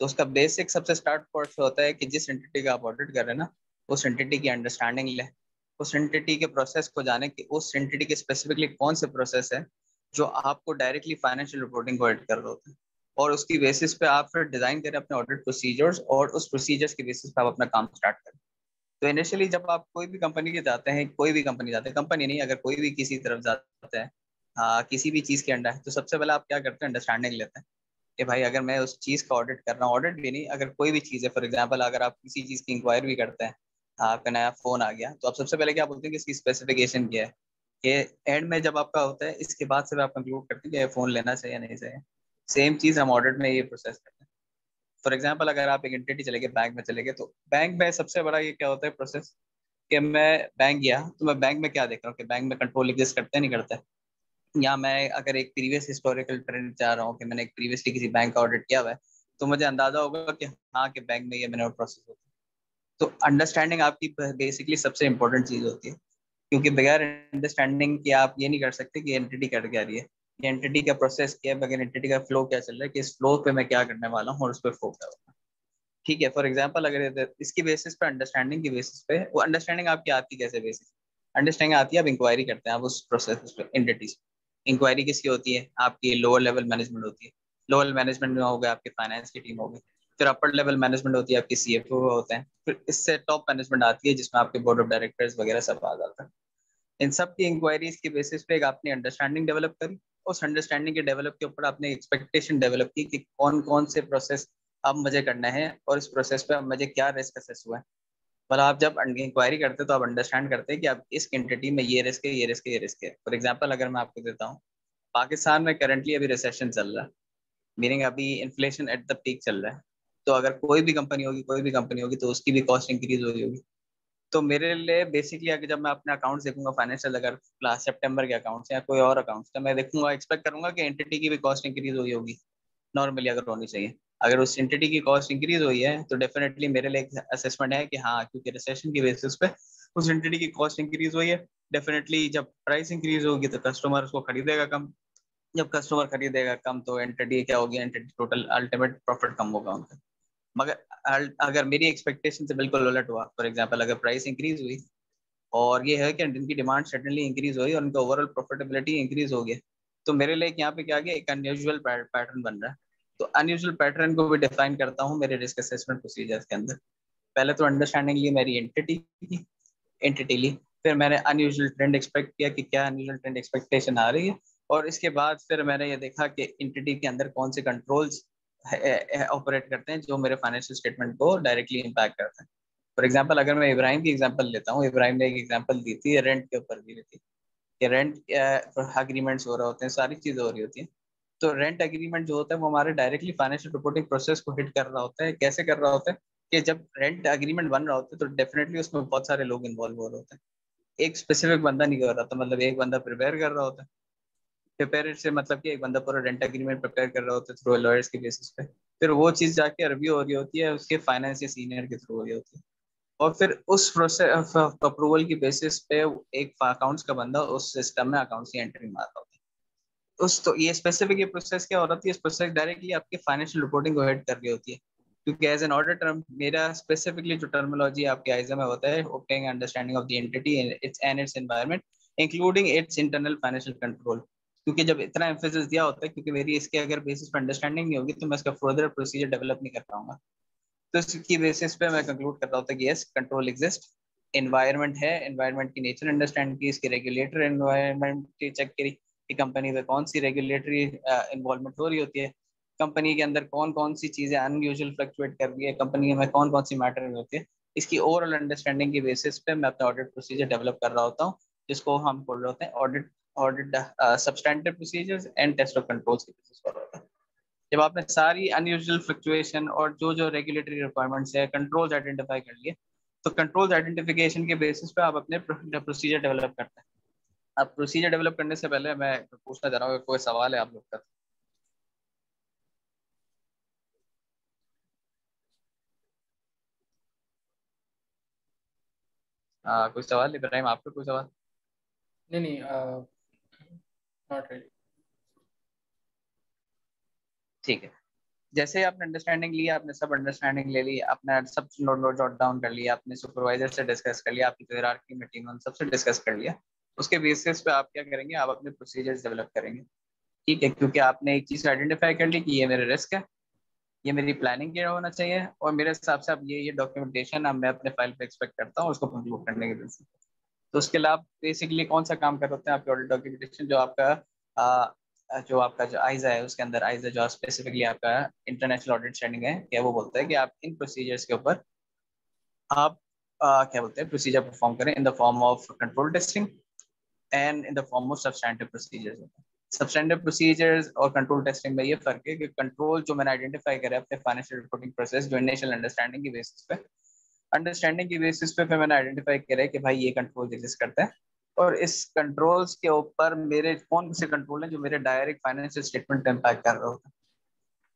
तो उसका बेसिक सबसे स्टार्ट पॉइंट होता है कि जिस एंटिटी का आप ऑडिट कर रहे हैं ना उस एंटिटी की अंडरस्टैंडिंग ले। उस एंटिटी के प्रोसेस को जाने कि उस एंटिटी के स्पेसिफिकली कौन से प्रोसेस है जो आपको डायरेक्टली फाइनेंशियल रिपोर्टिंग को एड कर रहे होते हैं। और उसकी बेसिस पे आप फिर डिज़ाइन करें अपने ऑडिट प्रोसीजर्स और उस प्रोसीजर्स के बेसिस पे आप अपना काम स्टार्ट करें। तो इनिशियली जब आप कोई भी कंपनी के जाते हैं कोई भी कंपनी जाते हैं कंपनी नहीं अगर कोई भी किसी तरफ़ जाता है आ, किसी भी चीज़ के अंडर है तो सबसे पहले आप क्या करते हैं अंडरस्टैंडिंग लेते हैं। कि भाई अगर मैं उस चीज़ का ऑडिट कर रहा हूँ, ऑडिट भी नहीं, अगर कोई भी चीज़ है फॉर एग्ज़ाम्पल अगर आप किसी चीज़ की इंक्वायरी भी करते हैं आपका नया फ़ोन आ गया तो आप सबसे पहले क्या बोलते हैं कि इसकी स्पेसिफिकेशन क्या है? कि एंड में जब आपका होता है, इसके बाद से आप कंक्लूड करते हैं कि फ़ोन लेना चाहिए या नहीं चाहिए। सेम चीज़ हम ऑडिट में ये प्रोसेस करते हैं। फॉर एग्ज़ाम्पल अगर आप एक एंटिटी चले गए बैंक में चले गए तो बैंक में सबसे बड़ा ये क्या होता है प्रोसेस कि मैं बैंक गया तो मैं बैंक में क्या देख रहा हूँ? कि बैंक में कंट्रोल एग्जिस्ट करते नहीं करते या मैं अगर एक प्रीवियस हिस्टोरिकल ट्रेंड चाह रहा हूँ कि मैंने एक प्रीवियसली किसी बैंक का ऑडिट किया हुआ है तो मुझे अंदाज़ा होगा कि हाँ कि बैंक में ये मैंने प्रोसेस होता है। तो अंडरस्टैंडिंग आपकी बेसिकली सबसे इंपॉर्टेंट चीज़ होती है, क्योंकि बगैर अंडरस्टैंडिंग के आप ये नहीं कर सकते कि एंटिटी कर क्या रही है एंटिटी का प्रोसेस क्या है, बगैर एंटिटी का फ्लो क्या चल रहा है, कि इस फ्लो पे मैं क्या करने वाला हूँ और उस पर फ्लो क्या होगा। ठीक है फॉर एग्ज़ाम्पल अगर इसकी बेसिस पे अंडरस्टैंडिंग की बेसिस पे, वो अंडरस्टैंडिंग आपकी आती कैसे बेसिस अंडरस्टैंडिंग आती है, आप इंक्वायरी करते हैं, आप उस प्रोसेस पे एंटिटीज इंक्वायरी किसकी होती है? आपकी लोअर लेवल मैनेजमेंट होती है। लोअर मैनेजमेंट में हो गए आपके फाइनेंस की टीम होगी। फिर अपर लेवल मैनेजमेंट होती है, आपकी सी एफ़ होते हैं। फिर इससे टॉप मैनेजमेंट आती है, जिसमें आपके बोर्ड ऑफ़ डायरेक्टर्स वगैरह सब आ जाता है। इन सब की इंक्वायरीज के बेसिस पे एक आपने अंडरस्टैंडिंग डेवलप करी। उस अंडरस्टैंडिंग के डेवलप के ऊपर आपने एक्सपेक्टेशन डेवलप की कि कौन कौन से प्रोसेस अब मुझे करना है और इस प्रोसेस पे अब मुझे क्या रिस्क असेस हुआ है। मतलब आप जब इंक्वायरी करते तो आप अंडरस्टैंड करते हैं कि आप इस एंटिटी में ये रिस्क है, ये रिस्क है, ये रिस्क है। फॉर एग्ज़ाम्पल अगर मैं आपको देता हूँ, पाकिस्तान में करंटली अभी रिसेशन चल रहा है। मीनिंग अभी इन्फ्लेशन एट द पीक चल रहा है। तो अगर कोई भी कंपनी होगी, कोई भी कंपनी होगी तो उसकी भी कॉस्ट इंक्रीज हो होगी। तो मेरे लिए बेसिकली अगर जब मैं अपने अकाउंट्स देखूँगा फाइनेंशियल अगर लास्ट सेप्टेम्बर के अकाउंट्स या कोई और अकाउंट्स तो मैं देखूँगा एक्सपेक्ट करूँगा कि एंटिटी की भी कॉस्ट इंक्रीज हुई होगी। नॉर्मली अगर होनी चाहिए। अगर उस एंटिटी की कॉस्ट इंक्रीज हुई है तो डेफिनेटली मेरे लिए असेसमेंट है कि हाँ क्योंकि रिसेशन की बेसिस पे उस एंटिटी की कॉस्ट इंक्रीज हुई है। डेफिनेटली जब प्राइस इंक्रीज होगी तो कस्टमर उसको खरीदेगा कम। जब कस्टमर खरीदेगा कम तो एंटिटी क्या होगी? एंटिटी टोटल अल्टीमेट प्रॉफिट कम होगा उनका। मगर अगर मेरी एक्सपेक्टेशन से बिल्कुल उलट हुआ फॉर एग्ज़ाम्पल अगर प्राइस इंक्रीज हुई, और ये है कि इनकी डिमांड सडनली इंक्रीज हुई, और उनका ओवरऑल प्रॉफिटेबिलिटी इंक्रीज हो गया तो मेरे लिए यहाँ पे क्या गया? एक अनयूजल पैटर्न बन रहा है। तो अनयूजल पैटर्न को भी डिफाइन करता हूँ मेरे रिस्क असेसमेंट प्रोसीजर्स के अंदर। पहले तो अंडरस्टैंडिंग ली मेरी एंटिटी एंटिटी ली, फिर मैंने अनयूजल ट्रेंड एक्सपेक्ट किया कि क्या अनयूजल ट्रेंड एक्सपेक्टेशन आ रही है, और इसके बाद फिर मैंने ये देखा कि एंटिटी के अंदर कौन से कंट्रोल्स ऑपरेट करते हैं जो मेरे फाइनेंशियल स्टेटमेंट को डायरेक्टली इम्पैक्ट करते हैं। फॉर एग्ज़ाम्पल अगर मैं इब्राहिम की एग्ज़ाम्पल लेता हूँ इब्राहिम ने एक एग्ज़ाम्पल दी थी रेंट के ऊपर दी थी, कि रेंट अग्रीमेंट्स हो रहे होते हैं, सारी चीज़ें हो रही होती हैं। तो रेंट एग्रीमेंट जो होता है, वो हमारे डायरेक्टली फाइनेंशियल रिपोर्टिंग प्रोसेस को हिट कर रहा होता है। कैसे कर रहा होता है कि जब रेंट एग्रीमेंट बन रहा होता है तो डेफिनेटली उसमें बहुत सारे लोग इन्वॉल्व हो रहे होते हैं। एक स्पेसिफिक बंदा नहीं कर रहा था मतलब एक बंदा प्रिपेयर कर रहा होता है। प्रिपेयर से मतलब कि एक बंदा पूरा रेंट एग्रीमेंट प्रिपेयर कर रहा होता है थ्रू लॉयर्स के बेसिस पे। फिर वो चीज़ जाके रिव्यू हो रही होती है, उसके फाइनेंस सीनियर के थ्रू हो रही होती है। और फिर उस प्रोसेस अप्रूवल की बेसिस पे एक अकाउंट्स का बंदा उस सिस्टम में अकाउंट्स की एंट्री मार रहा होता है। उस तो ये स्पेसिफिक ये प्रोसेस क्या हो रहा है इस प्रोसेस डायरेक्टली आपके फाइनेंशियल रिपोर्टिंग को हेड कर रही होती है। क्योंकि एज एन ऑर्डर टर्म मेरा स्पेसिफिकली जो टर्मोलॉजी आपके आइजा में होता है opening understanding of the entity its and its environment including its internal financial control क्योंकि जब इतना एम्फेसिस दिया होता है, क्योंकि मेरी इसके अगर बेसिस पर अंडरस्टैंडिंग नहीं होगी तो मैं इसका फर्दर प्रोसीजर डेवलप नहीं कर पाऊँगा। तो इसकी बेसिस पे मैं कंक्लूड कर रहा होता कि यस कंट्रोल एग्जिस्ट एनवायरमेंट है एनवायरमेंट की नेचर अंडरस्टैंड की, इसके रेगुलेटर एनवायरमेंट की चेक करी। कि कंपनी में कौन सी रेगुलेटरी इन्वॉल्वमेंट हो रही होती है? कंपनी के अंदर कौन कौन सी चीज़ें अनयूजल फ्लक्चुएट कर रही है? कंपनी में कौन कौन सी मैटर होती है? इसकी ओवरऑल अंडरस्टैंडिंग की बेसिस पे मैं अपना ऑडिट प्रोसीजर डेवलप कर रहा होता हूँ, जिसको हम बोल रहे होते हैं audit audit substantive procedures and test of controls की बेसिस पर होता है। जब आपने सारी अनयूजल फ्लक्चुएशन और जो जो रेगुलेटरी रिक्वायरमेंट्स है कंट्रोल्स आइडेंटिफाई कर लिए तो कंट्रोल्स आइडेंटिफिकेशन के बेसिस पे आप अपने प्रोसीजर डेवलप करते हैं। अब प्रोसीजर डेवलप करने से पहले मैं पूछना चाह रहा हूँ कोई सवाल है आप लोग का? आ, कोई सवाल? इब्राहिम आपका कोई सवाल? नहीं नहीं नॉट रेडी ठीक है। जैसे आपने अंडरस्टैंडिंग लिया आपने सब अंडरस्टैंडिंग ले ली आपने सब नोट नोट जॉट डाउन कर लिया आपने सुपरवाइजर से डिस्कस कर लिया आपकी हायरार्की में टीम उन सबसे डिस्कस कर लिया। उसके बेसिस पे आप क्या करेंगे आप अपने प्रोसीजर्स डेवलप करेंगे। ठीक है क्योंकि आपने एक चीज़ आइडेंटिफाई कर ली कि ये मेरे रिस्क है ये मेरी प्लानिंग क्या होना चाहिए और मेरे हिसाब से अब ये ये डॉक्यूमेंटेशन अब मैं अपने फ़ाइल पे एक्सपेक्ट करता हूँ उसको कंक्लूड करने के बेसिस तो उसके लिए आप बेसिकली कौन सा काम कर सकते हैं आपके ऑडिट डॉक्यूमेंटेशन जो आपका आ, जो आपका जो आइजा है उसके अंदर आइजा जो स्पेसिफिकली आपका इंटरनेशनल ऑडिट स्टैंडिंग है क्या वो बोलता है कि आप इन प्रोसीजर्स के ऊपर आप आ, क्या बोलते हैं प्रोसीजर परफॉर्म करें in the form of control testing and in the form of substantive procedures substantive procedures और कंट्रोल टेस्टिंग में ये फ़र्क है कि कंट्रोल जो मैंने आइडेंटिफाई करा अपने फाइनेंशियल रिपोर्टिंग प्रोसेस जो इनिशियल अंडरस्टैंडिंग की बेसिस पे अंडरस्टैंडिंग की बेसिस पे फिर मैंने आइडेंटिफाई करा है कि भाई ये कंट्रोल एग्जिस्ट करता है। और इस कंट्रोल्स के ऊपर मेरे कौन से कंट्रोल हैं जो मेरे डायरेक्ट फाइनेंशियल स्टेटमेंट पे इम्पैक्ट कर रहे होते हैं?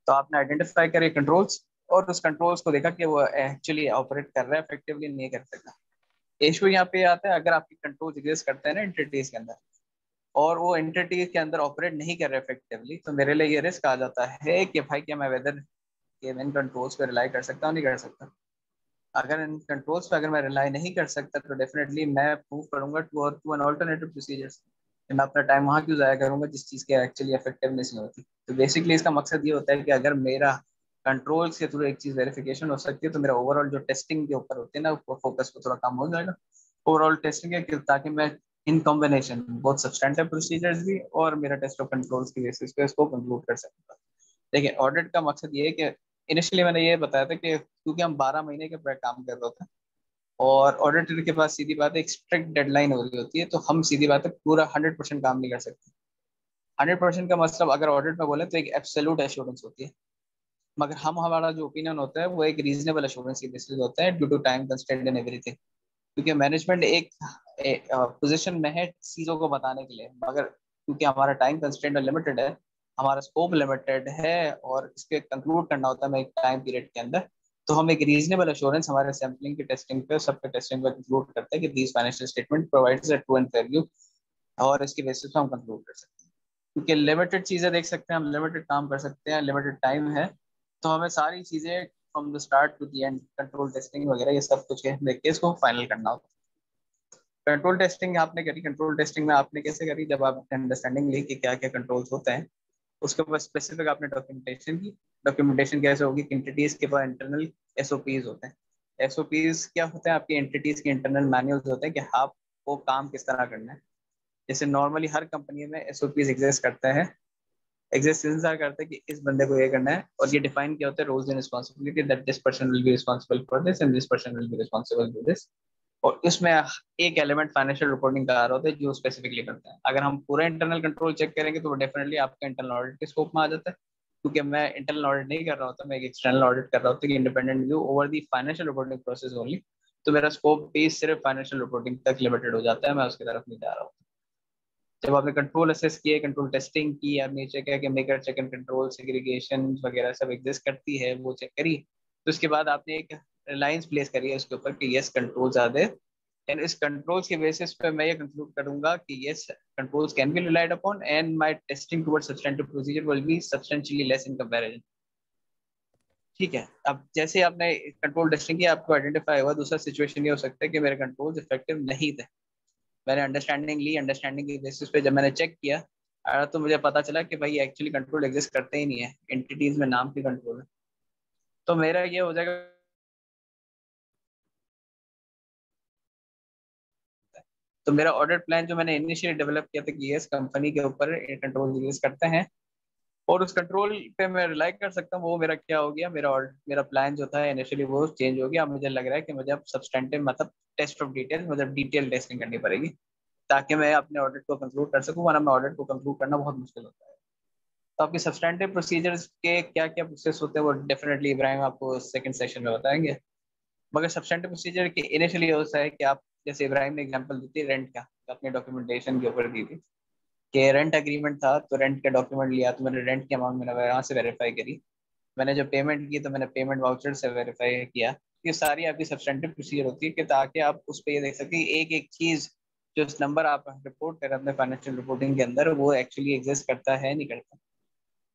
तो आपने आइडेंटिफाई करे कंट्रोल्स और उस कंट्रोल्स को देखा कि वो एक्चुअली ऑपरेट कर रहा है इफेक्टिवली नहीं कर सकता। इशू यहाँ पे आता है, अगर आपके कंट्रोल एग्जिस्ट करते हैं ना एंटिटीज के अंदर, और वो एंटिटीज के अंदर ऑपरेट नहीं कर रहे इफेक्टिवली तो मेरे लिए ये रिस्क आ जाता है कि भाई, क्या मैं वेदर के इन कंट्रोल्स पे रिलाई कर सकता हूँ, नहीं कर सकता। अगर इन कंट्रोल्स पे अगर मैं रिलाई नहीं कर सकता तो डेफिनेटली मैं प्रूव करूँगा टू और टू एन ऑल्टरनेटिव प्रोसीजर्स मैं अपना टाइम वहाँ क्यों ज़ाया करूँगा, जिस चीज़ की एक्चुअली इफेक्टिवनेस नहीं होती। तो बेसिकली इसका मकसद ये होता है कि अगर मेरा कंट्रोल्स के थ्रू एक चीज़ वेरिफिकेशन हो सकती है तो मेरा ओवरऑल जो टेस्टिंग के ऊपर होती है ना, वो फोकस को थोड़ा कम हो जाएगा। ओवरऑल टेस्टिंग है ताकि मैं इन कॉम्बिनेशन बहुत सब्सटेंटिव प्रोसीजर्स भी और मेरा टेस्ट ऑफ़ कंट्रोल्स की बेसिस पे इसको कंक्लूड कर सकता देखिए ऑडिट का मकसद ये है कि इनिशियली मैंने ये बताया था कि क्योंकि हम 12 महीने के पूरा काम कर रहे हैं और ऑडिटर के पास सीधी बात है, एक स्ट्रिक्ट डेडलाइन हो रही होती है तो हम सीधी बात है पूरा हंड्रेड परसेंट काम नहीं कर सकते। हंड्रेड परसेंट का मतलब अगर ऑडिट में बोले तो एक एब्सोल्यूट एश्योरेंस होती है। मगर हम, हमारा जो ओपिनियन होता है, वो एक रीजनेबल एश्योरेंस की बेसिस होता है due to time constant and everything क्योंकि मैनेजमेंट एक पोजीशन में है चीज़ों को बताने के लिए, मगर क्योंकि हमारा टाइम कंस्टेंट और लिमिटेड है, हमारा स्कोप लिमिटेड है और इसके कंक्लूड करना होता है एक टाइम पीरियड के अंदर तो हम एक रीजनेबल एश्योरेंस हमारे सैम्पलिंग की टेस्टिंग पे सबके टेस्टिंग पे कंक्लूड करते हैं कि these financial statement provides a true and fair view और इसकी बेसिस पे हम कंक्लूड कर सकते हैं। क्योंकि लिमिटेड चीज़ें देख सकते हैं, हम लिमिटेड काम कर सकते हैं लिमिटेड टाइम है तो हमें सारी चीज़ें from the start to the end control testing वगैरह, ये सब कुछ देख के इसको फाइनल करना होता कंट्रोल टेस्टिंग आपने करी कंट्रोल टेस्टिंग में आपने कैसे करी? जब आप अंडरस्टैंडिंग ली कि क्या क्या कंट्रोल्स होते हैं, उसके ऊपर स्पेसिफिक आपने डॉक्यूमेंटेशन की। डॉक्यूमेंटेशन कैसे होगी? एंटिटीज के पास इंटरनल एस होते हैं। एस क्या होते हैं? आपकी एंटिटीज के इंटरनल मैनुअल्स होते हैं कि आपको काम किस तरह करना है। जैसे नॉर्मली हर कंपनी में एस एग्जिस्ट करते हैं। एग्जिस्ट इंतज़ार करते कि इस बंदे को ये करना है और ये डिफाइन किया होता है roles and responsibility that this person will be responsible for this and this person will be responsible for this और उसमें एक एलिमेंट फाइनेंशियल रिपोर्टिंग का आ रहा होता है जो स्पेसिफिकली करता है। अगर हम पूरा इंटरनल कंट्रोल चेक करेंगे तो डेफिनेटली आपका इंटरनल ऑडिट के स्कोप में आ जाता है। क्योंकि मैं इंटरनल ऑडिट नहीं कर रहा होता, मैं एक एक्सटर्नल ऑडिट कर रहा होता कि independent view over the financial reporting process only तो मेरा स्कोप भी सिर्फ़ फाइनेंशियल रिपोर्टिंग तक लिमिटेड हो जाता है, मैं उसकी तरफ़ नहीं जा रहा हूँ। जब आपने कंट्रोल असेस किया कंट्रोल टेस्टिंग की, आपने चेक किया कि maker check and control segregation वगैरह सब एग्जिस्ट करती है, वो चेक करी तो उसके बाद आपने एक रिलायंस प्लेस करी है उसके ऊपर कि yes controls are there and इस कंट्रोल्स के बेसिस पे मैं ये कंक्लूड करूँगा कि yes controls can be relied upon and my testing towards substantive procedure will be substantially less in comparison ठीक है, अब जैसे आपने कंट्रोल टेस्टिंग किया आपको आइडेंटिफाई हुआ दूसरा सिचुएशन ये हो सकता है कि मेरे कंट्रोल्स इफ़ेक्टिव नहीं थे। मैंने अंडरस्टैंडिंग ली अंडरस्टैंडिंग के बेसिस पे जब मैंने चेक किया तो मुझे पता चला कि भाई एक्चुअली कंट्रोल एग्जिस्ट करते ही नहीं है एंटिटीज में नाम की कंट्रोल है। तो मेरा ये हो जाएगा तो मेरा ऑडिट प्लान जो मैंने इनिशियली डेवलप किया था कि इस कंपनी के ऊपर कंट्रोल एग्जिस्ट करते हैं। और उस कंट्रोल पे मैं रिलाई कर सकता हूँ, वो मेरा क्या हो गया, मेरा मेरा प्लान जो था इनिशियली वो चेंज हो गया। मुझे लग रहा है कि मुझे अब सब्सटेंटिव मतलब टेस्ट ऑफ़ डिटेल मतलब डिटेल टेस्टिंग करनी पड़ेगी, ताकि मैं अपने ऑडिट को कंक्लूड कर सकूँ, वरना मैं ऑडिट को कंक्लूड करना बहुत मुश्किल होता है। तो आपके सब्सटेंटिव प्रोसीजर्स के क्या क्या प्रोसेस होते हैं, वो डेफिनेटली इब्राहिम आपको सेकेंड सेशन में बताएँगे। मगर सब्सटेंटिव प्रोसीजर के इनिशियली होता है कि आप, जैसे इब्राहिम ने एग्ज़ाम्पल दी थी रेंट का, अपने डॉक्यूमेंटेशन के ऊपर दी थी। कि रेंट एग्रीमेंट था तो रेंट का डॉक्यूमेंट लिया तो मैंने रेंट की अमाउंट मैंने वहाँ से वेरीफाई करी। मैंने जो पेमेंट की तो मैंने पेमेंट वाउचर से वेरीफाई किया। ये सारी आपकी सब्सटेंटिव प्रोसीजर होती है कि ताकि आप उस पर ये देख सकें एक एक चीज़ जो नंबर आप रिपोर्ट कर रहे हैं अपने फाइनेंशियल रिपोर्टिंग के अंदर, वो एक्चुअली एग्जिस्ट करता है, नहीं करता।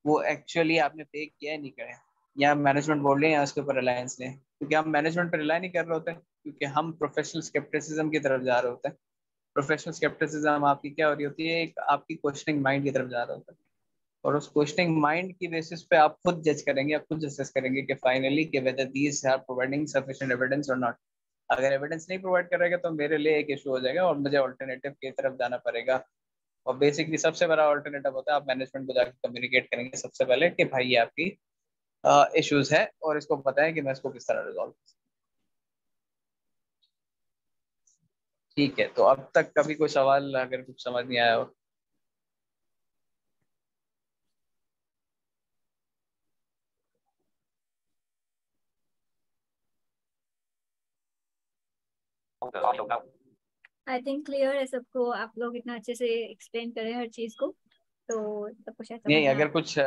वो एक्चुअली आपने पे किया है, नहीं करा या मैनेजमेंट बोल हैं या उसके ऊपर रिलायंस लें। क्योंकि हम मैनेजमेंट पर रिलाई नहीं कर रहे होते, क्योंकि हम प्रोफेशनल स्केप्टिसिज्म की तरफ़ जा रहे होते। हैं प्रोफेशनल स्केप्टिसिज्म आपकी क्या हो रही होती है? एक आपकी क्वेश्चनिंग माइंड की तरफ़ जा रहा होता है। और उस क्वेश्चनिंग माइंड की बेसिस पे आप खुद जज करेंगे आप खुद जजेस करेंगे कि फाइनली कि whether these are providing sufficient evidence और नॉट अगर एविडेंस नहीं प्रोवाइड करेगा तो मेरे लिए एक इशू हो जाएगा और मुझे ऑल्टरनेटिव की तरफ़ जाना पड़ेगा। और बेसिकली सबसे बड़ा ऑल्टरनेटिव होता है, आप मैनेजमेंट को जाकर कम्युनिकेट करेंगे सबसे पहले कि भाई ये आपकी इश्यूज़ है और इसको बताएँ कि मैं इसको किस तरह रिजॉल्व ठीक है तो अब तक कभी कोई सवाल अगर कुछ समझ नहीं आया हो। आई थिंक क्लियर है सबको आप लोग इतना अच्छे से एक्सप्लेन करें हर चीज़ को तो सब कुछ ऐसा नहीं अगर कुछ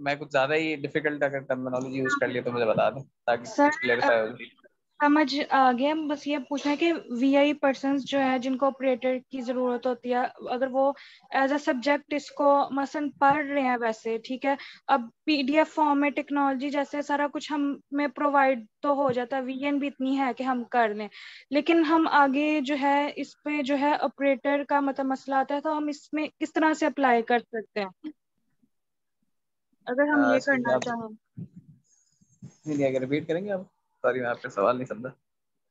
मैं कुछ ज़्यादा ही डिफ़िकल्ट अगर टर्मिनोलॉजी यूज़ कर लिया तो मुझे बता दें ताकि क्लियरिफाई हो जाए। समझ आ गया। बस ये पूछना है कि वी आई पर्सन जो है जिनको ऑपरेटर की ज़रूरत होती है अगर वो एज अ सब्जेक्ट इसको मसन पढ़ रहे हैं वैसे ठीक है? अब पीडीएफ फॉर्म में टेक्नोलॉजी जैसे सारा कुछ हमें प्रोवाइड तो हो जाता है। वीएन भी इतनी है कि हम कर लें। लेकिन हम आगे जो है इस पे जो है ऑपरेटर का मतलब मसला आता है तो हम इसमें किस तरह से अप्लाई कर सकते हैं? अगर हम आ, ये करना चाहें। नहीं अगर रिपीट करेंगे आप? सॉरी मैं आपका सवाल नहीं समझा।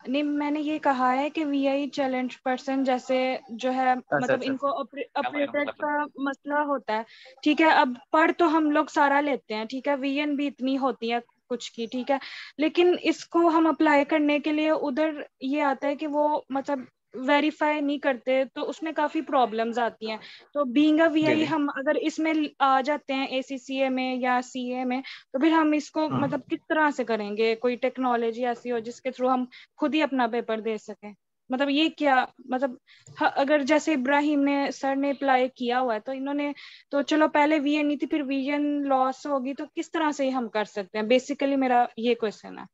नहीं मैंने ये कहा है कि वीआई चैलेंज पर्सन जैसे जो है अच्छा, मतलब अच्छा, इनको ऑपरेटर का मसला होता है। ठीक है अब पढ़ तो हम लोग सारा लेते हैं ठीक है? वीएन भी इतनी होती है कुछ की ठीक है? लेकिन इसको हम अप्लाई करने के लिए उधर ये आता है कि वो मतलब वेरीफाई नहीं करते तो उसमें काफ़ी प्रॉब्लम्स आती हैं। तो बीइंग अ वीआई हम अगर इसमें आ जाते हैं एसीसीए में या सीए में तो फिर हम इसको हाँ। मतलब किस तरह से करेंगे? कोई टेक्नोलॉजी ऐसी हो जिसके थ्रू हम खुद ही अपना पेपर दे सकें? मतलब ये क्या मतलब अगर जैसे इब्राहिम ने सर ने अप्लाई किया हुआ है तो इन्होंने तो चलो पहले वीएन नहीं थी फिर वीएन लॉस होगी तो किस तरह से हम कर सकते हैं? बेसिकली मेरा ये क्वेश्चन है।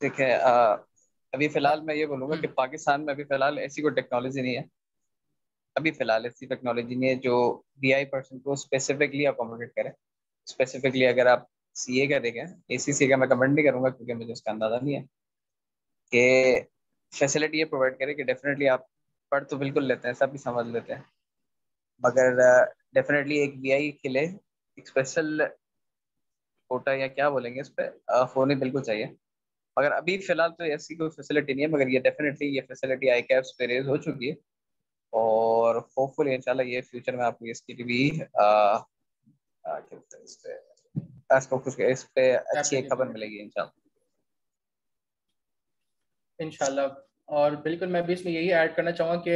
है अभी फ़िलहाल मैं ये बोलूँगा कि हम्म। पाकिस्तान में अभी फ़िलहाल ऐसी कोई टेक्नोलॉजी नहीं है। अभी फ़िलहाल ऐसी टेक्नोलॉजी नहीं है जो डी आई पर्सन को स्पेसिफिकली अकोमोडेट करें। स्पेसिफिकली अगर आप सी ए का देखें ए सी सी का मैं कमेंट नहीं करूँगा क्योंकि मुझे उसका अंदाज़ा नहीं है कि फैसिलिटी ये प्रोवाइड करे कि डेफिनेटली आप पढ़ तो बिल्कुल लेते हैं सब भी समझ लेते हैं। मगर डेफिनेटली एक वी आई के लिए एक स्पेशल कोटा या क्या बोलेंगे इस पर फ़ोन ही बिल्कुल चाहिए। मगर अभी फ़िलहाल तो ऐसी कोई फैसिलिटी नहीं है मगर ये डेफिनेटली ये फैसिलिटी आई कैप्स पे रेज हो चुकी है। और होपफुली इंशाल्लाह ये फ्यूचर में आपको इसकी भी इस पे इसको कुछ इस पे अच्छी खबर मिलेगी इंशाल्लाह। इंशाल्लाह। और बिल्कुल मैं भी इसमें यही ऐड करना चाहूँगा कि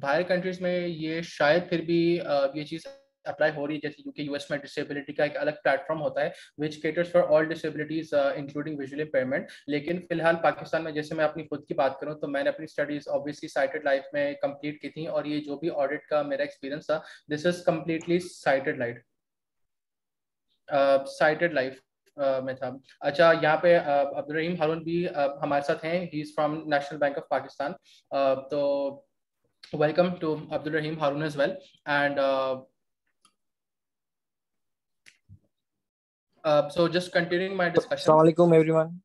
बाहर कंट्रीज़ में ये शायद फिर भी ये चीज़ अप्लाई हो रही है जैसे यूके यूएस में डिसेबिलिटी का एक अलग प्लेटफॉर्म होता है which caters for all disabilities including visual impairment लेकिन फ़िलहाल पाकिस्तान में जैसे मैं अपनी खुद की बात करूँ तो मैंने अपनी स्टडीज़ ऑब्वियसली साइटेड लाइफ में कंप्लीट की थी और ये जो भी ऑडिट का मेरा एक्सपीरियंस था this is completely sighted life sighted life में था। अच्छा यहाँ पे अब्दुल रहीम हारून भी हमारे साथ हैं। He is from national bank of Pakistan तो welcome to Abdul Rahim Haroon as well and Uh, so just continuing my discussion. Assalamualaikum everyone.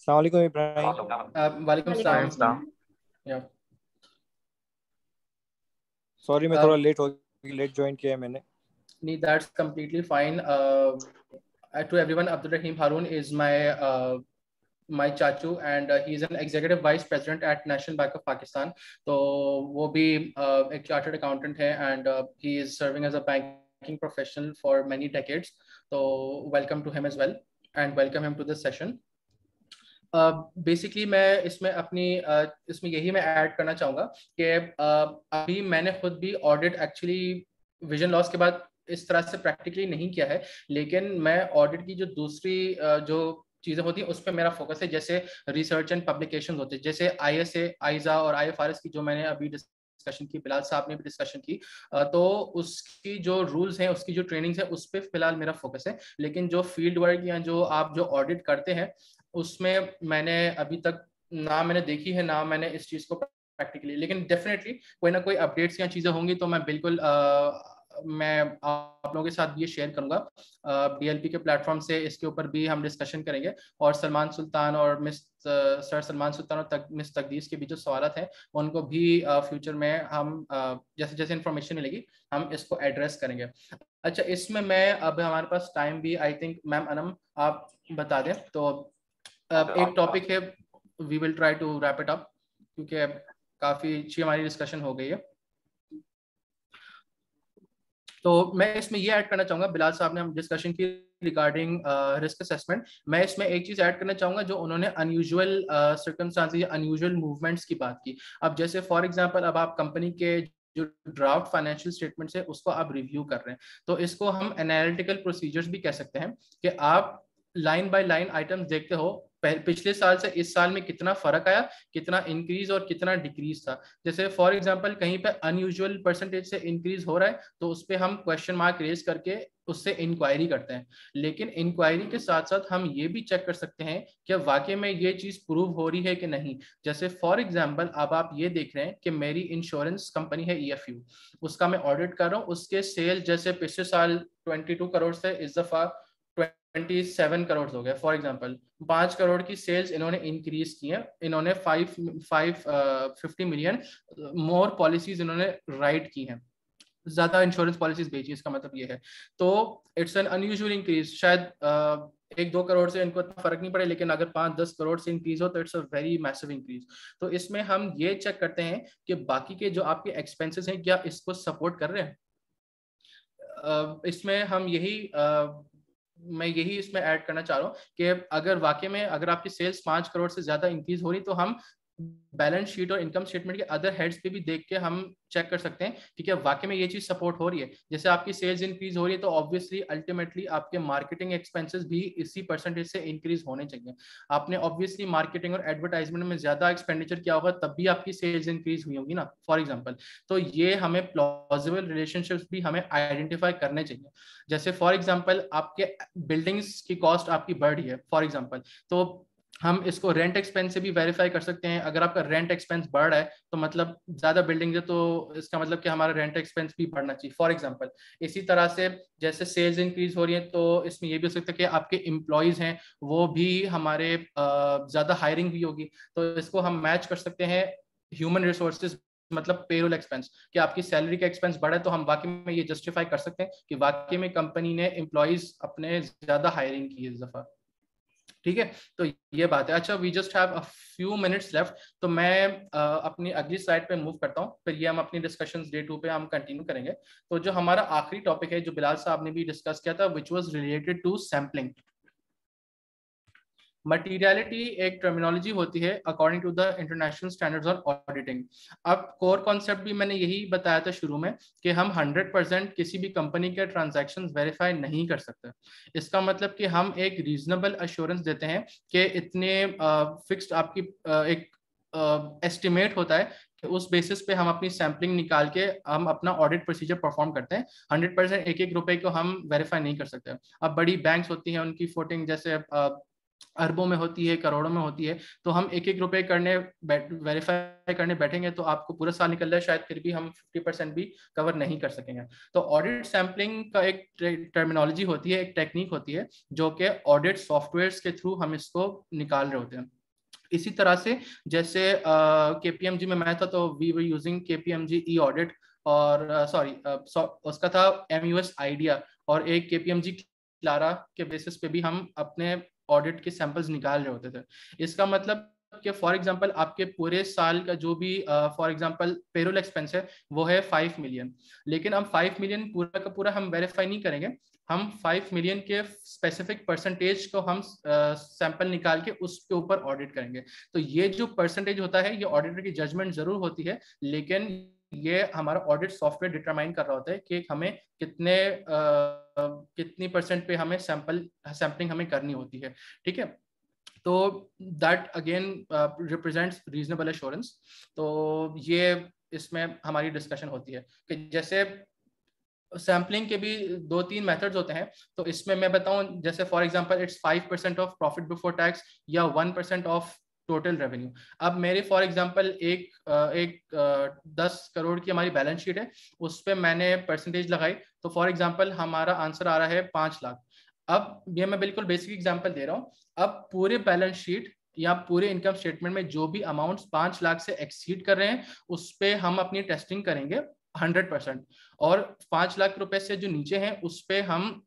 Assalamualaikum Ibrahim. Uh, Walaikum salam. Yeah. Sorry मैं थोड़ा लेट हो late join किया है मैंने नहीं that's completely fine to everyone abdul rahim harun is my uh, chachu and uh, he is an executive vice president at national bank of pakistan तो वो भी uh, एक chartered accountant है uh, he is serving as a banking professional for many decades तो welcome to him as well and welcome him to this session basically uh, मैं इसमें अपनी uh, इसमें यही मैं ऐड करना चाहूँगा कि uh, अभी मैंने खुद भी ऑडिट एक्चुअली विजन लॉस के बाद इस तरह से प्रैक्टिकली नहीं किया है लेकिन मैं ऑडिट की जो दूसरी uh, जो चीज़ें होती हैं उस पर मेरा फोकस है। जैसे रिसर्च एंड पब्लिकेशन होते हैं जैसे आई एस ए आईजा और आई एफ़ आर एस की जो मैंने अभी डिस्कशन की बिलाल साहब ने भी डिस्कशन की तो उसकी जो रूल्स हैं उसकी जो ट्रेनिंग है उस पर फ़िलहाल मेरा फोकस है। लेकिन जो फ़ील्ड वर्क या जो आप जो ऑडिट करते हैं उसमें मैंने अभी तक ना मैंने देखी है ना मैंने इस चीज़ को प्रैक्टिकली लेकिन डेफिनेटली कोई ना कोई अपडेट्स या चीज़ें होंगी तो मैं बिल्कुल आ, मैं आप लोगों के साथ ये शेयर करूँगा। बीएलपी के प्लेटफॉर्म से इसके ऊपर भी हम डिस्कशन करेंगे। और सलमान सुल्तान और मिस सर सलमान सुल्तान और तक, मिस तकदीस के भी जो सवाल हैं। उनको भी फ्यूचर में हम जैसे जैसे इन्फॉर्मेशन मिलेगी हम इसको एड्रेस करेंगे। अच्छा इसमें मैं अब हमारे पास टाइम भी आई थिंक मैम अनम आप बता दें। तो अब एक टॉपिक है we will try to wrap it up क्योंकि काफ़ी अच्छी हमारी डिस्कशन हो गई है। तो मैं इसमें ये ऐड करना चाहूँगा, बिलाल साहब ने हम डिस्कशन की रिगार्डिंग रिस्क असेसमेंट मैं इसमें एक चीज़ ऐड करना चाहूँगा जो उन्होंने अनयूजुअल सर्कमस्टांसेस या अनयूजुअल मूवमेंट्स की बात की। अब जैसे फॉर एग्जांपल अब आप कंपनी के जो ड्राफ्ट फाइनेंशियल स्टेटमेंट है, उसको आप रिव्यू कर रहे हैं। तो इसको हम एनालिटिकल प्रोसीजर्स भी कह सकते हैं कि आप लाइन बाय लाइन आइटम्स देखते हो पिछले साल से इस साल में कितना फ़र्क आया, कितना इंक्रीज और कितना डिक्रीज था। जैसे फॉर एग्जांपल कहीं पे अनयूजुअल परसेंटेज से इंक्रीज हो रहा है तो उस पर हम क्वेश्चन मार्क रेज करके उससे इंक्वायरी करते हैं। लेकिन इंक्वायरी के साथ साथ हम ये भी चेक कर सकते हैं कि वाकई में ये चीज़ प्रूव हो रही है कि नहीं। जैसे फॉर एग्ज़ाम्पल अब आप ये देख रहे हैं कि मेरी इंश्योरेंस कंपनी है ई e उसका मैं ऑडिट कर रहा हूँ, उसके सेल जैसे पिछले साल ट्वेंटी करोड़ से इस दफ़ा ट्वेंटी सेवन करोड़ हो गए फॉर एग्ज़ाम्पल पाँच करोड़ की सेल्स इन्होंने इंक्रीज की है। इन्होंने five five fifty million more policies इन्होंने राइट की हैं। ज़्यादा इंश्योरेंस पॉलिसीज़ बेची इसका मतलब ये है। तो इट्स एन अनयूजुअल इंक्रीज शायद uh, एक दो करोड़ से इनको इतना फ़र्क नहीं पड़े लेकिन अगर पाँच दस करोड़ से इंक्रीज हो तो it's a very massive increase तो इसमें हम ये चेक करते हैं कि बाकी के जो आपके एक्सपेंसेस हैं क्या इसको सपोर्ट कर रहे हैं? Uh, इसमें हम यही uh, मैं यही इसमें ऐड करना चाह रहा हूँ कि अगर वाकई में अगर आपकी सेल्स पाँच करोड़ से ज़्यादा इंक्रीज हो रही तो हम बैलेंस शीट और इनकम स्टेटमेंट के अदर हेड्स पे भी देख के हम चेक कर सकते हैं कि क्या वाकई में ये चीज़ सपोर्ट हो रही है। जैसे आपकी सेल्स इंक्रीज हो रही है तो ऑब्वियसली अल्टीमेटली आपके मार्केटिंग एक्सपेंसेस भी इसी परसेंटेज से इंक्रीज होने चाहिए। आपने ऑब्वियसली मार्केटिंग और एडवर्टाइजमेंट में ज़्यादा एक्सपेंडिचर किया होगा, तब भी आपकी सेल्स इंक्रीज हुई होगी ना फॉर एग्ज़ाम्पल तो ये हमें प्लॉजिबल रिलेशनशिप भी हमें आइडेंटिफाई करने चाहिए। जैसे फॉर एग्ज़ाम्पल आपके बिल्डिंग्स की कॉस्ट आपकी बढ़ रही है फॉर एग्ज़ाम्पल तो हम इसको रेंट एक्सपेंस से भी वेरीफाई कर सकते हैं। अगर आपका रेंट एक्सपेंस बढ़ रहा है तो मतलब ज़्यादा बिल्डिंग है तो इसका मतलब कि हमारा रेंट एक्सपेंस भी बढ़ना चाहिए। फॉर एग्जांपल इसी तरह से जैसे सेल्स इंक्रीज हो रही है तो इसमें ये भी हो सकता है कि आपके इम्प्लॉयज हैं, वो भी हमारे ज़्यादा हायरिंग भी होगी। तो इसको हम मैच कर सकते हैं ह्यूमन रिसोर्सेज मतलब पेरोल एक्सपेंस कि आपकी सैलरी का एक्सपेंस बढ़ा है तो हम वाकई में ये जस्टिफाई कर सकते हैं कि वाकई में कंपनी ने एम्प्लॉयज़ अपने ज़्यादा हायरिंग की इस दफ़ा ठीक है? तो ये बात है। अच्छा we just have a few minutes left तो मैं आ, अपनी अगली स्लाइड पे मूव करता हूँ फिर ये हम अपनी डिस्कशन डे टू पे हम कंटिन्यू करेंगे। तो जो हमारा आखिरी टॉपिक है जो बिलाल साहब ने भी डिस्कस किया था which was related to sampling materiality एक टर्मिनोलॉजी होती है according to the international standards on auditing अब कोर कॉन्सेप्ट भी मैंने यही बताया था शुरू में कि हम 100 परसेंट किसी भी कंपनी के ट्रांजैक्शंस वेरीफाई नहीं कर सकते। इसका मतलब कि हम एक रीजनेबल अश्योरेंस देते हैं कि इतने फिक्स्ड uh, आपकी uh, एक एस्टिमेट uh, होता है कि उस बेसिस पे हम अपनी सैम्पलिंग निकाल के हम अपना ऑडिट प्रोसीजर परफॉर्म करते हैं। हंड्रेड परसेंट एक एक रुपए को हम वेरीफाई नहीं कर सकते। अब बड़ी बैंक्स होती हैं उनकी फोटिंग जैसे अरबों में होती है करोड़ों में होती है तो हम एक एक रुपए करने वेरीफाई करने बैठेंगे तो आपको पूरा साल निकल जाए शायद फिर भी हम 50 परसेंट भी कवर नहीं कर सकेंगे। तो ऑडिट सैम्पलिंग का एक टर्मिनोलॉजी होती है एक टेक्निक होती है जो कि ऑडिट सॉफ्टवेयर के थ्रू हम इसको निकाल रहे होते हैं। इसी तरह से जैसे के पी एम जी में मैं था तो we were using K P M G E audit और सॉरी uh, uh, उसका था एम यू एस आइडिया और एक K P M G Clara के बेसिस पे भी हम अपने ऑडिट के सैंपल्स निकाल रहे होते थे। इसका मतलब कि फॉर एग्जांपल आपके पूरे साल का जो भी फॉर एग्जांपल पेरोल एक्सपेंस है वो है फाइव मिलियन लेकिन हम फाइव मिलियन पूरा का पूरा हम वेरीफाई नहीं करेंगे। हम फाइव मिलियन के स्पेसिफिक परसेंटेज को हम सैंपल uh, निकाल के उसके ऊपर ऑडिट करेंगे। तो ये जो परसेंटेज होता है ये ऑडिटर की जजमेंट ज़रूर होती है लेकिन ये हमारा ऑडिट सॉफ्टवेयर डिटरमाइन कर रहा होता है कि हमें कितने आ, कितनी परसेंट पे हमें सैंपल सैम्पलिंग हमें करनी होती है, ठीक है? तो that again represents reasonable assurance तो ये इसमें हमारी डिस्कशन होती है कि जैसे सैम्पलिंग के भी दो तीन मेथड्स होते हैं तो इसमें मैं बताऊँ, जैसे for example it's five percent of profit before tax या one percent of total revenue अब मेरे फॉर एग्जांपल एक एक दस करोड़ की हमारी बैलेंस शीट है, उस पर मैंने परसेंटेज लगाई तो फॉर एग्जांपल हमारा आंसर आ रहा है पाँच लाख। अब ये मैं बिल्कुल बेसिक एग्जांपल दे रहा हूँ। अब पूरे बैलेंस शीट या पूरे इनकम स्टेटमेंट में जो भी अमाउंट पाँच लाख से एक्सीड कर रहे हैं, उस पर हम अपनी टेस्टिंग करेंगे हंड्रेड परसेंट और पाँच लाख रुपए से जो नीचे हैं, उस पर हम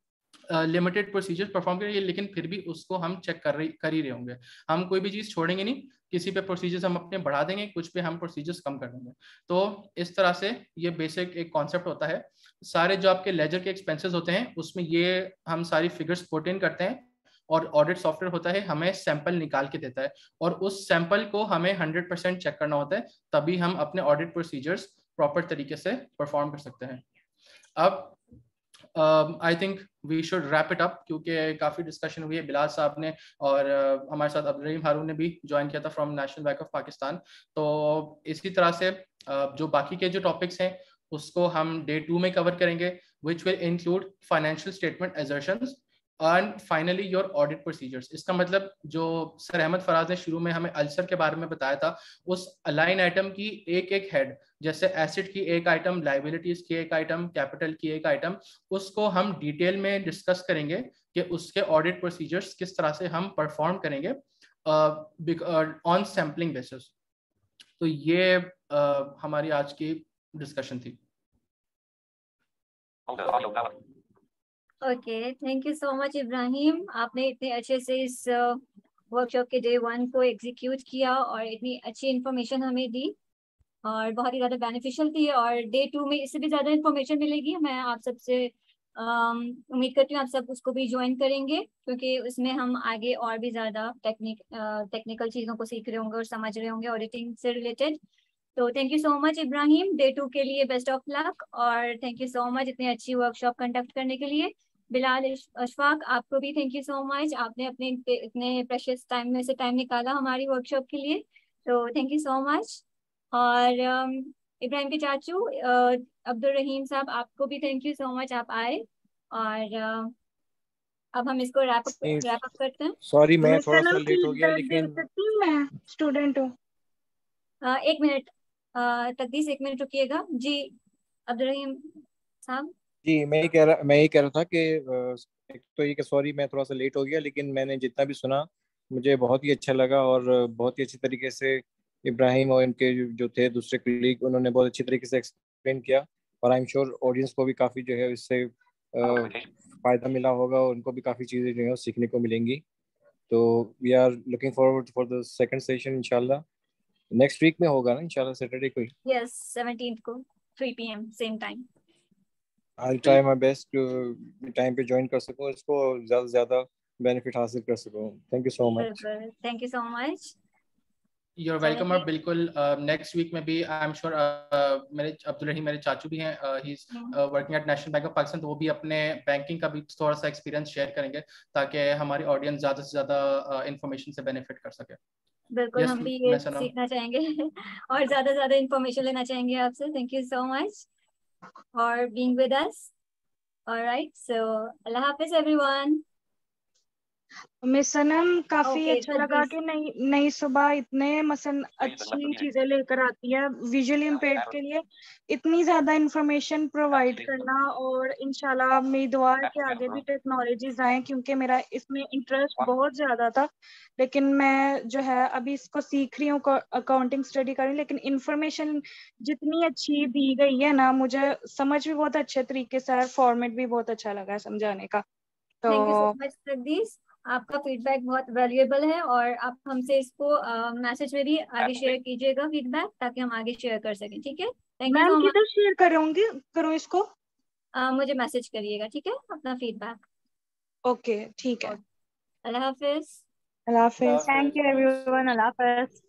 लिमिटेड प्रोसीजर परफॉर्म करेंगे, लेकिन फिर भी उसको हम चेक कर रही, कर ही रहे होंगे। हम कोई भी चीज़ छोड़ेंगे नहीं, किसी पे प्रोसीजर्स हम अपने बढ़ा देंगे, कुछ पे हम प्रोसीजर्स कम कर देंगे। तो इस तरह से ये बेसिक एक कॉन्सेप्ट होता है। सारे जो आपके लेजर के एक्सपेंसेस होते हैं, उसमें ये हम सारी फिगर्स पोर्ट इन करते हैं और ऑडिट सॉफ्टवेयर होता है, हमें सैंपल निकाल के देता है और उस सैंपल को हमें हंड्रेड परसेंट चेक करना होता है, तभी हम अपने ऑडिट प्रोसीजर्स प्रॉपर तरीके से परफॉर्म कर सकते हैं। अब I think we should wrap it up क्योंकि काफ़ी डिस्कशन हुई है बिलाल साहब ने और uh, हमारे साथ अब्दुल रहीम हारून ने भी ज्वाइन किया था from national bank of Pakistan तो इसी तरह से uh, जो बाकी के जो टॉपिक्स हैं उसको हम डे टू में कवर करेंगे which will include financial statement assertions and finally your audit procedures इसका मतलब जो सर अहमद फराज ने शुरू में हमें अल्सर के बारे में बताया था उस अलाइन आइटम की एक एक हेड जैसे एसिड की एक आइटम लाइबिलिटीज की एक आइटम कैपिटल की एक आइटम उसको हम डिटेल में डिस्कस करेंगे कि उसके ऑडिट प्रोसीजर्स किस तरह से हम परफॉर्म करेंगे ऑन सैम्पलिंग बेसिस तो ये uh, हमारी आज की डिस्कशन थी। Okay thank you so much Ibrahim आपने इतने अच्छे से इस वर्कशॉप के डे वन को एग्जीक्यूट किया और इतनी अच्छी इन्फॉर्मेशन हमें दी और बहुत ही ज़्यादा बेनिफिशियल थी और डे टू में इससे भी ज़्यादा इन्फॉर्मेशन मिलेगी। मैं आप सबसे उम्मीद करती हूँ आप सब उसको भी ज्वाइन करेंगे क्योंकि उसमें हम आगे और भी ज़्यादा टेक्निक टेक्निकल चीज़ों को सीख रहे होंगे और समझ रहे होंगे ऑडिटिंग से रिलेटेड तो thank you so much Ibrahim day two के लिए बेस्ट ऑफ़ लक और थैंक यू सो मच इतनी अच्छी वर्कशॉप कंडक्ट करने के लिए। बिलाल अशफाक आपको भी थैंक यू सो मच आपने अपने इतने प्रेशियस टाइम में से टाइम निकाला हमारी वर्कशॉप के लिए. तो थैंक यू सो मच और um, इब्राहिम के चाचू अब्दुल रहीम साहब आपको भी थैंक यू सो मच आप आए और अब हम इसको रैप अप रैप अप करते हैं. सॉरी मैं थोड़ा सा लेट हो गया लेकिन मैं स्टूडेंट हूँ. एक मिनट तकदीस एक मिनट रुकिएगा. जी अब्दुल रहीम साहब. जी मैं ही कह रहा मैं ही कह रहा था कि एक तो ये कि सॉरी मैं थोड़ा सा लेट हो गया लेकिन मैंने जितना भी सुना मुझे बहुत ही अच्छा लगा और बहुत ही अच्छी तरीके से इब्राहिम और इनके जो थे दूसरे कलीग उन्होंने बहुत अच्छी तरीके से एक्सप्लेन किया और आई एम श्योर ऑडियंस को भी काफ़ी जो है इससे फ़ायदा मिला होगा और उनको भी काफ़ी चीज़ें जो है सीखने को मिलेंगी। तो we are looking forward for the second session इंशाल्लाह। नेक्स्ट वीक में होगा ना इंशाल्लाह सैटरडे को यस 17th को 3 PM same time I try my best time पे ज्वाइन कर सकूँ इसको ज़्यादा से ज़्यादा बेनिफिट हासिल कर सकूँ। Thank you so much thank you so much you're welcome और बिल्कुल नेक्स्ट वीक में भी आई एम श्योर मेरे अब्दुल रहीम मेरे चाचू भी हैं he. Is working at national bank of Pakistan तो वो भी अपने बैंकिंग का भी थोड़ा सा एक्सपीरियंस शेयर करेंगे ताकि हमारी ऑडियंस ज़्यादा से ज़्यादा इंफॉर्मेशन से बेनिफिट कर सके। बिल्कुल yes, हम भी ये सीखना चाहेंगे और ज़्यादा ज़्यादा इंफॉर्मेशन लेना चाहेंगे आपसे। Thank you so much for being with us. All right. So, Allah Hafiz, everyone. Miss Sanam काफ़ी okay, अच्छा लगा कि नई नई सुबह इतने मसन अच्छी चीज़ें लेकर आती है विजुअली इम्पेयर्ड के लिए इतनी ज़्यादा इंफॉर्मेशन प्रोवाइड करना और इंशाल्लाह मेरी दुआ है कि आगे भी टेक्नोलॉजीज़ आए क्योंकि मेरा इसमें इंटरेस्ट बहुत ज़्यादा था लेकिन मैं जो है अभी इसको सीख रही हूँ अकाउंटिंग स्टडी कर रही हूँ लेकिन इंफॉर्मेशन जितनी अच्छी दी गई है ना मुझे समझ भी बहुत अच्छे तरीके से फॉर्मेट भी बहुत अच्छा लगा है समझाने का। तो आपका फीडबैक बहुत वैल्यूएबल है और आप हमसे इसको मैसेज में भी आगे शेयर कीजिएगा फीडबैक ताकि हम आगे शेयर कर सकें ठीक है? थैंक यू किधर शेयर करूँगी? करूँ इसको? आ, मुझे मैसेज करिएगा ठीक है? अपना फीडबैक ओके ठीक है. अल्लाह हाफिज. अल्लाह हाफिज. थैंक यू एवरीवन अल्लाह हाफिज.